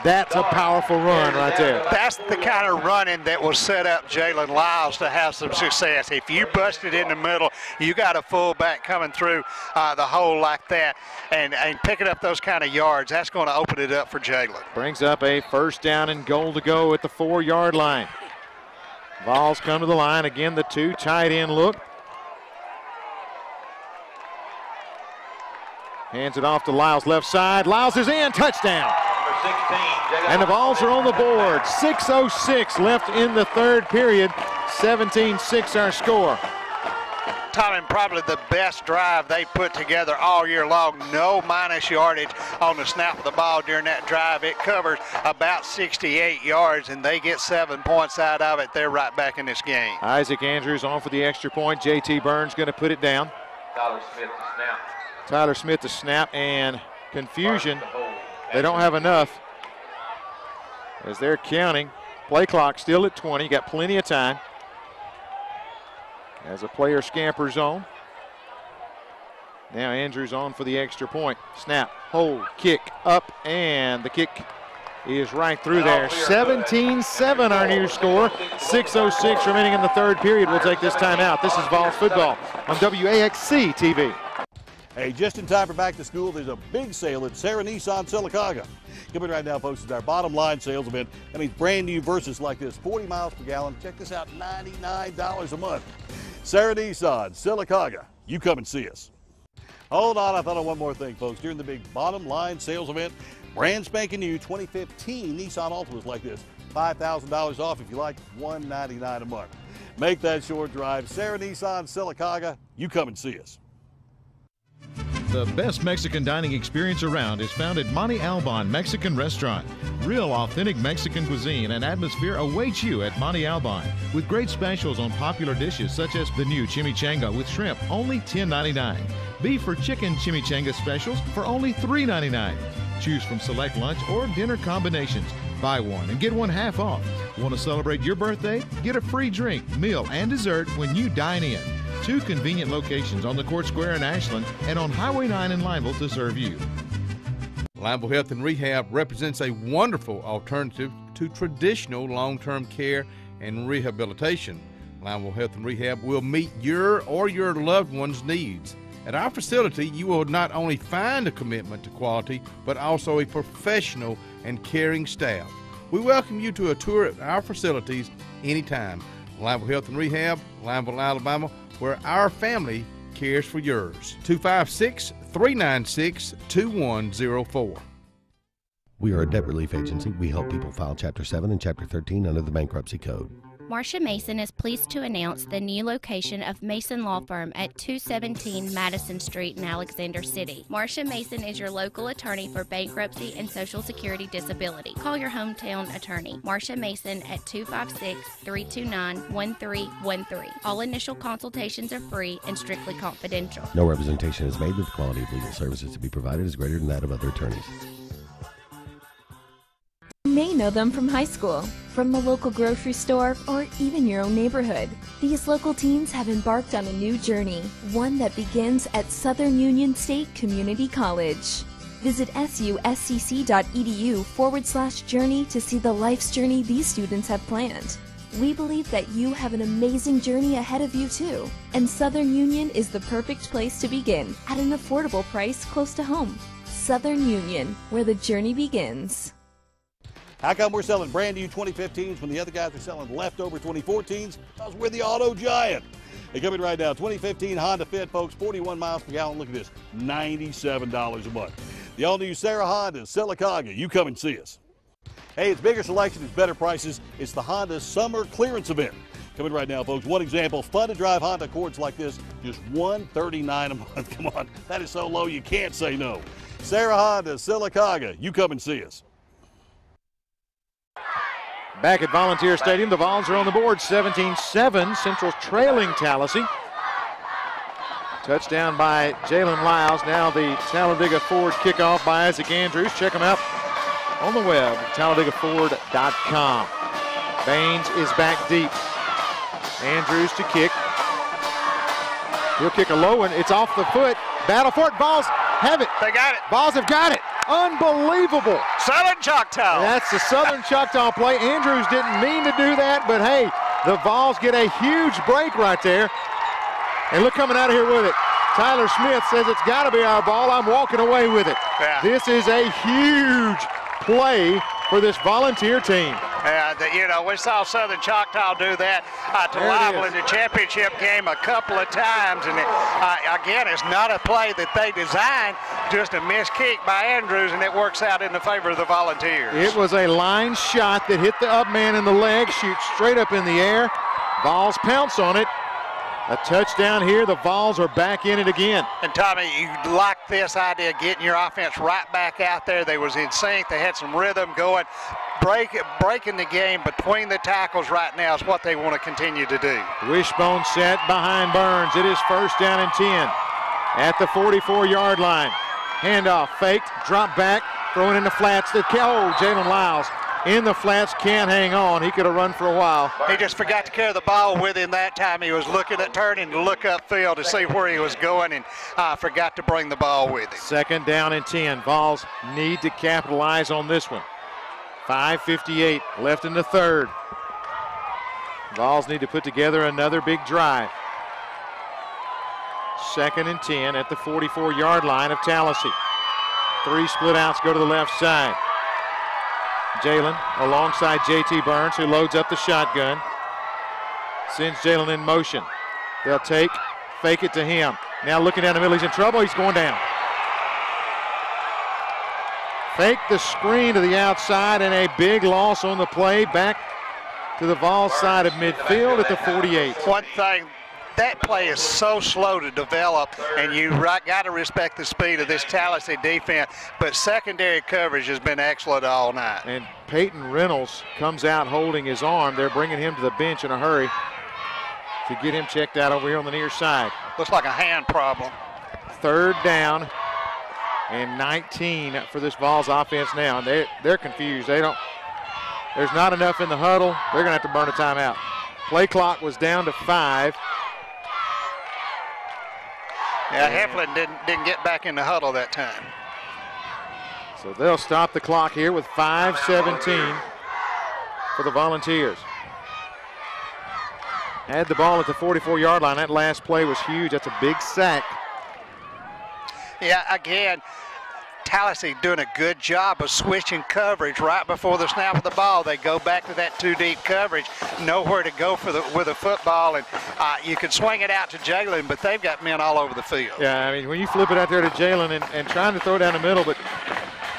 That's a powerful run right there. That's the kind of running that will set up Jalen Lyles to have some success. If you bust it in the middle, you got a fullback coming through uh, the hole like that and, and picking up those kind of yards. That's going to open it up for Jalen. Brings up a first down and goal to go at the four yard line. Vols come to the line. Again, the two tight end look. Hands it off to Lyles left side. Lyles is in. Touchdown. And the Vols are on the board. 6.06 left in the third period. 17-6 our score. Tommy, probably the best drive they put together all year long. No minus yardage on the snap of the ball during that drive. It covers about 68 yards, and they get seven points out of it. They're right back in this game. Isaac Andrews on for the extra point. JT Burns going to put it down. Tyler Smith to snap. Tyler Smith to snap and confusion. They don't have enough as they're counting. Play clock still at 20. Got plenty of time. As a player scampers on. Now Andrews on for the extra point. Snap, hold, kick, up, and the kick is right through there. 17-7 our new score. 6.06 remaining in the third period. We'll take this time out. This is Vols football on WAXC TV. Hey, just in time for back to school, there's a big sale at Serra Nissan Sylacauga. Coming right now, folks, is our bottom line sales event. That means brand new Versas like this, 40 miles per gallon. Check this out, $99 a month. Serra Nissan, Sylacauga, You come and see us. Hold on, I thought of one more thing, folks. During the big bottom line sales event, brand spanking new 2015 Nissan Altimas like this. $5,000 off if you like, 199 a month. Make that short drive. Serra Nissan, Sylacauga, You come and see us. The best Mexican dining experience around is found at Monte Alban Mexican Restaurant. Real authentic Mexican cuisine and atmosphere awaits you at Monte Alban with great specials on popular dishes such as the new chimichanga with shrimp, only $10.99. Beef or chicken chimichanga specials for only $3.99. Choose from select lunch or dinner combinations. Buy one and get one half off. Want to celebrate your birthday? Get a free drink, meal, and dessert when you dine in. Two convenient locations on the Court Square in Ashland and on Highway 9 in Lineville to serve you. Lineville Health and Rehab represents a wonderful alternative to traditional long term care and rehabilitation. Lineville Health and Rehab will meet your or your loved one's needs. At our facility, you will not only find a commitment to quality, but also a professional and caring staff. We welcome you to a tour at our facilities anytime. Lineville Health and Rehab, Lineville, Alabama, where our family cares for yours. 256 396 2104. We are a debt relief agency. We help people file Chapter 7 and Chapter 13 under the Bankruptcy Code. Marcia Mason is pleased to announce the new location of Mason Law Firm at 217 Madison Street in Alexander City. Marcia Mason is your local attorney for bankruptcy and Social Security disability. Call your hometown attorney, Marcia Mason, at 256 329 1313. All initial consultations are free and strictly confidential. No representation is made that the quality of legal services to be provided is greater than that of other attorneys. You may know them from high school, from the local grocery store, or even your own neighborhood. These local teens have embarked on a new journey, one that begins at Southern Union State Community College. Visit suscc.edu forward slash journey to see the life's journey these students have planned. We believe that you have an amazing journey ahead of you too, and Southern Union is the perfect place to begin at an affordable price close to home. Southern Union, where the journey begins. How come we're selling brand new 2015s when the other guys are selling leftover 2014s? Because we're the auto giant. Hey, coming right now, 2015 Honda Fit, folks, 41 miles per gallon. Look at this, $97 a month. The all-new Serra Honda, Sylacauga. You come and see us. Hey, it's bigger selection, it's better prices. It's the Honda Summer Clearance Event. Coming right now, folks. One example, fun to drive Honda Accords like this, just 139 a month. Come on, that is so low you can't say no. Serra Honda, Sylacauga. You come and see us. Back at Volunteer Stadium, the Vols are on the board 17-7. Central trailing Tallassee. Touchdown by Jalen Lyles. Now the Talladega Ford kickoff by Isaac Andrews. Check him out on the web, talladegaford.com. Baines is back deep. Andrews to kick. He'll kick a low one. It's off the foot. Battle for it. Vols have it. They got it. Balls have got it. Unbelievable. Southern Choctaw. That's the Southern Choctaw play. Andrews didn't mean to do that, but hey, the Vols get a huge break right there. And look coming out of here with it. Tyler Smith says it's got to be our ball. I'm walking away with it. Yeah. This is a huge play for this volunteer team. Uh, you know, we saw Southern Choctaw do that uh, to There it Liable is. in the championship game a couple of times. And it, uh, again, it's not a play that they designed, just a missed kick by Andrews, and it works out in the favor of the Volunteers. It was a line shot that hit the up man in the leg, shoots straight up in the air. Vols pounce on it. A touchdown here. The Vols are back in it again. And Tommy, you like this idea, getting your offense right back out there. They was in sync. They had some rhythm going. Break, breaking the game between the tackles right now is what they want to continue to do. Wishbone set behind Burns. It is first down and 10 at the 44 yard line. Handoff faked, drop back, throwing in the flats. The oh, Jalen Lyles in the flats can't hang on. He could have run for a while. He just forgot to carry the ball with him that time. He was looking at turning to look upfield to see where he was going and uh, forgot to bring the ball with him. Second down and 10. Vols need to capitalize on this one. 5.58 left in the third. Vols need to put together another big drive. Second and 10 at the 44 yard line of Tallassee. Three split outs go to the left side. Jalen alongside JT Burns, who loads up the shotgun. Sends Jalen in motion. They'll take, fake it to him. Now looking down the middle, he's in trouble. He's going down. Fake the screen to the outside and a big loss on the play back to the Vol side of midfield at the 48. One thing, that play is so slow to develop, and you right, got to respect the speed of this Tallassee defense. But secondary coverage has been excellent all night. And Peyton Reynolds comes out holding his arm. They're bringing him to the bench in a hurry to get him checked out over here on the near side. Looks like a hand problem. Third down and 19 for this Vols offense now. And they, they're confused. They don't. There's not enough in the huddle. They're going to have to burn a timeout. Play clock was down to five. Yeah, Heflin didn't didn't get back in the huddle that time. So they'll stop the clock here with 5:17 for the Volunteers. Had the ball at the 44-yard line. That last play was huge. That's a big sack. Yeah, again, Tallassee doing a good job of switching coverage right before the snap of the ball. They go back to that two deep coverage, nowhere to go for the with the football, and uh, you can swing it out to Jalen, but they've got men all over the field. Yeah, I mean, when you flip it out there to Jalen and, and trying to throw down the middle, but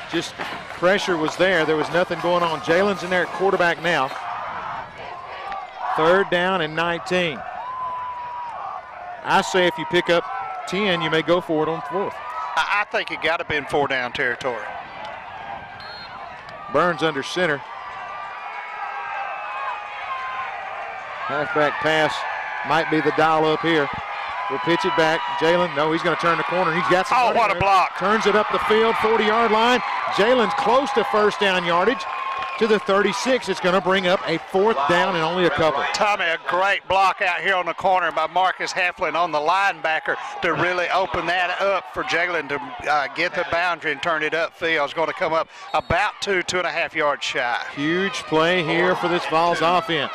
just pressure was there. There was nothing going on. Jalen's in there at quarterback now. Third down and 19. I say if you pick up 10, you may go for it on fourth. I, I think it got to be in four down territory. Burns under center. Halfback pass might be the dial up here. We'll pitch it back. Jalen, no, he's going to turn the corner. He's got some. Oh, what a room. block. Turns it up the field, 40 yard line. Jalen's close to first down yardage. To the 36. It's going to bring up a fourth down and only a couple. Tommy, a great block out here on the corner by Marcus Heflin on the linebacker to really open that up for Jalen to uh, get the boundary and turn it upfield. It's going to come up about two, two and a half yards shy. Huge play here for this Vols offense.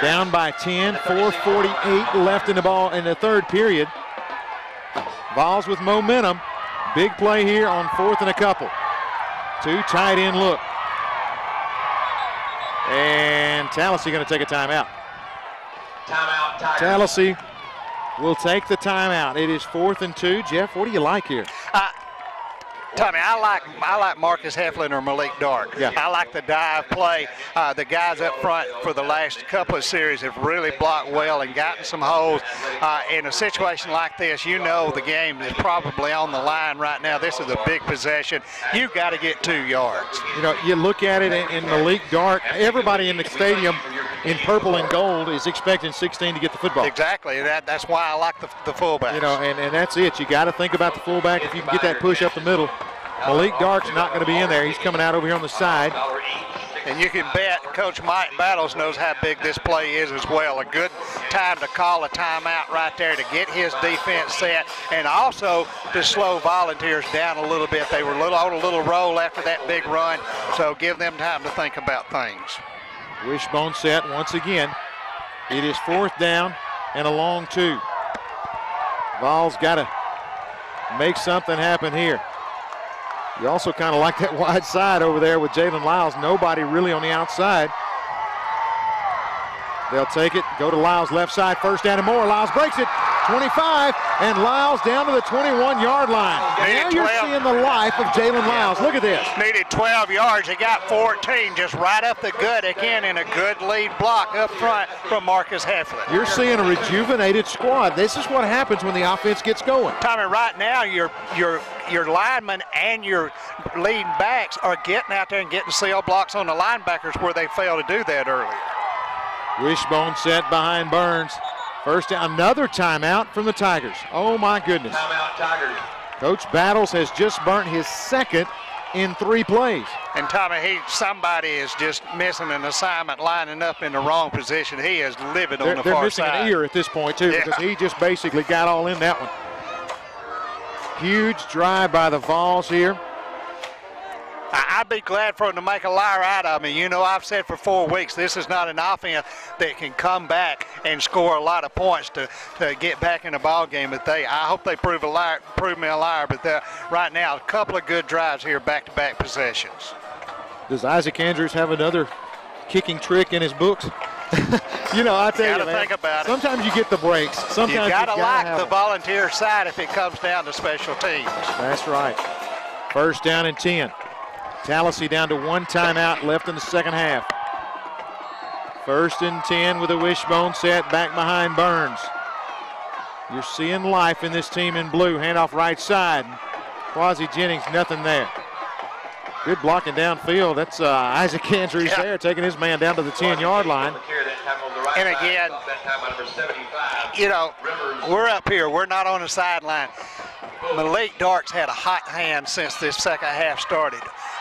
Down by 10, 448 left in the ball in the third period. Vols with momentum. Big play here on fourth and a couple. Two tight end look. And Tallassee going to take a timeout. Timeout, Tigers. Tallassee will take the timeout. It is fourth and two. Jeff, what do you like here? Uh, Tommy, I like I like Marcus Heflin or Malik Dark. Yeah. I like the dive play. Uh, the guys up front for the last couple of series have really blocked well and gotten some holes. Uh, in a situation like this, you know the game is probably on the line right now. This is a big possession. You've got to get two yards. You know, you look at it in, in Malik Dark, everybody in the stadium in purple and gold is expecting 16 to get the football. Exactly. That, that's why I like the, the fullback. You know, and, and that's it. You got to think about the fullback if you can get that push up the middle. Malik Dark's not going to be in there. He's coming out over here on the side. And you can bet Coach Mike Battles knows how big this play is as well. A good time to call a timeout right there to get his defense set and also to slow volunteers down a little bit. They were a little on a little roll after that big run, so give them time to think about things. Wishbone set once again. It is fourth down and a long two. Vols got to make something happen here. You also kind of like that wide side over there with Jalen Lyles. Nobody really on the outside. They'll take it, go to Lyles left side, first down and more. Lyles breaks it, 25, and Lyles down to the 21-yard line. Now you're seeing the life of Jalen Lyles. Look at this. Needed 12 yards. He got 14, just right up the gut again, in a good lead block up front from Marcus Heflin. You're seeing a rejuvenated squad. This is what happens when the offense gets going. Tommy, right now your your your linemen and your leading backs are getting out there and getting seal blocks on the linebackers where they failed to do that earlier. Wishbone set behind Burns. First down, another timeout from the Tigers. Oh my goodness. Timeout, Tigers. Coach Battles has just burnt his second in three plays. And Tommy, he somebody is just missing an assignment, lining up in the wrong position. He is livid on They're, the they're missing an ear at this point too Yeah. because he just basically got all in that one. Huge drive by the Vols here. I'd be glad for him to make a liar out of me. You know, I've said for four weeks, this is not an offense that can come back and score a lot of points to, to get back in the ball game. But they, I hope they prove a liar, prove me a liar. But right now, a couple of good drives here, back-to-back possessions. Does Isaac Andrews have another kicking trick in his books? you know, I tell Gotta you, man, think about it. sometimes you get the breaks. Sometimes you gotta gotta like the them. volunteer side if it comes down to special teams. That's right. First down and 10. Tallassee down to one timeout left in the second half. First and 10 with a wishbone set back behind Burns. You're seeing life in this team in blue. Handoff right side. Quasi Jennings, nothing there. Good blocking downfield. That's uh, Isaac Andrews Yeah. there, taking his man down to the 10 yard line. And again, you know, we're up here. We're not on the sideline. Malik Dark's had a hot hand since this second half started.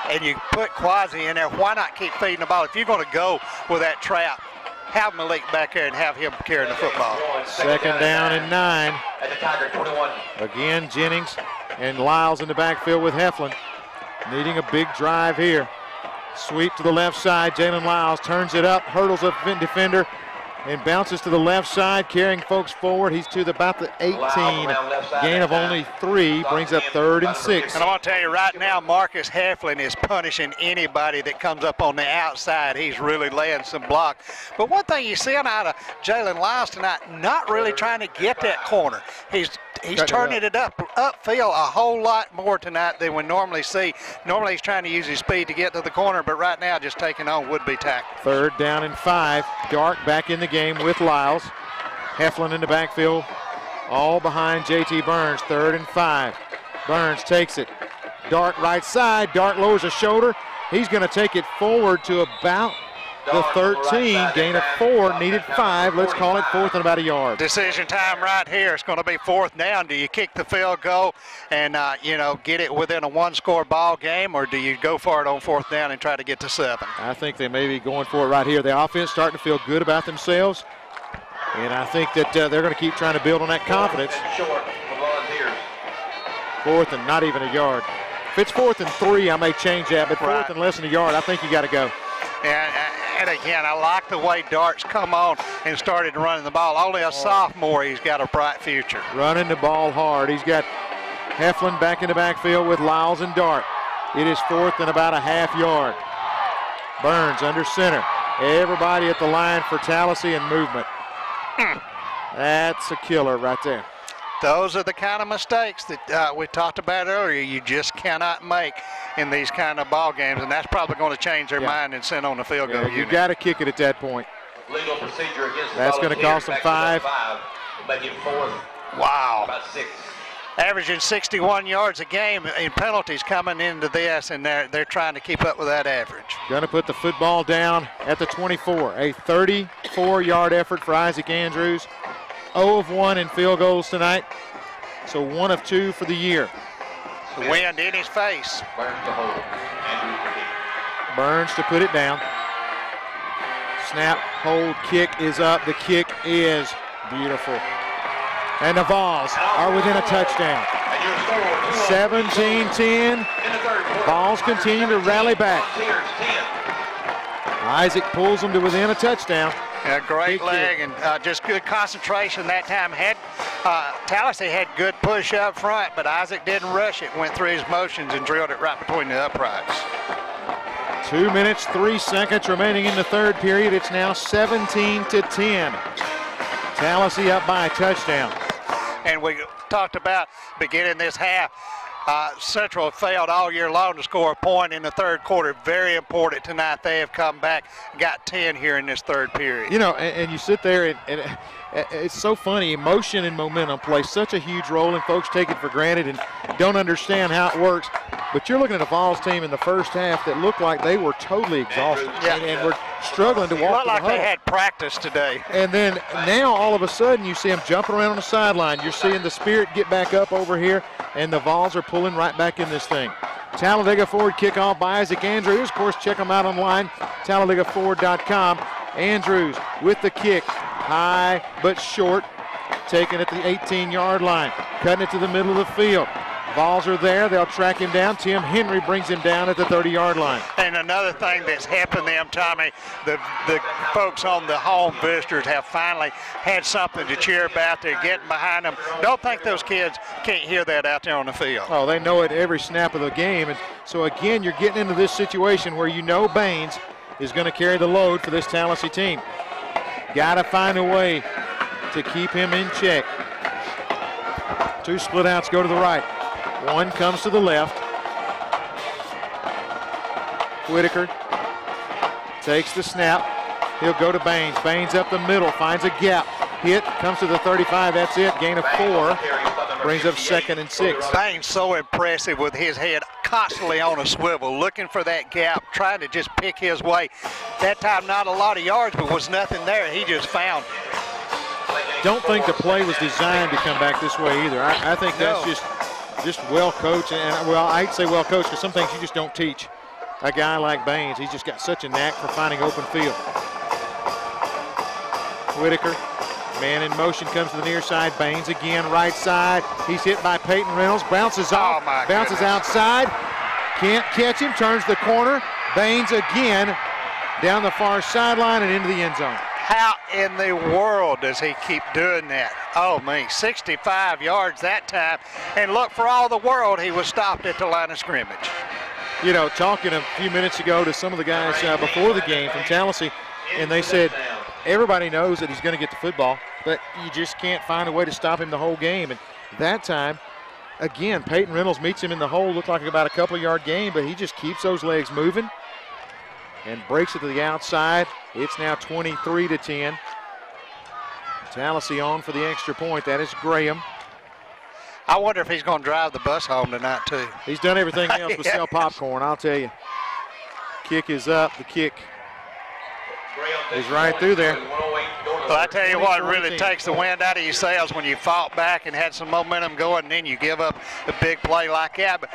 And you put Quasi in there. Why not keep feeding the ball? If you're going to go with that trap, have Malik back there and have him carrying the football. Second down and nine. At the Tiger 21. Again, Jennings and Lyles in the backfield with Heflin. Needing a big drive here. Sweep to the left side. Jalen Lyles turns it up, hurdles a defender, and bounces to the left side, carrying folks forward. He's to the, about the 18. Gain of only three brings up third and six. And I want to tell you right now, Marcus Heflin is punishing anybody that comes up on the outside. He's really laying some block. But one thing you see out of Jalen Lyles tonight, not really trying to get that corner. He's he's Cutting it turning it up upfield a whole lot more tonight than we normally see. Normally he's trying to use his speed to get to the corner, but right now just taking on would-be tackle. Third down and five. Dark back in the game with Lyles. Heflin in the backfield, all behind JT Burns. Third and five. Burns takes it. Dark right side. Dark lowers a shoulder. He's going to take it forward to about the 13. Gain of four, needed five. Let's call it fourth and about a yard. Decision time right here. It's going to be fourth down. Do you kick the field goal and uh, you know get it within a one-score ball game, or do you go for it on fourth down and try to get to seven? I think they may be going for it right here. The offense starting to feel good about themselves, and I think that uh, they're going to keep trying to build on that confidence. Fourth and not even a yard. If it's fourth and three, I may change that, but fourth Right. and less than a yard, I think you got to go. And, and again, I like the way Dark's come on and started running the ball. Only a sophomore, he's got a bright future. Running the ball hard. He's got Heflin back in the backfield with Lyles and Dark. It is fourth and about a half yard. Burns under center. Everybody at the line for Tallassee and movement. Hmm. That's a killer right there. Those are the kind of mistakes that uh, we talked about earlier. You just cannot make in these kind of ball games, and that's probably going to change their Yeah. mind and send on the field goal Yeah, you unit. got to kick it at that point. Legal procedure against That's gonna cost them Back to the five. five. Make it fourth. Wow. About six. Averaging 61 yards a game in penalties coming into this, and they're they're trying to keep up with that average. Going to put the football down at the 24. A 34-yard effort for Isaac Andrews. 0 of 1 in field goals tonight. So 1 of 2 for the year. The wind in his face. Burns to hold. Andrews to kick. Burns to put it down. Snap, hold, kick is up. The kick is beautiful. And the Vols are within a touchdown. 17-10. Vols continue to rally back. Isaac pulls them to within a touchdown. A great Big leg kick. and uh, just good concentration that time. Had uh, Tallassee had good push up front, but Isaac didn't rush it. Went through his motions and drilled it right between the uprights. Two minutes, three seconds remaining in the third period. It's now 17 to 10. Tallassee up by a touchdown. And we talked about beginning this half. Uh, Central failed all year long to score a point in the third quarter. Very important tonight. They have come back, got 10 here in this third period. You know, and, and you sit there and, and it's so funny. Emotion and momentum play such a huge role, and folks take it for granted and don't understand how it works. But you're looking at a Vols team in the first half that looked like they were totally exhausted Yeah. and, and were struggling to walk Not to the like they had practice today. And then now all of a sudden you see them jumping around on the sideline. You're seeing the spirit get back up over here, and the Vols are pulling right back in this thing. Talladega Ford kickoff by Isaac Andrews. Of course, check them out online, TalladegaFord.com. Andrews with the kick, high but short, taken at the 18-yard line, cutting it to the middle of the field. Vols are there. They'll track him down. Tim Henry brings him down at the 30-yard line. And another thing that's helping them, Tommy, the the folks on the home visitors have finally had something to cheer about. They're getting behind them. Don't think those kids can't hear that out there on the field. Oh, they know it every snap of the game. And so, again, you're getting into this situation where you know Baines is going to carry the load for this Tallassee team. Got to find a way to keep him in check. Two split outs go to the right. One comes to the left. Whitaker takes the snap. He'll go to Baines. Baines up the middle, finds a gap. Hit, comes to the 35. That's it. Gain of four. Brings up second and six. Baines so impressive with his head constantly on a swivel, looking for that gap, trying to just pick his way. That time, not a lot of yards, but was nothing there. He just found. don't think the play was designed to come back this way either. I, I think that's No. just just well coached, and well, I'd say well coached because some things you just don't teach. A guy like Baines, he's just got such a knack for finding open field. Whitaker, man in motion, comes to the near side. Baines again, right side. He's hit by Peyton Reynolds, bounces oh, off, Oh, bounces goodness. outside. Can't catch him, turns the corner. Baines again down the far sideline and into the end zone. How in the world does he keep doing that? Oh, me, 65 yards that time. And look, for all the world, he was stopped at the line of scrimmage. you know, talking a few minutes ago to some of the guys uh, before the game from Tallassee, and they said everybody knows that he's going to get the football, but you just can't find a way to stop him the whole game. And that time, again, Peyton Reynolds meets him in the hole. Looked like about a couple yard game, but he just keeps those legs moving and breaks it to the outside. It's now 23 to 10. Tallassee on for the extra point. That is Graham. I wonder if he's going to drive the bus home tonight, too. He's done everything else but sell popcorn, I'll tell you. Kick is up. The kick He's right through there. Well, I tell you what, it really takes the wind out of your sails when you fought back and had some momentum going, and then you give up a big play like that. But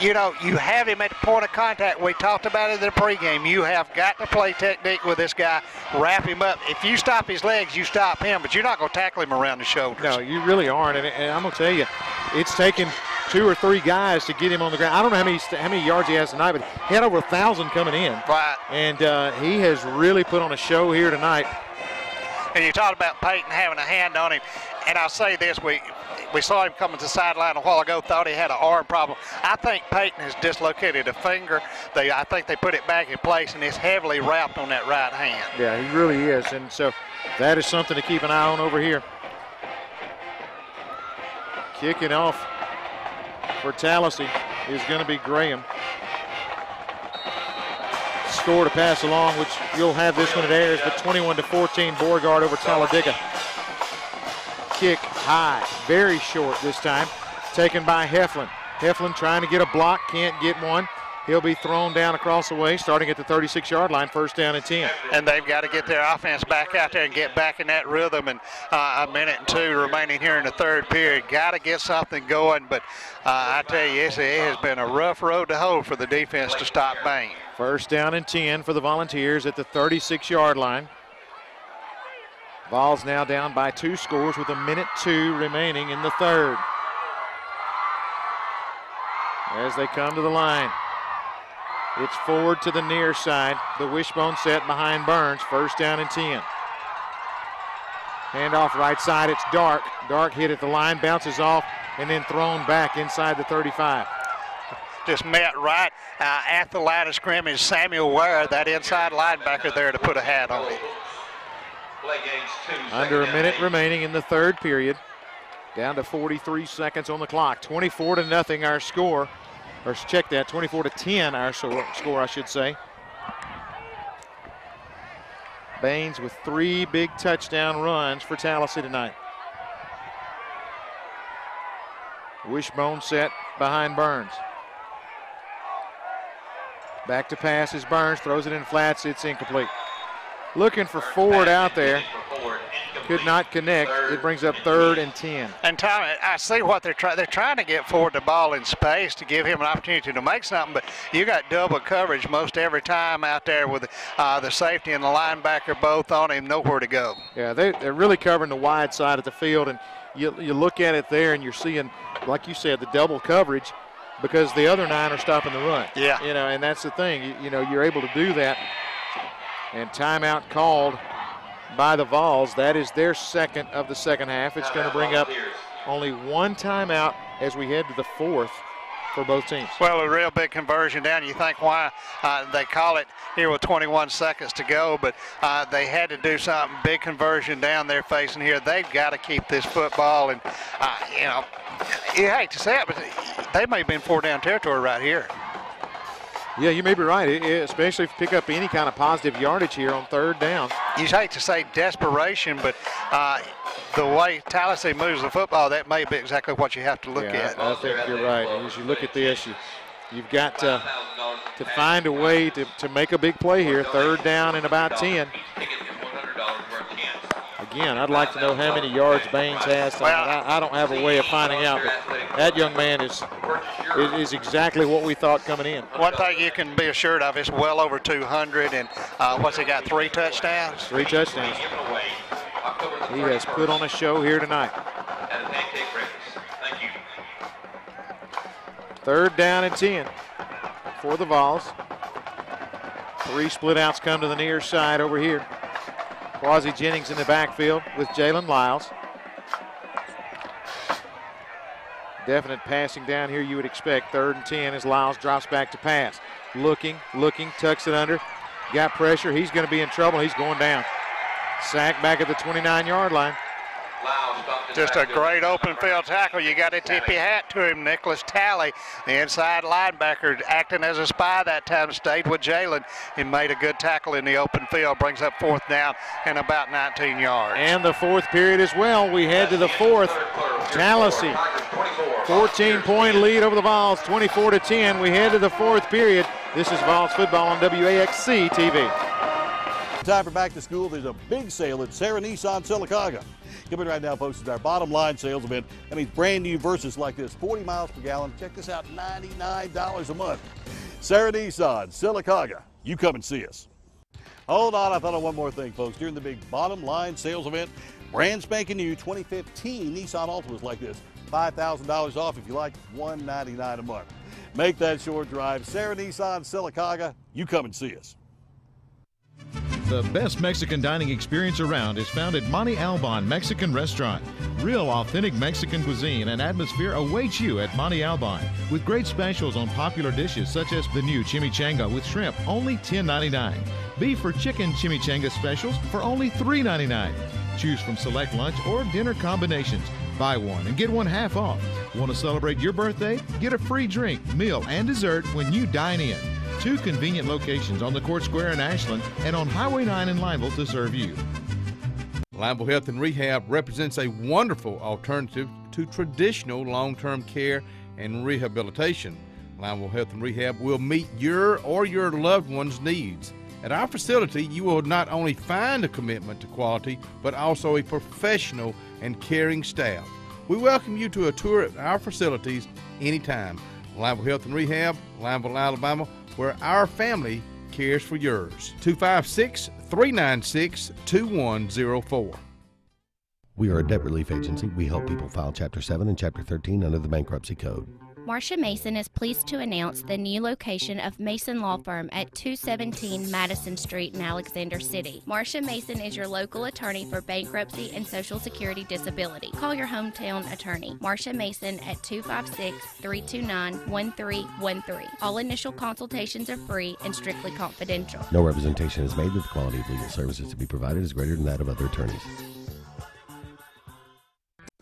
you know, you have him at the point of contact. We talked about it in the pregame. You have got to play technique with this guy, wrap him up. If you stop his legs, you stop him, but you're not going to tackle him around the shoulders. No, you really aren't. And, and I'm going to tell you, it's taken two or three guys to get him on the ground. I don't know how many how many yards he has tonight, but he had over a thousand coming in. Right. And uh, he has really put on a show here tonight. And you talked about Peyton having a hand on him, and I'll say this: we we saw him coming to the sideline a while ago. Thought he had an arm problem. I think Peyton has dislocated a finger. They I think they put it back in place, and it's heavily wrapped on that right hand. Yeah, he really is, and so that is something to keep an eye on over here. Kicking off for Tallassee is going to be Graham. Score to pass along, which you'll have this when it airs, but 21 to 14, Beauregard over Talladega. Kick high, very short this time, taken by Heflin. Heflin trying to get a block, can't get one. He'll be thrown down across the way, starting at the 36-yard line, first down and 10. And they've got to get their offense back out there and get back in that rhythm. And uh, a minute and two remaining here in the third period. Got to get something going. But uh, I tell you, it has been a rough road to hoe for the defense to stop Bain. First down and 10 for the Volunteers at the 36-yard line. Vols now down by two scores with a minute two remaining in the third. As they come to the line. It's forward to the near side. The wishbone set behind Burns. First down and 10. Handoff right side. It's Dark. Dark hit at the line, bounces off, and then thrown back inside the 35. Just met right uh, at the line of scrimmage. Samuel Ware, that inside linebacker there to put a hat on it. Under a minute remaining in the third period. Down to 43 seconds on the clock. 24 to nothing our score or check that, 24 to 10 our score, I should say. Baines with three big touchdown runs for Tallassee tonight. Wishbone set behind Burns. Back to pass is Burns, throws it in flats, it's incomplete. Looking for Ford out there could not connect. It brings up third and 10. And Tom, I see what they're trying. They're trying to get Ford the ball in space to give him an opportunity to make something, but you got double coverage most every time out there with uh, the safety and the linebacker both on him, nowhere to go. Yeah, they, they're really covering the wide side of the field, and you, you look at it there and you're seeing, like you said, the double coverage because the other nine are stopping the run. Yeah. You know, and that's the thing. You, you know, you're able to do that. And timeout called by the Vols. That is their second of the second half. It's going to bring up only one timeout as we head to the fourth for both teams. Well, a real big conversion down. You think why uh, they call it here with 21 seconds to go, but uh, they had to do something. Big conversion down there facing here. They've got to keep this football, and uh, you know, you hate to say it, but they may have been four down territory right here. Yeah, you may be right, it, it, especially if you pick up any kind of positive yardage here on third down. You hate to say desperation, but uh, the way Tallassee moves the football, that may be exactly what you have to look yeah, at. I think you're right. As you look at this, you, you've got to, to find a way to, to make a big play here. Third down and about 10. Again, I'd like to know how many yards Baines has. I, I, don't have a way of finding out, but that young man is, is, is exactly what we thought coming in. One thing you can be assured of is well over 200, and uh, what's he got? Three touchdowns. Three touchdowns. He has put on a show here tonight. Third down and 10 for the Vols. Three split outs come to the near side over here. Quasi Jennings in the backfield with Jalen Lyles. Definite passing down here you would expect. Third and 10 as Lyles drops back to pass. Looking, looking, tucks it under. Got pressure. He's going to be in trouble. He's going down. Sack back at the 29 yard line. Just a great open field tackle. You got to tip your hat to him, Nicholas Talley, the inside linebacker, acting as a spy that time, stayed with Jalen and made a good tackle in the open field. Brings up fourth down and about 19 yards. And the fourth period as well. We head to the fourth. Tallassee, 14-point lead over the Vols, 24 to 10. We head to the fourth period. This is Vols football on WAXC TV. Time for back to school. There's a big sale at Serra Nissan Sylacauga. Coming right now, folks, is our bottom line sales event. That means brand new Versas like this, 40 miles per gallon. Check this out, $99 a month. Serra Nissan Sylacauga. You come and see us. Hold on, I thought of one more thing, folks. During the big bottom line sales event, brand spanking new 2015 Nissan Altimas like this. $5,000 off if you like, 199 a month. Make that short drive. Serra Nissan Sylacauga. You come and see us. The best Mexican dining experience around is found at Monte Alban Mexican Restaurant. Real authentic Mexican cuisine and atmosphere awaits you at Monte Alban with great specials on popular dishes such as the new chimichanga with shrimp, only $10.99. Beef or chicken chimichanga specials for only $3.99. Choose from select lunch or dinner combinations. Buy one and get one half off. Want to celebrate your birthday? Get a free drink, meal, and dessert when you dine in. Two convenient locations on the Court Square in Ashland and on Highway 9 in Lineville to serve you. Lineville Health and Rehab represents a wonderful alternative to traditional long term care and rehabilitation. Lineville Health and Rehab will meet your or your loved one's needs. At our facility, you will not only find a commitment to quality, but also a professional and caring staff. We welcome you to a tour at our facilities anytime. Lineville Health and Rehab, Lineville, Alabama, where our family cares for yours. 256 396 2104. We are a debt relief agency. We help people file Chapter 7 and Chapter 13 under the Bankruptcy Code. Marcia Mason is pleased to announce the new location of Mason Law Firm at 217 Madison Street in Alexander City. Marcia Mason is your local attorney for bankruptcy and Social Security disability. Call your hometown attorney, Marcia Mason, at 256 329 1313. All initial consultations are free and strictly confidential. No representation is made that the quality of legal services to be provided is greater than that of other attorneys.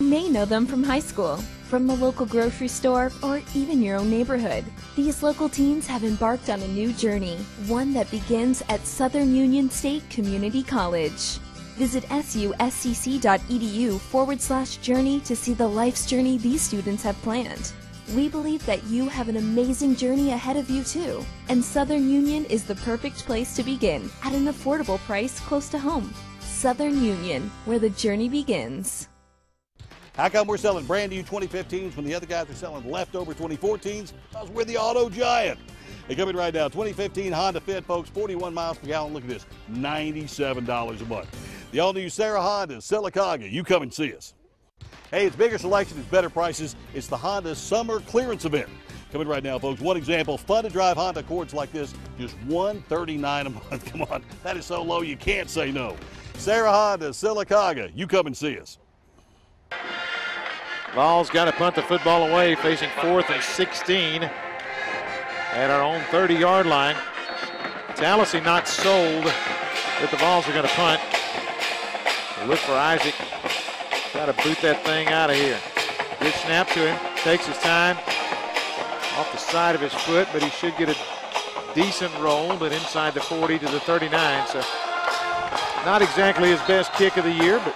You may know them from high school, from the local grocery store, or even your own neighborhood. These local teens have embarked on a new journey, one that begins at Southern Union State Community College. Visit suscc.edu forward slash journey to see the life's journey these students have planned. We believe that you have an amazing journey ahead of you too, and Southern Union is the perfect place to begin at an affordable price close to home. Southern Union, where the journey begins. How come we're selling brand new 2015s when the other guys are selling leftover 2014s? Because we're the auto giant. Hey, coming right now, 2015 Honda Fit, folks, 41 miles per gallon. Look at this, $97 a month. The all-new Serra Honda Sylacauga. You come and see us. Hey, it's bigger selection, it's better prices. It's the Honda Summer Clearance Event. Coming right now, folks. One example, fun to drive Honda Accords like this, just 139 a month. Come on, that is so low you can't say no. Serra Honda Sylacauga. You come and see us. Vols got to punt the football away, facing fourth and 16 at our own 30 yard line. Tallassee not sold that the Vols are going to punt. Look for Isaac. Got to boot that thing out of here. Good snap to him. Takes his time off the side of his foot, but he should get a decent roll, but inside the 40 to the 39. So not exactly his best kick of the year, but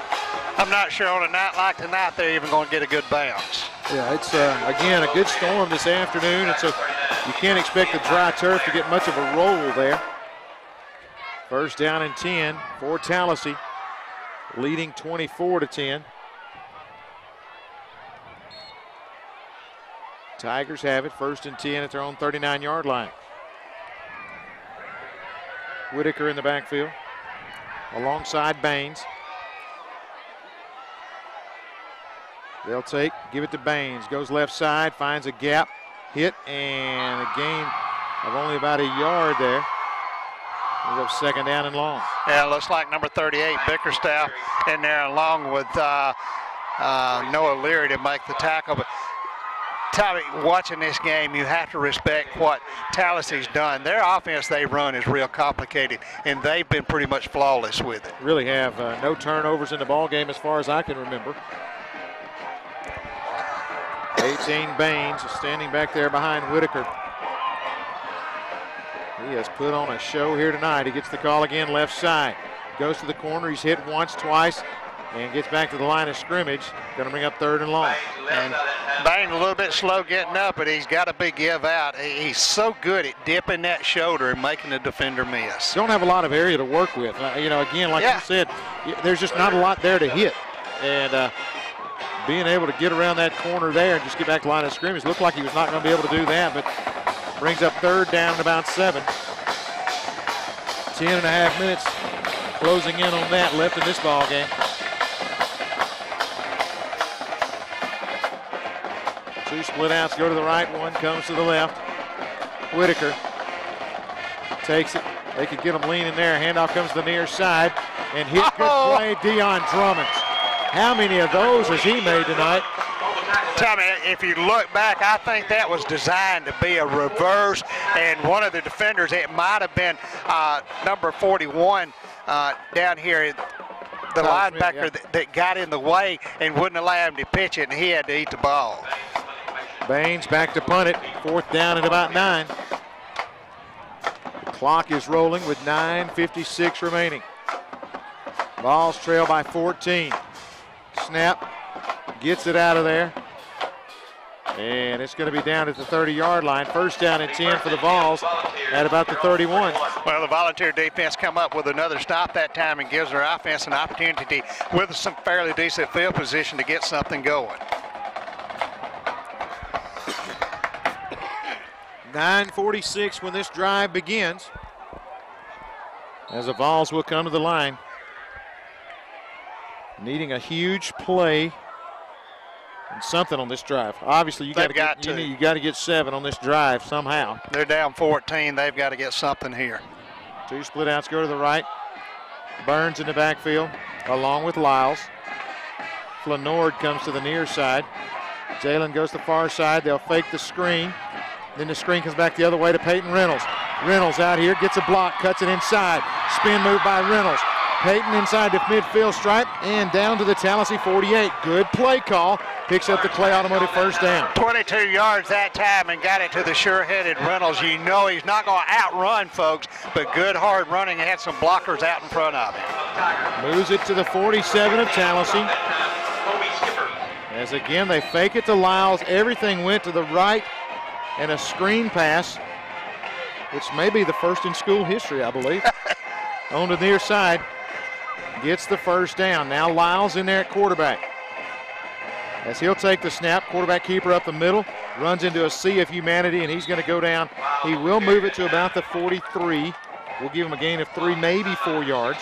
I'm not sure on a night like tonight they're even going to get a good bounce. Yeah, it's uh, again a good storm this afternoon, and so you can't expect the dry turf to get much of a roll there. First down and 10 for Tallassee, leading 24 to 10. Tigers have it first and 10 at their own 39 yard line. Whitaker in the backfield alongside Baines. They'll take, give it to Baines. Goes left side, finds a gap, hit, and a gain of only about a yard there. He's up second down and long. Yeah, it looks like number 38, Bickerstaff, in there along with uh, uh, Noah Leary to make the tackle. But Tommy, watching this game, you have to respect what Tallassee's done. Their offense they run is real complicated, and they've been pretty much flawless with it. Really have uh, no turnovers in the ball game as far as I can remember. 18 Baines standing back there behind Whitaker. He has put on a show here tonight. He gets the call again left side. Goes to the corner. He's hit once, twice, and gets back to the line of scrimmage. Going to bring up third and long. And Bain a little bit slow getting up, but he's got a big give out. He's so good at dipping that shoulder and making the defender miss. Don't have a lot of area to work with. Uh, you know, again, like Yeah. you said, there's just not a lot there to hit. And uh, being able to get around that corner there and just get back to line of scrimmage looked like he was not going to be able to do that, but brings up third down and about seven. Ten and a half minutes closing in on that left in this ball game. Two split outs go to the right, one comes to the left. Whitaker takes it. They could get him leaning there. Handoff comes to the near side and hit good oh! play, Dion Drummond. How many of those has he made tonight? Tell me, if you look back, I think that was designed to be a reverse, and one of the defenders, it might have been uh, number 41 uh, down here, the linebacker yeah. that, that got in the way and wouldn't allow him to pitch it, and he had to eat the ball. Baines back to punt it. Fourth down at about nine. Clock is rolling with 9.56 remaining. Balls trail by 14. Snap. Gets it out of there. And it's going to be down at the 30 yard line. First down and 10 for the Vols at about the 31. Well, the volunteer defense come up with another stop that time and gives their offense an opportunity with some fairly decent field position to get something going. 9.46 when this drive begins. As the Vols will come to the line. Needing a huge play and something on this drive. Obviously, you They've got you, to. need- you got to get seven on this drive somehow. They're down 14. They've got to get something here. Two split outs go to the right. Burns in the backfield along with Lyles. Flanord comes to the near side. Jalen goes to the far side. They'll fake the screen. Then the screen comes back the other way to Peyton Reynolds. Reynolds out here gets a block, cuts it inside. Spin move by Reynolds. Peyton inside the midfield stripe and down to the Tallassee 48. Good play call. Picks up the Clay Automotive first down. 22 yards that time and got it to the sure-headed Reynolds. You know he's not going to outrun folks, but good hard running. He had some blockers out in front of him. Moves it to the 47 of Tallassee. As again, they fake it to Lyles. Everything went to the right and a screen pass, which may be the first in school history, I believe. On the near side. Gets the first down. Now Lyles in there at quarterback. As he'll take the snap, quarterback keeper up the middle, runs into a sea of humanity, and he's going to go down. He will move it to about the 43. We'll give him a gain of three, maybe four yards.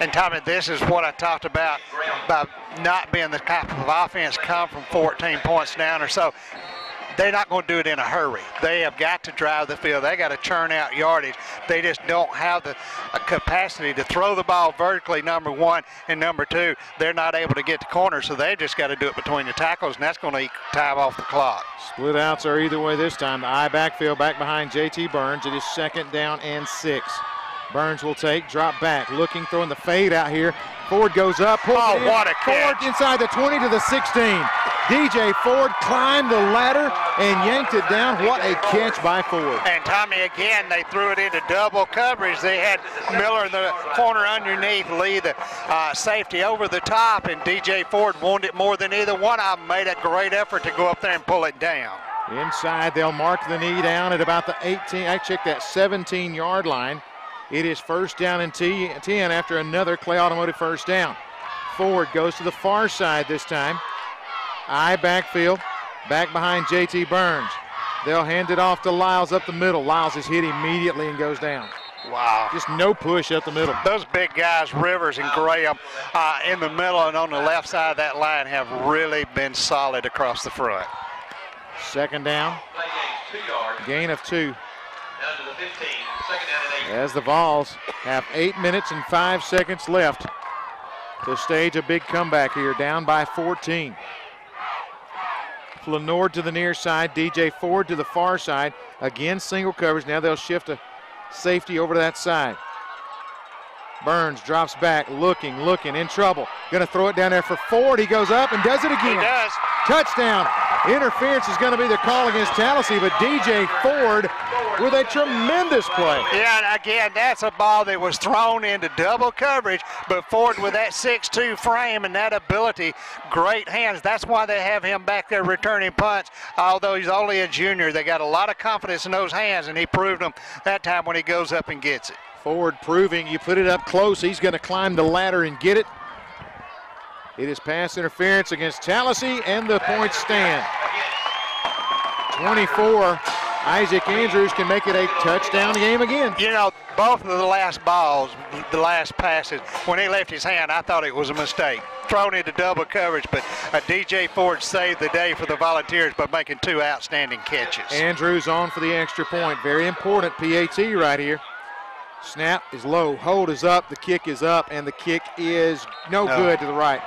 And Tommy, this is what I talked about about not being the type of offense come from 14 points down or so. They're not going to do it in a hurry. They have got to drive the field. They got to churn out yardage. They just don't have the capacity to throw the ball vertically. Number one and number two, they're not able to get the corner, so they just got to do it between the tackles, and that's going to eat time off the clock. Split outs are either way this time. The I backfield back behind JT Burns. It is second down and six. Burns will take, drop back, looking, throwing the fade out here. Ford goes up. Oh, what a Ford catch. inside the 20 to the 16. DJ Ford climbed the ladder and yanked it down. What a catch by Ford. And Tommy, again, they threw it into double coverage. They had Miller in the corner underneath, Lee, the uh, safety over the top, and DJ Ford wanted it more than either one of them. Made a great effort to go up there and pull it down. Inside, they'll mark the knee down at about the 18. I checked that 17 yard line. It is first down and 10 after another Clay Automotive first down. Ford goes to the far side this time. I backfield, back behind JT Burns. They'll hand it off to Lyles up the middle. Lyles is hit immediately and goes down. Wow. Just no push up the middle. Those big guys, Rivers and Graham, uh, in the middle and on the left side of that line have really been solid across the front. Second down, gain of two. Down to the 15, second down and eight. As the Vols have eight minutes and five seconds left to stage a big comeback here, down by 14. Flanord to the near side, DJ Ford to the far side. Again, single coverage. Now they'll shift a safety over to that side. Burns drops back, looking, looking, in trouble. Gonna throw it down there for Ford. He goes up and does it again. He does. Touchdown. Interference is going to be the call against Tallassee, but DJ Ford with a tremendous play. Yeah, and again, that's a ball that was thrown into double coverage, but Ford with that 6'2 frame and that ability, great hands. That's why they have him back there returning punts. Although he's only a junior, they got a lot of confidence in those hands, and he proved them that time when he goes up and gets it. Ford proving you put it up close, he's going to climb the ladder and get it. It is pass interference against Tallassee, and the points stand. 24. Isaac Andrews can make it a touchdown game again. You know, both of the last balls, the last passes, when he left his hand, I thought it was a mistake. Thrown into double coverage, but a DJ Ford saved the day for the Volunteers by making two outstanding catches. Andrews on for the extra point. Very important PAT right here. Snap is low, hold is up, the kick is up, and the kick is no, No. good to the right.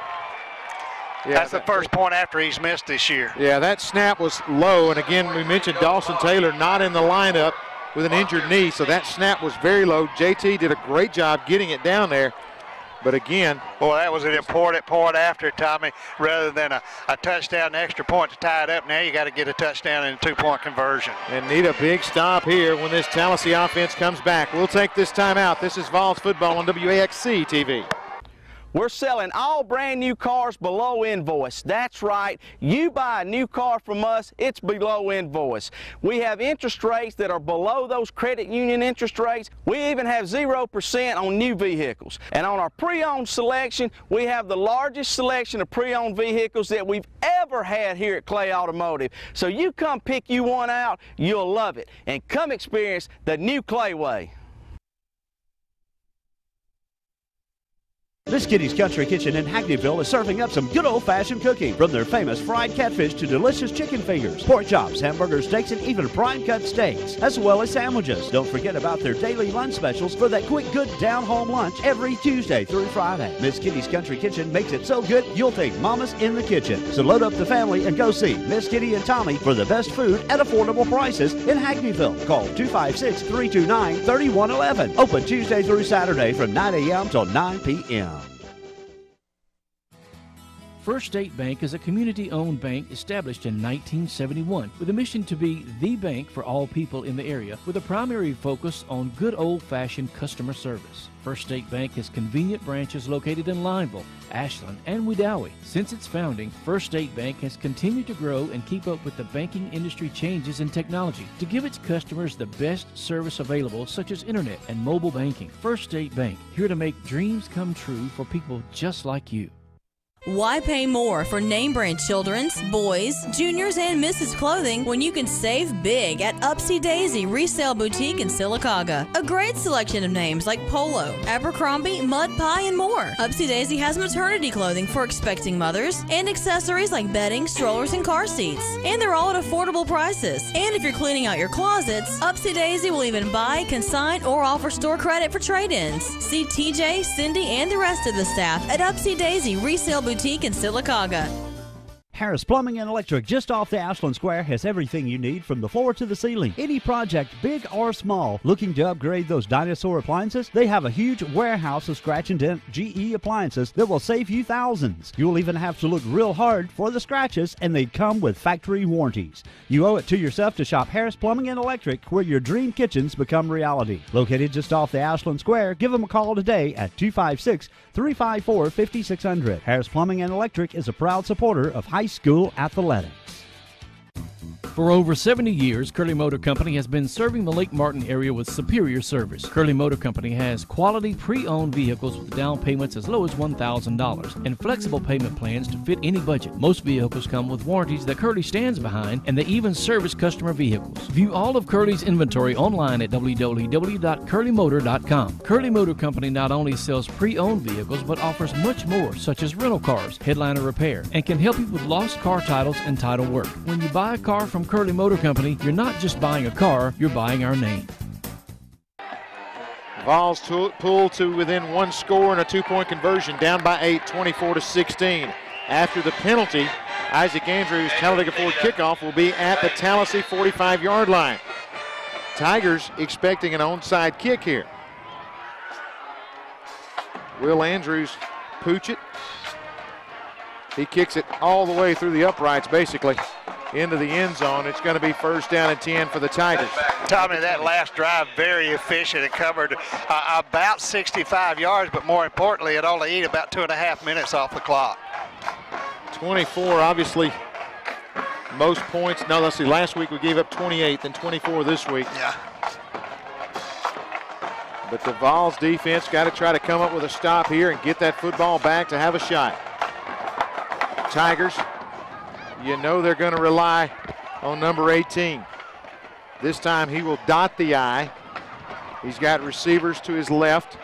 Yeah, That's the first point after he's missed this year. Yeah, that snap was low, and again, we mentioned Dawson Taylor not in the lineup with an injured knee, so that snap was very low. JT did a great job getting it down there, but again, Boy, that was an important point after, Tommy. Rather than a, a touchdown extra point to tie it up, now you got to get a touchdown and a two-point conversion. and need a big stop here when this Tallassee offense comes back. We'll take this time out. This is Vols football on WAXC TV. We're selling all brand new cars below invoice. That's right. You buy a new car from us, it's below invoice. We have interest rates that are below those credit union interest rates. We even have 0% on new vehicles. And on our pre-owned selection, we have the largest selection of pre-owned vehicles that we've ever had here at Clay Automotive. So you come pick you one out, you'll love it. And come experience the new Clay way. Miss Kitty's Country Kitchen in Hackneyville is serving up some good old-fashioned cooking. From their famous fried catfish to delicious chicken fingers, pork chops, hamburger steaks, and even prime-cut steaks, as well as sandwiches. Don't forget about their daily lunch specials for that quick, good down-home lunch every Tuesday through Friday. Miss Kitty's Country Kitchen makes it so good you'll think Mama's in the kitchen. So load up the family and go see Miss Kitty and Tommy for the best food at affordable prices in Hackneyville. Call 256-329-3111. Open Tuesday through Saturday from 9 a.m. till 9 p.m. First State Bank is a community owned bank established in 1971 with a mission to be the bank for all people in the area with a primary focus on good old fashioned customer service. First State Bank has convenient branches located in Lineville, Ashland, and Wedowee. Since its founding, First State Bank has continued to grow and keep up with the banking industry changes in technology to give its customers the best service available, such as internet and mobile banking. First State Bank, here to make dreams come true for people just like you. Why pay more for name brand children's, boys, juniors, and misses clothing when you can save big at Upsy Daisy Resale Boutique in Sylacauga? A great selection of names like Polo, Abercrombie, Mud Pie, and more. Upsy Daisy has maternity clothing for expecting mothers and accessories like bedding, strollers, and car seats. And they're all at affordable prices. And if you're cleaning out your closets, Upsy Daisy will even buy, consign, or offer store credit for trade-ins. See TJ, Cindy, and the rest of the staff at Upsy Daisy Resale Boutique in Sylacauga. Harris Plumbing and Electric, just off the Ashland Square, has everything you need from the floor to the ceiling. Any project, big or small, looking to upgrade those dinosaur appliances? They have a huge warehouse of scratch and dent GE appliances that will save you thousands. You'll even have to look real hard for the scratches, and they come with factory warranties. You owe it to yourself to shop Harris Plumbing and Electric, where your dream kitchens become reality. Located just off the Ashland Square, give them a call today at 256 354 5600. Harris Plumbing and Electric is a proud supporter of high school athletics. For over 70 years, Curly Motor Company has been serving the Lake Martin area with superior service. Curly Motor Company has quality pre-owned vehicles with down payments as low as $1,000 and flexible payment plans to fit any budget. Most vehicles come with warranties that Curly stands behind and they even service customer vehicles. View all of Curly's inventory online at www.curlymotor.com. Curly Motor Company not only sells pre-owned vehicles but offers much more such as rental cars, headliner repair, and can help you with lost car titles and title work. When you buy a car from Curly Motor Company, you're not just buying a car, you're buying our name. Vols to, pull to within one score and a two-point conversion, down by eight, 24 to 16. After the penalty, Isaac Andrews' Talladega Ford kickoff will be at the Tallassee 45-yard line. Tigers expecting an onside kick here. Will Andrews pooch it. He kicks it all the way through the uprights, basically. Into the end zone. It's going to be first down and 10 for the Tigers. Tommy, that last drive very efficient. It covered uh, about 65 yards, but more importantly, it only ate about two and a half minutes off the clock. 24, obviously, most points. No, let's see. Last week we gave up 28, and 24 this week. Yeah. But the Vols defense got to try to come up with a stop here and get that football back to have a shot. Tigers, you know they're going to rely on number 18. This time he will dot the I. He's got receivers to his left,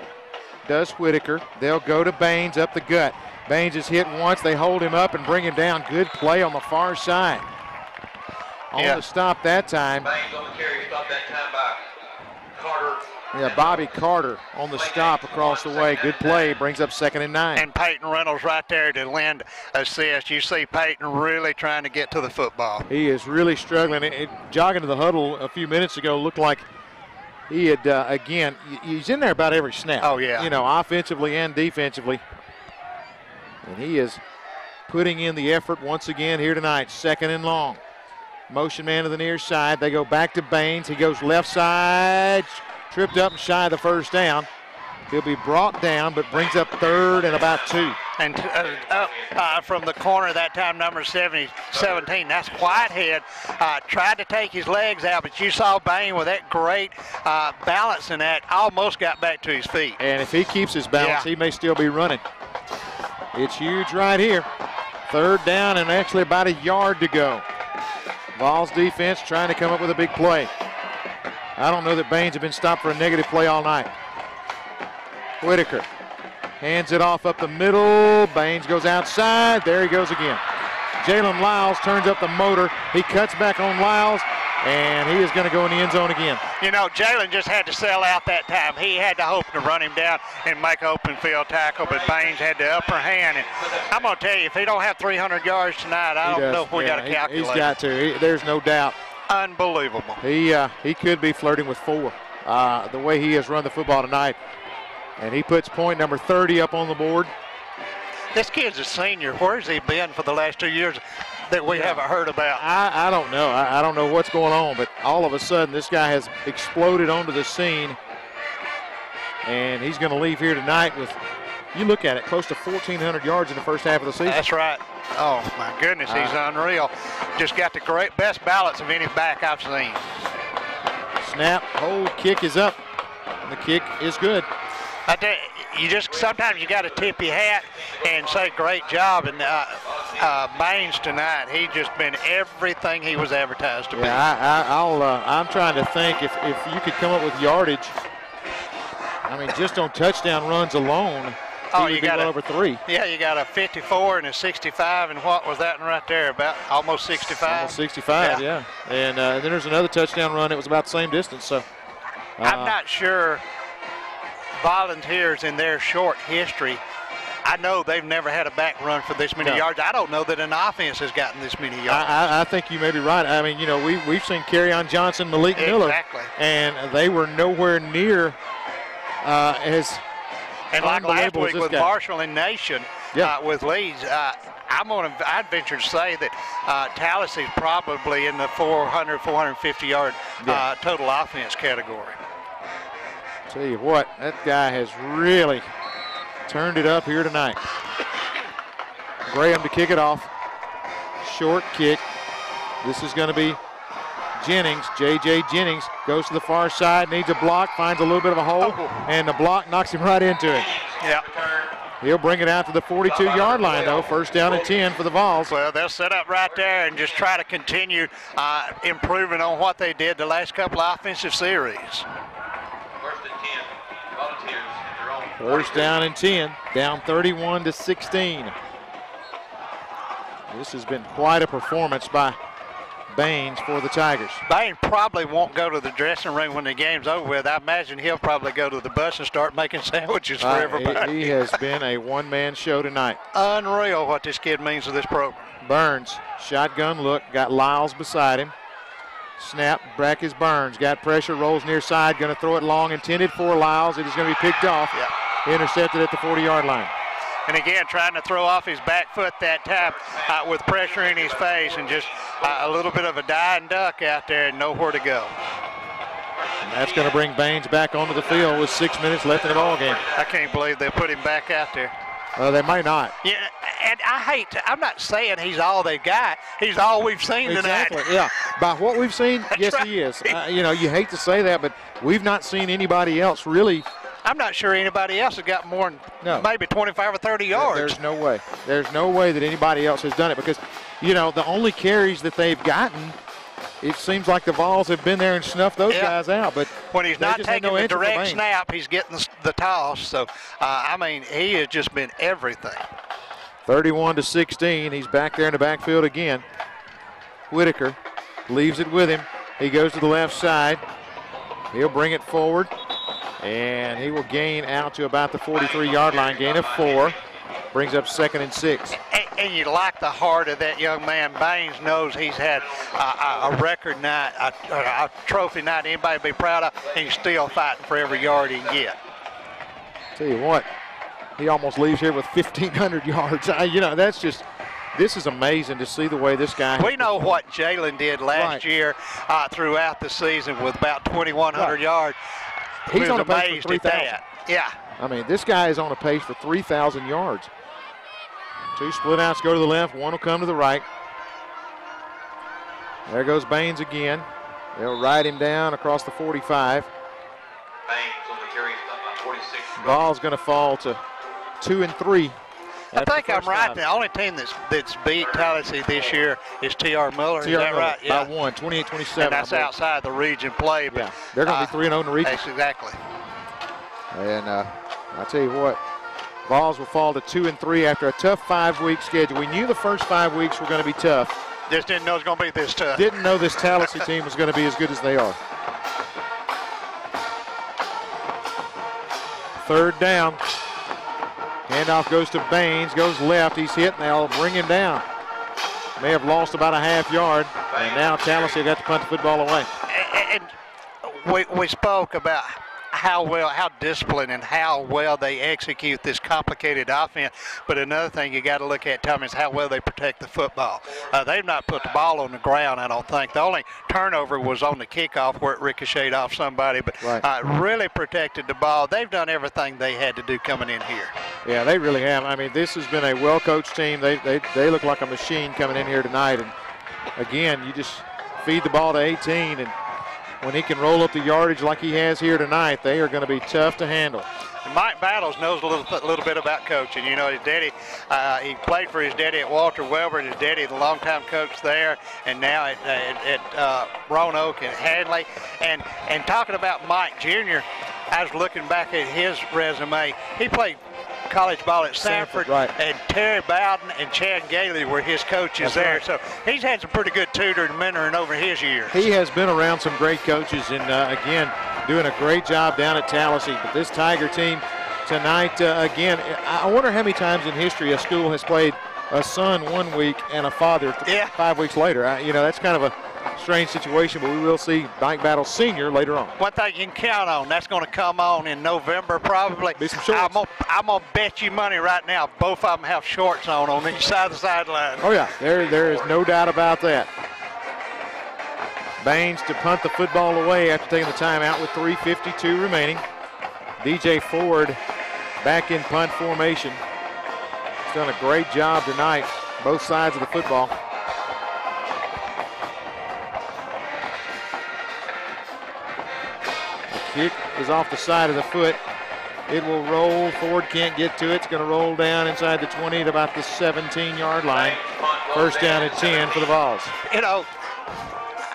does Whitaker. They'll go to Baines up the gut. Baines is hit once. They hold him up and bring him down. Good play on the far side. On Yeah. the stop that time. Baines on the carry, stop that time by Carter. Yeah, Bobby Carter on the stop across the way. Good play. Brings up second and nine. And Peyton Reynolds right there to lend assist. You see Peyton really trying to get to the football. He is really struggling. It, it- jogging to the huddle a few minutes ago looked like he had, uh, again, he's in there about every snap. Oh, yeah. You know, offensively and defensively. And he is putting in the effort once again here tonight. Second and long. Motion man to the near side. They go back to Baines. He goes left side. Tripped up and shy of the first down. He'll be brought down, but brings up third and about two. And uh, up uh, from the corner that time, number 70, 17, that's Whitehead. Uh, tried to take his legs out, but you saw Bain with that great uh, balance in that, almost got back to his feet. And if he keeps his balance, Yeah. he may still be running. It's huge right here. Third down and actually about a yard to go. Vols defense trying to come up with a big play. I don't know that Baines have been stopped for a negative play all night. Whitaker hands it off up the middle. Baines goes outside. There he goes again. Jalen Lyles turns up the motor. He cuts back on Lyles, and he is going to go in the end zone again. You know, Jalen just had to sell out that time. He had to hope to run him down and make open field tackle, but Baines had the upper hand. And I'm going to tell you, if he don't have 300 yards tonight, I He don't does. know if we Yeah, got to he- calculate. He's got to. He- there's no doubt. Unbelievable. He uh, he could be flirting with four. Uh, the way he has run the football tonight, and he puts point number 30 up on the board. This kid's a senior. Where's he been for the last two years that we haven't heard about? I, I don't know. I, I don't know what's going on, but all of a sudden this guy has exploded onto the scene, and he's going to leave here tonight with. You look at it, close to 1,400 yards in the first half of the season. That's right. Oh my goodness, he's Uh, unreal. Just got the great best balance of any back I've seen. Snap, hold, kick is up. The kick is good. I tell you, just sometimes you got to tip your hat and say great job. And uh, uh, Baines tonight, he just been everything he was advertised to be. Yeah, I, I, I'll. Uh, I'm trying to think if, if you could come up with yardage. I mean, just on touchdown runs alone, Oh, you got well a- over three. Yeah, you got a 54 and a 65, and what was that one right there? About almost 65. Almost 65, yeah. And uh, then there's another touchdown run. It was about the same distance. So I'm uh, not sure volunteers in their short history. I know they've never had a back run for this many No. yards. I don't know that an offense has gotten this many yards. I, I, I think you may be right. I mean, you know, we we've seen on Johnson, Malik Miller, Exactly. and they were nowhere near uh, as And like last week with guy. Marshall and Nation, Yeah. uh, with Leeds, uh, I'm going to, I'd venture to say that uh, Tallis is probably in the 400, 450 yard uh, total offense category. Tell you what, that guy has really turned it up here tonight. Graham to kick it off. Short kick. This is going to be Jennings. J.J. Jennings goes to the far side, needs a block, finds a little bit of a hole, and the block knocks him right into it. Yeah. He'll bring it out to the 42-yard line, though. First down and 10 for the Vols. Well, they'll set up right there and just try to continue uh, improving on what they did the last couple of offensive series. First and 10. Volunteers at. First down and 10, down 31 to 16. This has been quite a performance by Baines for the Tigers. Bain probably won't go to the dressing room when the game's over with. I imagine he'll probably go to the bus and start making sandwiches for Uh, everybody. he, he has been a one-man show tonight. Unreal what this kid means to this program. Burns, shotgun look, got Lyles beside him. Snap, back is Burns, got pressure, rolls near side, going to throw it long, intended for Lyles. It is going to be picked off, intercepted at the 40-yard line. And again, trying to throw off his back foot that time uh, with pressure in his face and just uh, a little bit of a dying duck out there and nowhere to go. And that's going to bring Baines back onto the field with six minutes left in the ball game. I can't believe they put him back out there. Uh, they might not. Yeah, and I hate to, I'm not saying he's all they got. He's all we've seen Exactly. tonight. Yeah. By what we've seen, yes, he is. Uh, you know, you hate to say that, but we've not seen anybody else really. I'm not sure anybody else has got more than No. maybe 25 or 30 yards. There's no way. There's no way that anybody else has done it because, you know, the only carries that they've gotten, it seems like the Vols have been there and snuffed those Yeah. guys out. But when he's not taking no the direct Baines. snap, he's getting the, the toss. So, uh, I mean, he has just been everything. 31 to 16. He's back there in the backfield again. Whitaker leaves it with him. He goes to the left side. He'll bring it forward, and he will gain out to about the 43-yard line. Gain of four. Brings up second and six. And, and you like the heart of that young man. Baines knows he's had a, a, a record night, a, a, trophy night anybody be proud of, and he's still fighting for every yard he can get. Tell you what, he almost leaves here with 1,500 yards. Uh, you know, that's just, this is amazing to see the way this guy. We know what Jalen did last Right. year uh, throughout the season with about 2,100 Right. yards. He's we on a pace for 3,000. at. Yeah. I mean, this guy is on a pace for 3,000 yards. Two split outs go to the left, one will come to the right. There goes Baines again. They'll ride him down across the 45. Baines on the carry, about 46. Ball's going to fall to two and three. I think I'm right. drive. The only team that's that's beat Tallassee this year is T.R. Miller. T.R. Is that Miller right? by one, 28-27. And that's outside the region play. But, Yeah, they're going to be 3 and 0 in the region. That's exactly. And uh, I tell you what, Vols will fall to two and three after a tough five-week schedule. We knew the first five weeks were going to be tough. Just didn't know it was going to be this tough. Didn't know this Tallassee team was going to be as good as they are. Third down. Handoff goes to Baines, goes left. He's hit, they'll bring him down. May have lost about a half yard, and now Tallassee got to punt the football away. and we, we spoke about how well, how disciplined and how well they execute this complicated offense. But another thing you got to look at, Tom, is how well they protect the football. Uh, they've not put the ball on the ground, I don't think. The only turnover was on the kickoff where it ricocheted off somebody, but Right. uh, really protected the ball. They've done everything they had to do coming in here. Yeah, they really have. I mean, this has been a well-coached team. They, they, they look like a machine coming in here tonight. And again, you just feed the ball to 18, and when he can roll up the yardage like he has here tonight, they are going to be tough to handle. Mike Battles knows a little, a little bit about coaching. You know, his daddy, uh, he played for his daddy at Walter Weber, and his daddy, the longtime coach there, and now at, at, at uh, Roanoke and Handley. And and talking about Mike Jr., I was looking back at his resume. He played college ball at Samford, Samford, right. and Terry Bowden and Chan Gailey were his coaches That's there. right. So he's had some pretty good tutoring and mentoring over his years. He has been around some great coaches, and uh, again, doing a great job down at Tallassee. But this Tiger team tonight, uh, again, I I wonder how many times in history a school has played a son one week and a father th- five weeks later. I, you know, that's kind of a strange situation, but we will see Mike Battle Sr. later on. One thing you can count on, that's going to come on in November probably. Be some shorts. I'm I'm gonna bet you money right now. Both of them have shorts on on each side of the sideline. Oh, yeah, there, there is no doubt about that. Baines to punt the football away after taking the timeout with 3.52 remaining. DJ Ford back in punt formation. He's done a great job tonight, both sides of the football. Kick is off the side of the foot. It will roll. Ford can't get to it. It's going to roll down inside the 20 at about the 17-yard line. First down at 10 for the Vols. You know,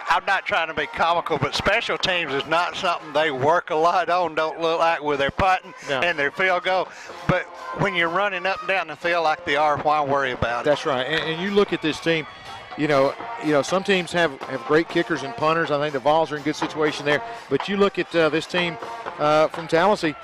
I'm not trying to be comical, but special teams is not something they work a lot on. Don't look like with their punting No. and their field goal. But when you're running up and down the field like they are, why worry about it? That's right. And, and you look at this team. You know, you know, some teams have, have great kickers and punters. I think the Vols are in good situation there. But you look at uh, this team uh, from Tallassee.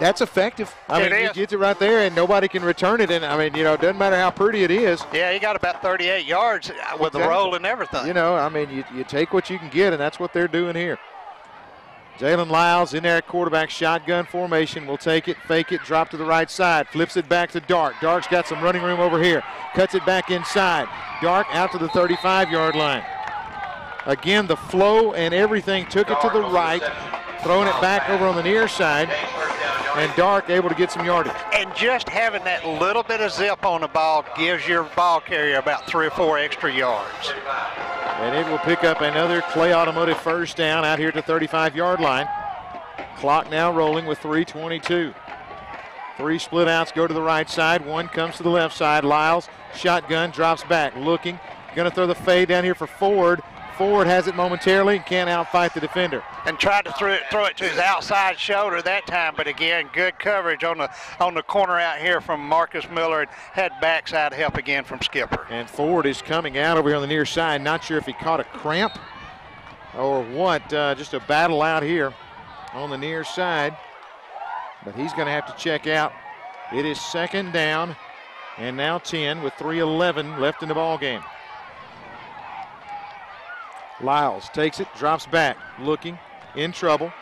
That's effective. I It mean, he gets it right there, and nobody can return it. And I mean, you know, it doesn't matter how pretty it is. Yeah, he got about 38 yards with the Exactly. roll and everything. You know, I mean, you, you take what you can get, and that's what they're doing here. Jalen Lyles in there at quarterback, shotgun formation. Will take it, fake it, drop to the right side, flips it back to Dark. Dark's got some running room over here, cuts it back inside. Dark out to the 35 yard line. Again, the flow and everything took it to the right, throwing it back over on the near side, and Dark able to get some yardage. And just having that little bit of zip on the ball gives your ball carrier about three or four extra yards. And it will pick up another Clay Automotive first down out here at the 35 yard line. Clock now rolling with 322. Three split outs go to the right side. One comes to the left side. Lyles, shotgun, drops back, looking. Going to throw the fade down here for Ford. Ford has it momentarily and can't outfight the defender. And tried to throw it, throw it to his outside shoulder that time, but again, good coverage on the on the corner out here from Marcus Miller and had backside help again from Skipper. And Ford is coming out over here on the near side. Not sure if he caught a cramp or what. Uh, just a battle out here on the near side. But he's going to have to check out. It is second down and now 10 with 3.11 left in the ball game. Lyles takes it, drops back, looking, in trouble,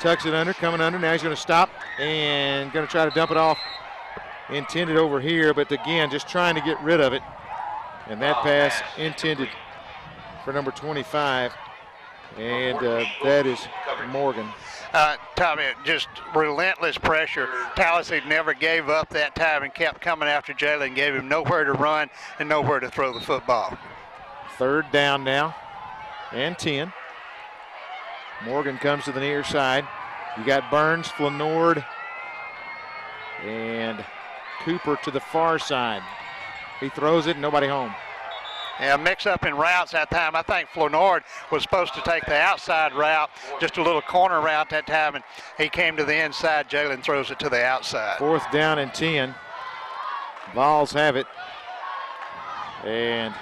tucks it under, coming under. Now he's going to stop and going to try to dump it off. Intended over here, but again, just trying to get rid of it. And that pass intended for number 25. And uh, that is Morgan. Uh, Tommy, just relentless pressure. Tallassee never gave up that time and kept coming after Jalen, gave him nowhere to run and nowhere to throw the football. Third down now and 10. Morgan comes to the near side. You got Burns, Flanord, and Cooper to the far side. He throws it, nobody home. Yeah, mix up in routes that time. I think Flanord was supposed to take the outside route, just a little corner route that time, and he came to the inside. Jalen throws it to the outside. Fourth down and 10. Vols have it. And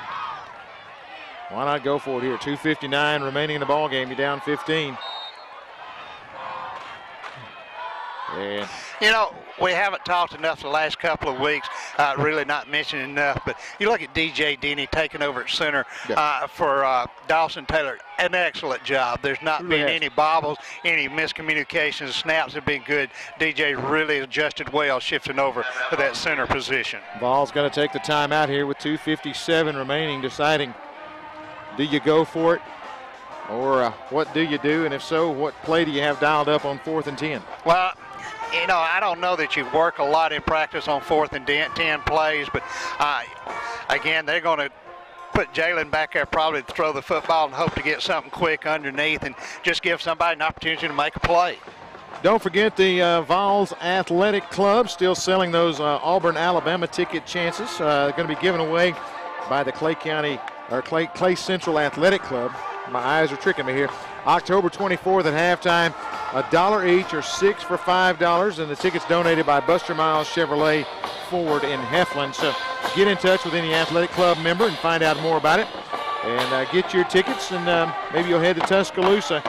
why not go for it here? 2.59 remaining in the ball game. You're down 15. Yeah. you know, we haven't talked enough the last couple of weeks, uh, really not mentioned enough, but you look at DJ Denny taking over at center uh, for uh, Dawson Taylor. An excellent job. There's not been any bobbles, any miscommunications. Snaps have been good. DJ really adjusted well, shifting over to that center position. Ball's going to take the time out here with 2.57 remaining, deciding do you go for it or uh, what do you do? And if so, what play do you have dialed up on fourth and 10? Well, you know, I don't know that you work a lot in practice on fourth and 10 plays, but uh, again, they're going to put Jalen back there probably to throw the football and hope to get something quick underneath and just give somebody an opportunity to make a play. Don't forget the uh, Vols Athletic Club still selling those uh, Auburn, Alabama ticket chances. Uh, going to be given away by the Clay County or Clay, Clay Central Athletic Club. My eyes are tricking me here. October 24th at halftime, a dollar each or six for five dollars, and the tickets donated by Buster Miles Chevrolet Ford in Heflin. So get in touch with any athletic club member and find out more about it, and uh, get your tickets, and um, maybe you'll head to Tuscaloosa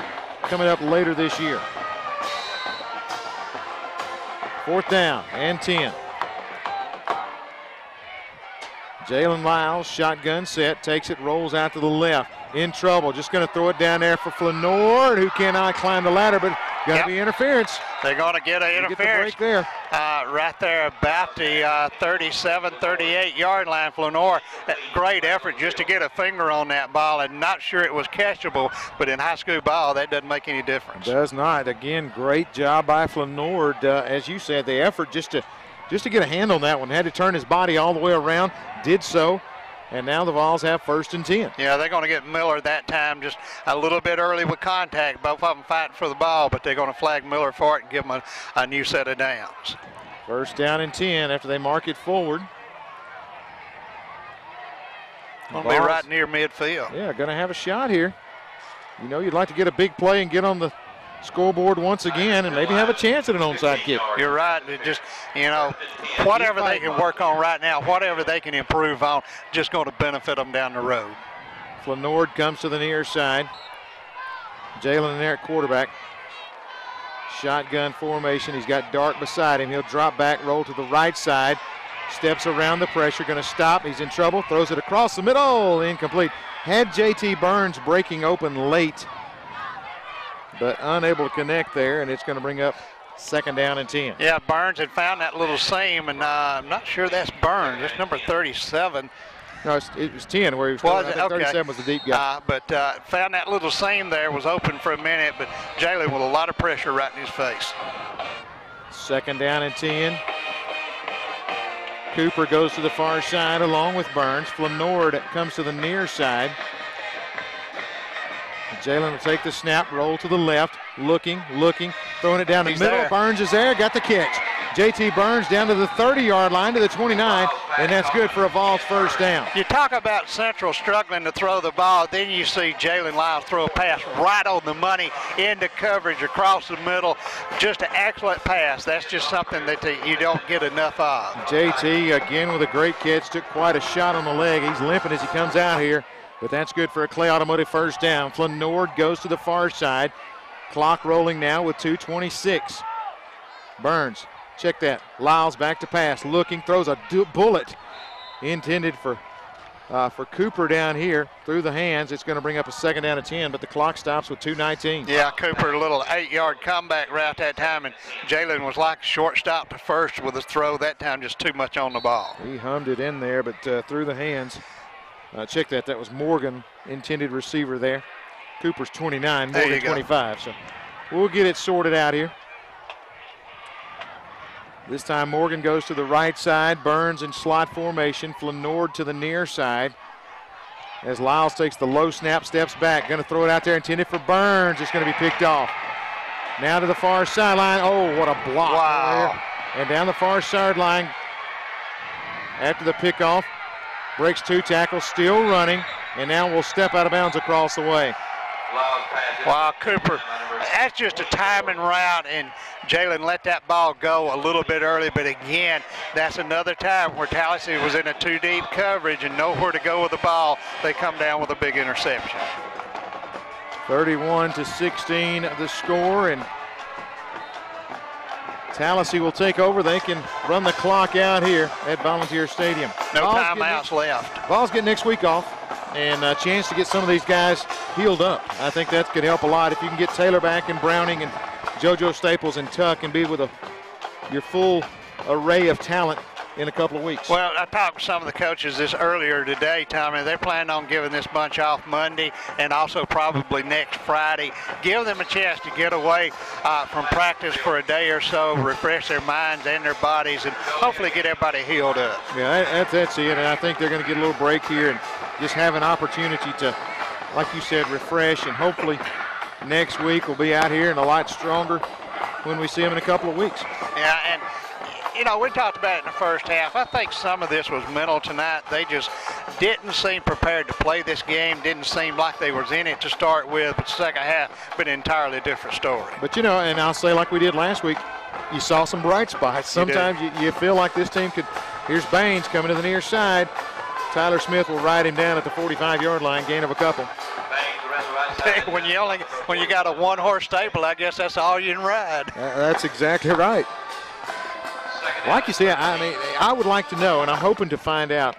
coming up later this year. Fourth down and 10. Jalen Lyles, shotgun set, takes it, rolls out to the left. In trouble, just going to throw it down there for Flanord, who cannot climb the ladder, but going to Yep. be interference. They're going to get an Get the interference there. Uh, right there about the uh, 37, 38 yard line. Flanor, great effort just to get a finger on that ball, and not sure it was catchable, but in high school ball, that doesn't make any difference. Does not. Again, great job by Flanord. Uh, as you said, the effort just to just to get a hand on that one. Had to turn his body all the way around. Did so. And now the Vols have first and 10. Yeah, they're going to get Miller that time just a little bit early with contact. Both of them fighting for the ball, but they're going to flag Miller for it and give him a, a new set of downs. First down and 10 after they mark it forward. Going to be right near midfield. Yeah, going to have a shot here. You know, you'd like to get a big play and get on the scoreboard once again and maybe have a chance at an onside kick. You're right. It just, you know, whatever they can work on right now, whatever they can improve on, just going to benefit them down the road. Flanord comes to the near side. Jalen in there at quarterback. Shotgun formation. He's got Dark beside him. He'll drop back, roll to the right side. Steps around the pressure. Going to stop. He's in trouble. Throws it across the middle. Incomplete. Had JT Burns breaking open late. But unable to connect there, and it's going to bring up second down and 10. Yeah, Burns had found that little seam, and uh, I'm not sure that's Burns. It's number 37. No, it was 10 where he was. Was it? think Okay. 37 was the deep guy. Uh, but uh, found that little seam there, was open for a minute, but Jalen with a lot of pressure right in his face. Second down and 10. Cooper goes to the far side along with Burns. Flenord comes to the near side. Jalen will take the snap, roll to the left, looking, looking, throwing it down the He's middle. there. Burns is there, got the catch. JT Burns down to the 30 yard line to the 29, and that's good for a Vols first down. You talk about Central struggling to throw the ball, then you see Jalen Lyles throw a pass right on the money into coverage across the middle. Just an excellent pass. That's just something that you don't get enough of. JT again with a great catch, took quite a shot on the leg. He's limping as he comes out here, but that's good for a Clay Automotive first down. Flanord goes to the far side. Clock rolling now with 2.26. Burns, check that. Lyles back to pass, looking, throws a bullet intended for uh, for Cooper down here through the hands. It's going to bring up a second down and 10, but the clock stops with 2.19. Yeah, Cooper, a little eight-yard comeback route that time, and Jalen was like a shortstop to first with his throw that time, just too much on the ball. He hummed it in there, but uh, through the hands. Uh, check that. That was Morgan, intended receiver there. Cooper's 29, There you Morgan go. 25. So we'll get it sorted out here. This time Morgan goes to the right side. Burns in slot formation. Flenord to the near side. As Lyles takes the low snap, steps back. Going to throw it out there, intended for Burns. It's going to be picked off. Now to the far sideline. Oh, what a block. Wow. there. And down the far sideline after the pickoff. Breaks two tackles, still running, and now will step out of bounds across the way. Wow, Cooper, that's just a timing route, and Jalen let that ball go a little bit early. But again, that's another time where Tallassee was in a too deep coverage and nowhere to go with the ball. They come down with a big interception. 31 to 16 the score, and Tallassee will take over. They can run the clock out here at Volunteer Stadium. No timeouts left. Vols get next week off and a chance to get some of these guys healed up. I think that could help a lot if you can get Taylor back and Browning and JoJo Staples and Tuck and be with a your full array of talent in a couple of weeks. Well, I talked to some of the coaches this earlier today, Tommy. They're planning on giving this bunch off Monday and also probably next Friday. Give them a chance to get away uh, from practice for a day or so, refresh their minds and their bodies, and hopefully get everybody healed up. Yeah, that's, that's it. And I think they're going to get a little break here and just have an opportunity to, like you said, refresh. And hopefully next week we'll be out here and a lot stronger when we see them in a couple of weeks. Yeah, and you know, we talked about it in the first half. I think some of this was mental tonight. They just didn't seem prepared to play this game. Didn't seem like they was in it to start with. But second half, been an entirely different story. But you know, and I'll say like we did last week, you saw some bright spots. You. Sometimes you, you feel like this team could. Here's Baines coming to the near side. Tyler Smith will ride him down at the 45-yard line, gain of a couple. when you only when you got a one horse stable, I guess that's all you can ride. Uh, that's exactly right. Like you said, I mean, I would like to know, and I'm hoping to find out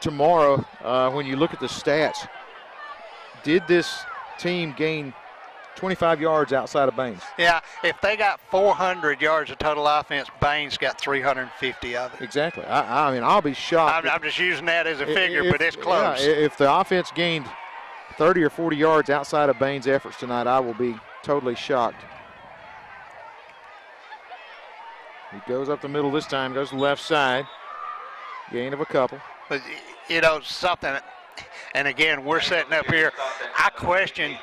tomorrow uh, when you look at the stats. Did this team gain 25 yards outside of Baines? Yeah, if they got 400 yards of total offense, Baines got 350 of it. Exactly. I, I mean, I'll be shocked. I'm, I'm just using that as a figure, if- but it's yeah, close. if the offense gained 30 or 40 yards outside of Baines' efforts tonight, I will be totally shocked. He goes up the middle this time, goes left side. Gain of a couple. But you know something, and again we're setting up here. I question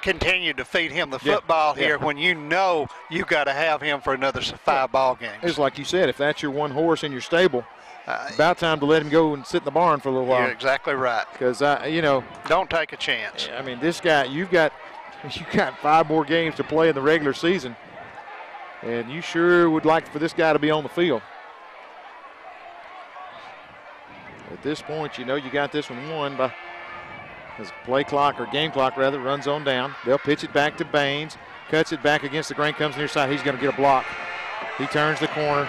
continue to feed him the football yeah. here when you know you've got to have him for another five ball games. It's like you said, if that's your one horse in your stable, Uh, about time to let him go and sit in the barn for a little while. You're exactly right. Because uh, you know, Don't take a chance. I mean, this guy, you've got you got five more games to play in the regular season, and you sure would like for this guy to be on the field. At this point, you know you got this one won by his play clock or game clock rather runs on down. They'll pitch it back to Baines, cuts it back against the grain, comes near side. He's going to get a block. He turns the corner.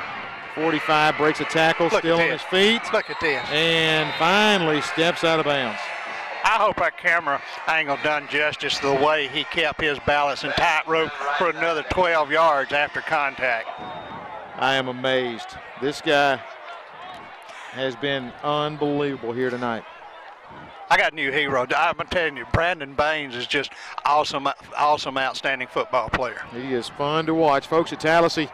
45 breaks a tackle, Look still on his feet, Look at this. and finally steps out of bounds. I hope our camera angle done justice to the way he kept his balance and tightrope for another 12 yards after contact. I am amazed. This guy has been unbelievable here tonight. I got a new hero. I'm telling you, Brandon Baines is just awesome, awesome, outstanding football player. He is fun to watch. Folks at Tallassee,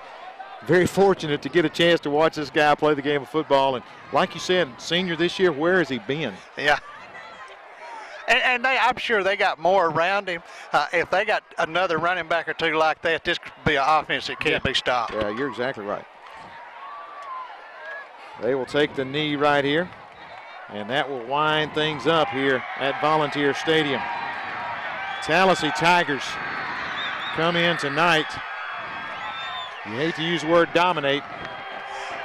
very fortunate to get a chance to watch this guy play the game of football. And like you said, senior this year, where has he been? Yeah. And, and they, I'm sure they got more around him. Uh, if they got another running back or two like that, this could be an offense that can't Yeah. be stopped. Yeah, you're exactly right. They will take the knee right here, and that will wind things up here at Volunteer Stadium. Tallassee Tigers come in tonight. You hate to use the word dominate,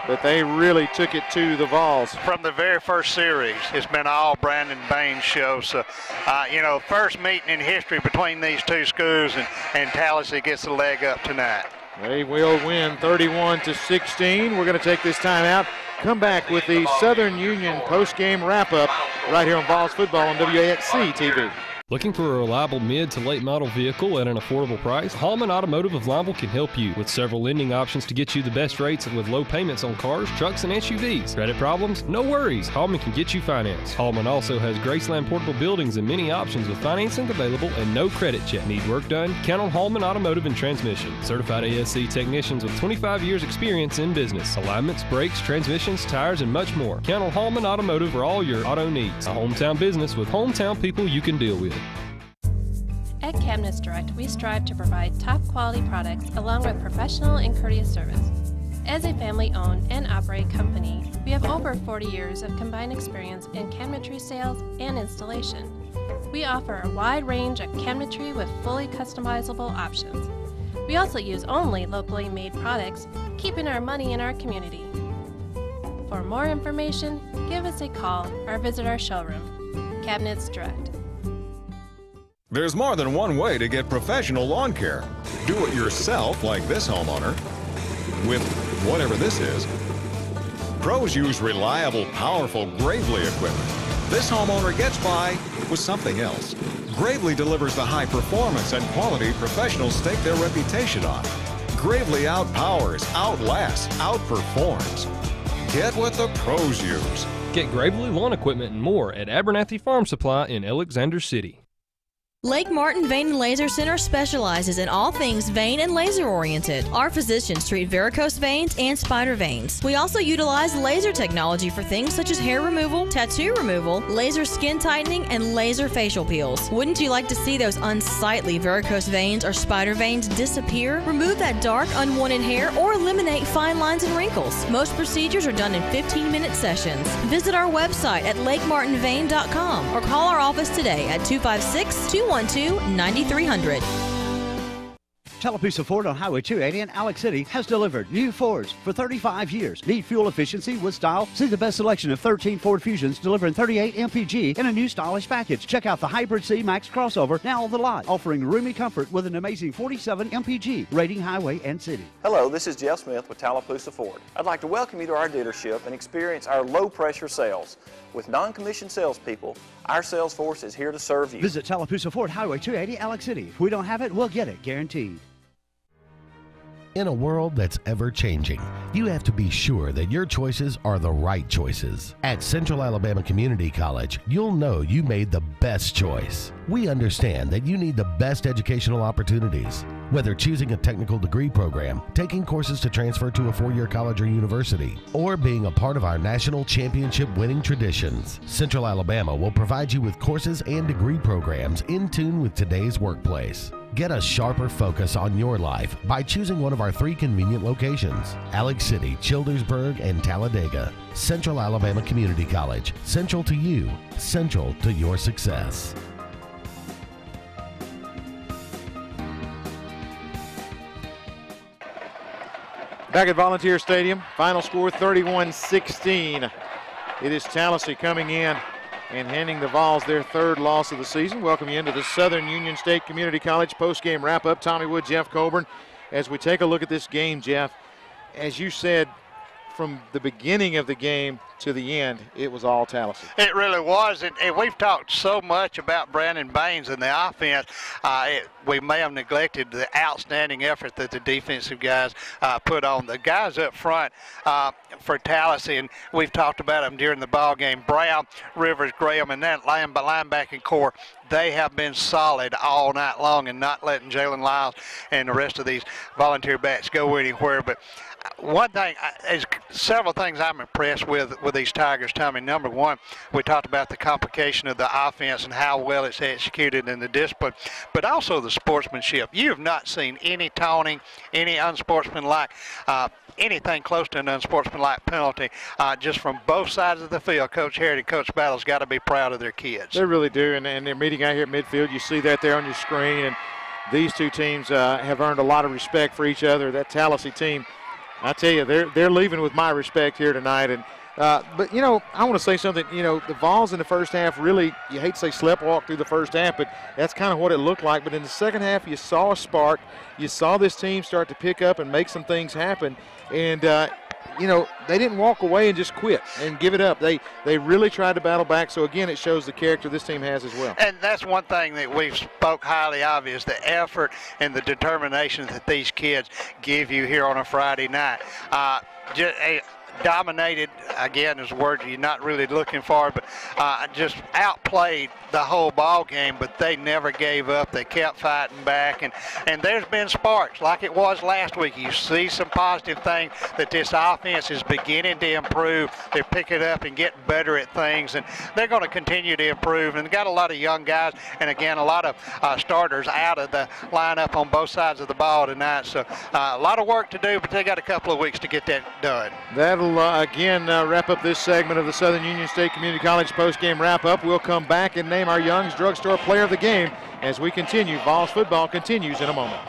but they really took it to the Vols. From the very first series, it's been all Brandon Baines show. So, uh, you know, first meeting in history between these two schools, and, and Tallassee gets the leg up tonight. They will win 31 to 16. We're going to take this time out. Come back with the Southern Union post-game wrap-up right here on Vols Football on WAXC TV. Looking for a reliable mid to late model vehicle at an affordable price? Hallman Automotive of Lineville can help you with several lending options to get you the best rates and with low payments on cars, trucks, and SUVs. Credit problems? No worries. Hallman can get you financed. Hallman also has Graceland portable buildings and many options with financing available and no credit check. Need work done? Count on Hallman Automotive and Transmission. Certified ASE technicians with 25 years experience in business. Alignments, brakes, transmissions, tires, and much more. Count on Hallman Automotive for all your auto needs. A hometown business with hometown people you can deal with. At Cabinets Direct, we strive to provide top quality products along with professional and courteous service. As a family owned and operated company, we have over 40 years of combined experience in cabinetry sales and installation. We offer a wide range of cabinetry with fully customizable options. We also use only locally made products, keeping our money in our community. For more information, give us a call or visit our showroom. Cabinets Direct. There's more than one way to get professional lawn care. Do it yourself, like this homeowner, with whatever this is. Pros use reliable, powerful Gravely equipment. This homeowner gets by with something else. Gravely delivers the high performance and quality professionals stake their reputation on. Gravely outpowers, outlasts, outperforms. Get what the pros use. Get Gravely lawn equipment and more at Abernathy Farm Supply in Alexander City. Lake Martin Vein and Laser Center specializes in all things vein and laser oriented. Our physicians treat varicose veins and spider veins. We also utilize laser technology for things such as hair removal, tattoo removal, laser skin tightening, and laser facial peels. Wouldn't you like to see those unsightly varicose veins or spider veins disappear? Remove that dark, unwanted hair or eliminate fine lines and wrinkles. Most procedures are done in 15 minute sessions. Visit our website at lakemartinvein.com or call our office today at 256 212 9300. Tallapoosa Ford on Highway 280 in Alex City has delivered new Fords for 35 years. Need fuel efficiency with style? See the best selection of 13 Ford Fusions delivering 38 mpg in a new stylish package. Check out the Hybrid C Max crossover now on the lot, offering roomy comfort with an amazing 47 mpg rating highway and city. Hello, this is Jeff Smith with Tallapoosa Ford. I'd like to welcome you to our dealership and experience our low pressure sales. With non commissioned salespeople, our sales force is here to serve you. Visit Tallapoosa Ford Highway 280 Alex City. If we don't have it, we'll get it, guaranteed. In a world that's ever changing, you have to be sure that your choices are the right choices. At Central Alabama Community College, you'll know you made the best choice. We understand that you need the best educational opportunities. Whether choosing a technical degree program, taking courses to transfer to a four year college or university, or being a part of our national championship winning traditions, Central Alabama will provide you with courses and degree programs in tune with today's workplace. Get a sharper focus on your life by choosing one of our three convenient locations Alex City, Childersburg, and Talladega. Central Alabama Community College. Central to you, central to your success. Back at Volunteer Stadium, final score 31 16. It is Tallassee coming in and handing the Vols their third loss of the season. Welcome you into the Southern Union State Community College post-game wrap-up. Tommy Wood, Jeff Coburn. As we take a look at this game, Jeff, as you said, from the beginning of the game to the end, it was all Tallassee. It really was, and, and we've talked so much about Brandon Baines and the offense. Uh, it, we may have neglected the outstanding effort that the defensive guys uh, put on. The guys up front uh, for and we've talked about them during the ball game. Brown, Rivers, Graham, and that line, linebacking core they have been solid all night long and not letting Jalen Lyles and the rest of these volunteer bats go anywhere. But one thing, there's several things I'm impressed with with these Tigers, Tommy. Number one, we talked about the complication of the offense and how well it's executed in the discipline, but also the sportsmanship. You have not seen any taunting, any unsportsmanlike. Uh, anything close to an unsportsmanlike penalty, uh, just from both sides of the field. Coach Harrod and Coach Battle's got to be proud of their kids. They really do, and, and they're meeting out here at midfield. You see that there on your screen, and these two teams uh, have earned a lot of respect for each other. That Tallassee team, I tell you, they're they're leaving with my respect here tonight, and. Uh, but you know, I want to say something. You know, the Vols in the first half really, you hate to say sleptwalk through the first half, but that's kind of what it looked like. But in the second half, you saw a spark. You saw this team start to pick up and make some things happen. And uh, you know, they didn't walk away and just quit and give it up. They they really tried to battle back. So again, it shows the character this team has as well. And that's one thing that we've spoke highly of is the effort and the determination that these kids give you here on a Friday night. Uh, just, dominated again is a word you're not really looking for, but uh, just outplayed the whole ball game. But they never gave up. They kept fighting back, and and there's been sparks like it was last week. You see some positive things that this offense is beginning to improve. They're picking up and getting better at things, and they're going to continue to improve. And got a lot of young guys, and again a lot of uh, starters out of the lineup on both sides of the ball tonight. So uh, a lot of work to do, but they got a couple of weeks to get that done. That'll will uh, again uh, wrap up this segment of the Southern Union State Community College post-game wrap-up. We'll come back and name our Young's Drugstore Player of the Game as we continue. Vols football continues in a moment.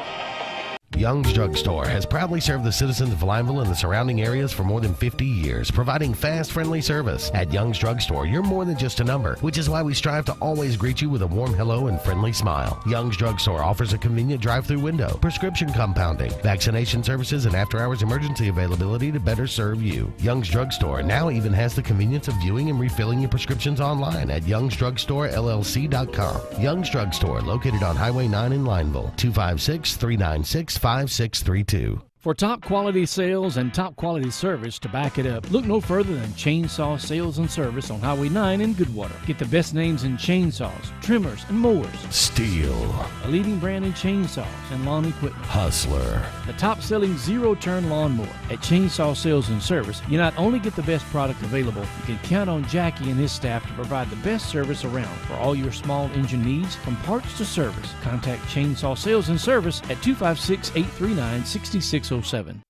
Young's Drugstore has proudly served the citizens of Lineville and the surrounding areas for more than 50 years, providing fast, friendly service. At Young's Drugstore, you're more than just a number, which is why we strive to always greet you with a warm hello and friendly smile. Young's Drugstore offers a convenient drive-through window, prescription compounding, vaccination services, and after-hours emergency availability to better serve you. Young's Drugstore now even has the convenience of viewing and refilling your prescriptions online at youngsdrugstorellc.com. Young's Drugstore, located on Highway 9 in Lineville, 256 396 5632. For top quality sales and top quality service to back it up, look no further than Chainsaw Sales and Service on Highway 9 in Goodwater. Get the best names in chainsaws, trimmers, and mowers. Stihl. A leading brand in chainsaws and lawn equipment. Hustler. The top selling zero turn lawnmower. At Chainsaw Sales and Service, you not only get the best product available, you can count on Jackie and his staff to provide the best service around for all your small engine needs from parts to service. Contact Chainsaw Sales and Service at 256 839 66 607.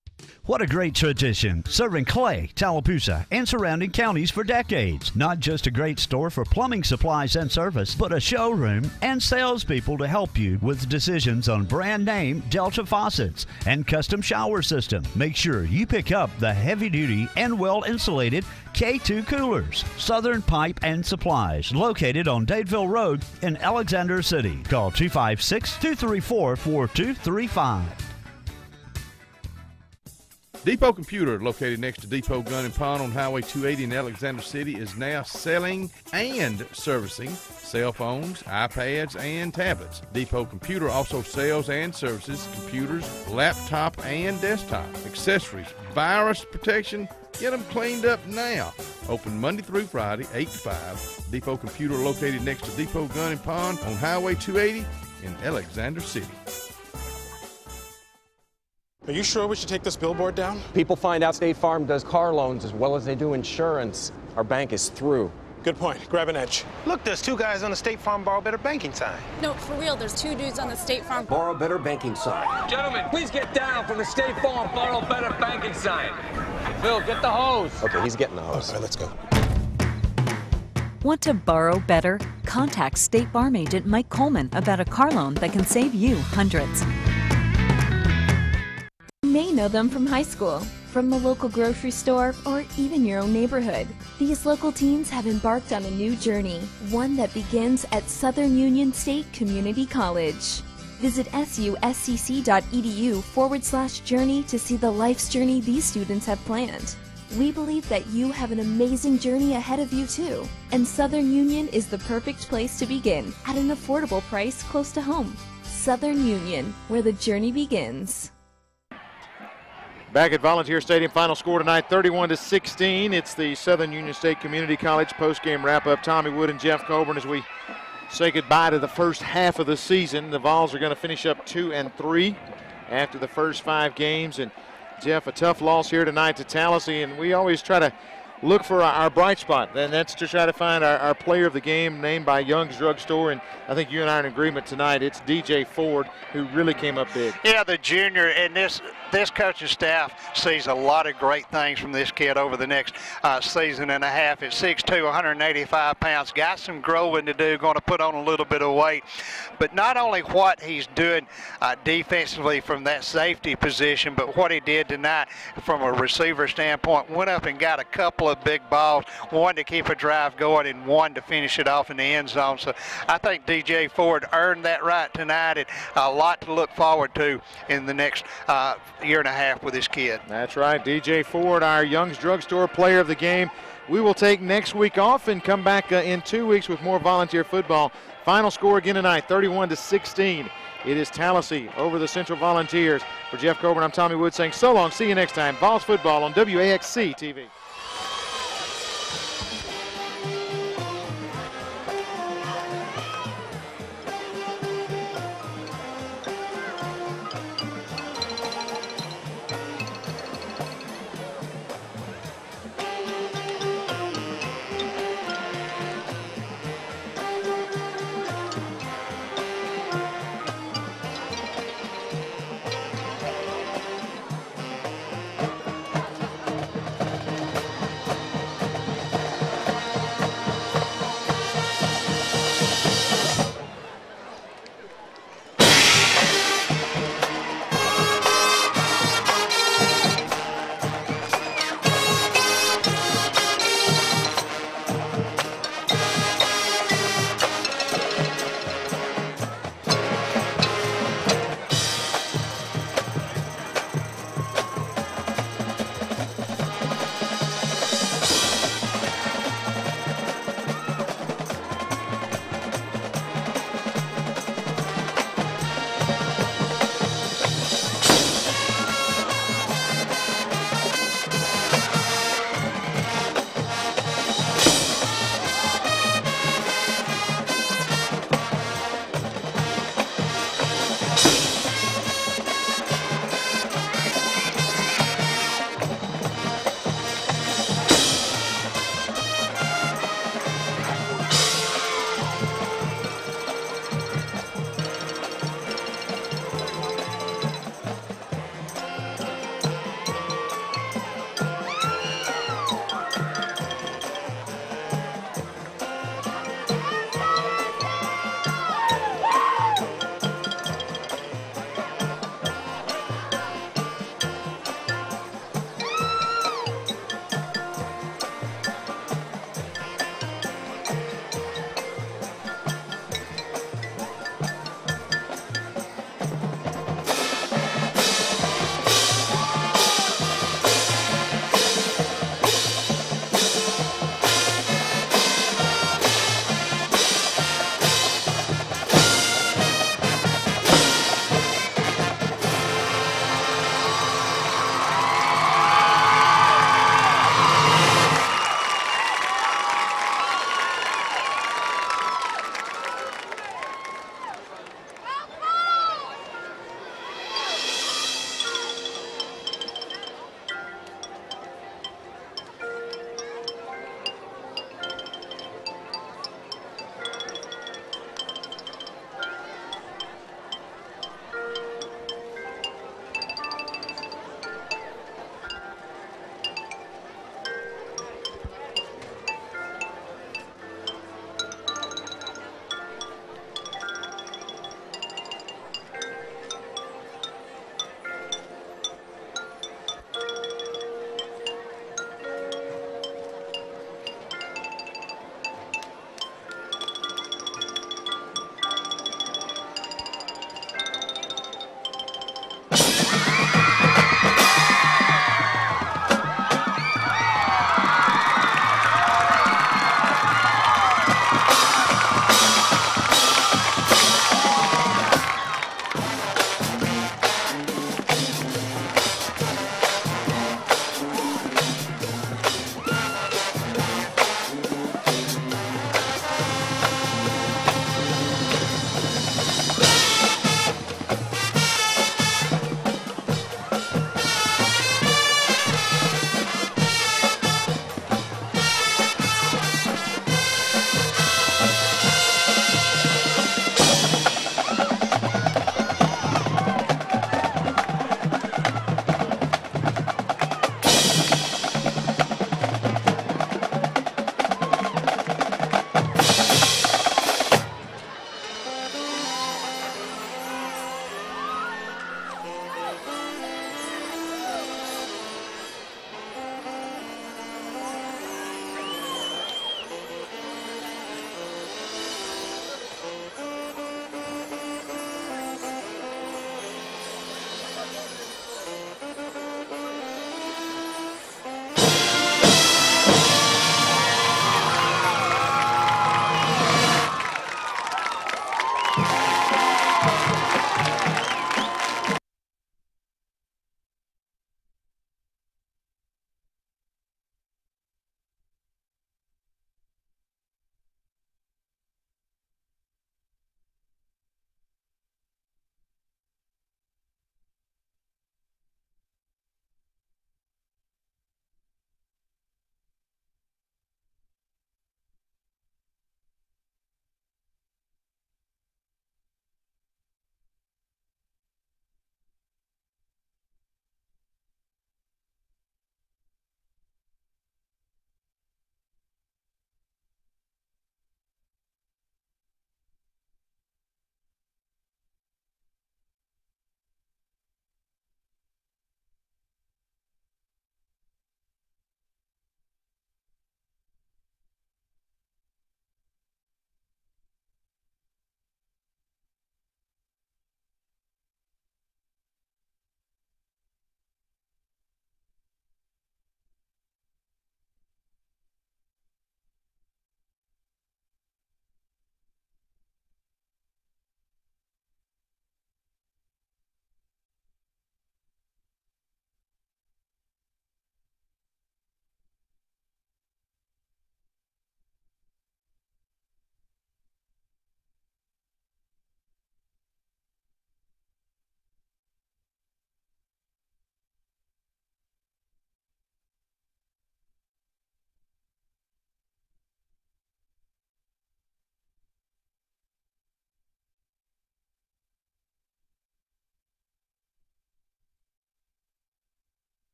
What a great tradition, serving Clay, Tallapoosa, and surrounding counties for decades. Not just a great store for plumbing supplies and service, but a showroom and salespeople to help you with decisions on brand name Delta faucets and custom shower system. Make sure you pick up the heavy duty and well insulated K2 coolers. Southern Pipe and Supplies, located on Dadeville Road in Alexander City. Call 256 234 4235. Depot Computer, located next to Depot Gun and Pawn on Highway 280 in Alexander City, is now selling and servicing cell phones, iPads, and tablets. Depot Computer also sells and services computers, laptop, and desktop accessories, virus protection. Get them cleaned up now. Open Monday through Friday, 8 to 5. Depot Computer located next to Depot Gun and Pawn on Highway 280 in Alexander City. Are you sure we should take this billboard down? People find out State Farm does car loans as well as they do insurance. Our bank is through. Good point. Grab an edge. Look, there's two guys on the State Farm Borrow Better Banking sign. No, for real, there's two dudes on the State Farm Borrow Better Banking sign. Gentlemen, please get down from the State Farm Borrow Better Banking sign. Phil, get the hose. Okay, he's getting the hose. All right, let's go. Want to borrow better? Contact State Farm agent Mike Coleman about a car loan that can save you hundreds. You may know them from high school, from the local grocery store, or even your own neighborhood. These local teens have embarked on a new journey, one that begins at Southern Union State Community College. Visit suscc.edu forward slash journey to see the life's journey these students have planned. We believe that you have an amazing journey ahead of you too, and Southern Union is the perfect place to begin at an affordable price close to home. Southern Union, where the journey begins. Back at Volunteer Stadium, final score tonight 31 to 16. It's the Southern Union State Community College post-game wrap-up. Tommy Wood and Jeff Coburn as we say goodbye to the first half of the season. The Vols are going to finish up two and three after the first five games. And Jeff, a tough loss here tonight to Tallassee, and we always try to look for our, our bright spot, and that's to try to find our, our, player of the game named by Young's Drugstore. And I think you and I are in agreement tonight. It's DJ Ford who really came up big. Yeah, the junior, and this this coaching staff sees a lot of great things from this kid over the next uh, season and a half. At 6'2", 185 pounds, got some growing to do, going to put on a little bit of weight. But not only what he's doing uh, defensively from that safety position, but what he did tonight from a receiver standpoint, went up and got a couple of big balls, one to keep a drive going and one to finish it off in the end zone. So I think DJ Ford earned that right tonight and a lot to look forward to in the next uh, year and a half with this kid. That's right. DJ Ford, our Young's Drugstore player of the game. We will take next week off and come back uh, in two weeks with more volunteer football. Final score again tonight, 31 to 16. It is Tallassee over the Central Volunteers. For Jeff Coburn, I'm Tommy Wood saying so long. See you next time. Vols football on WAXC TV.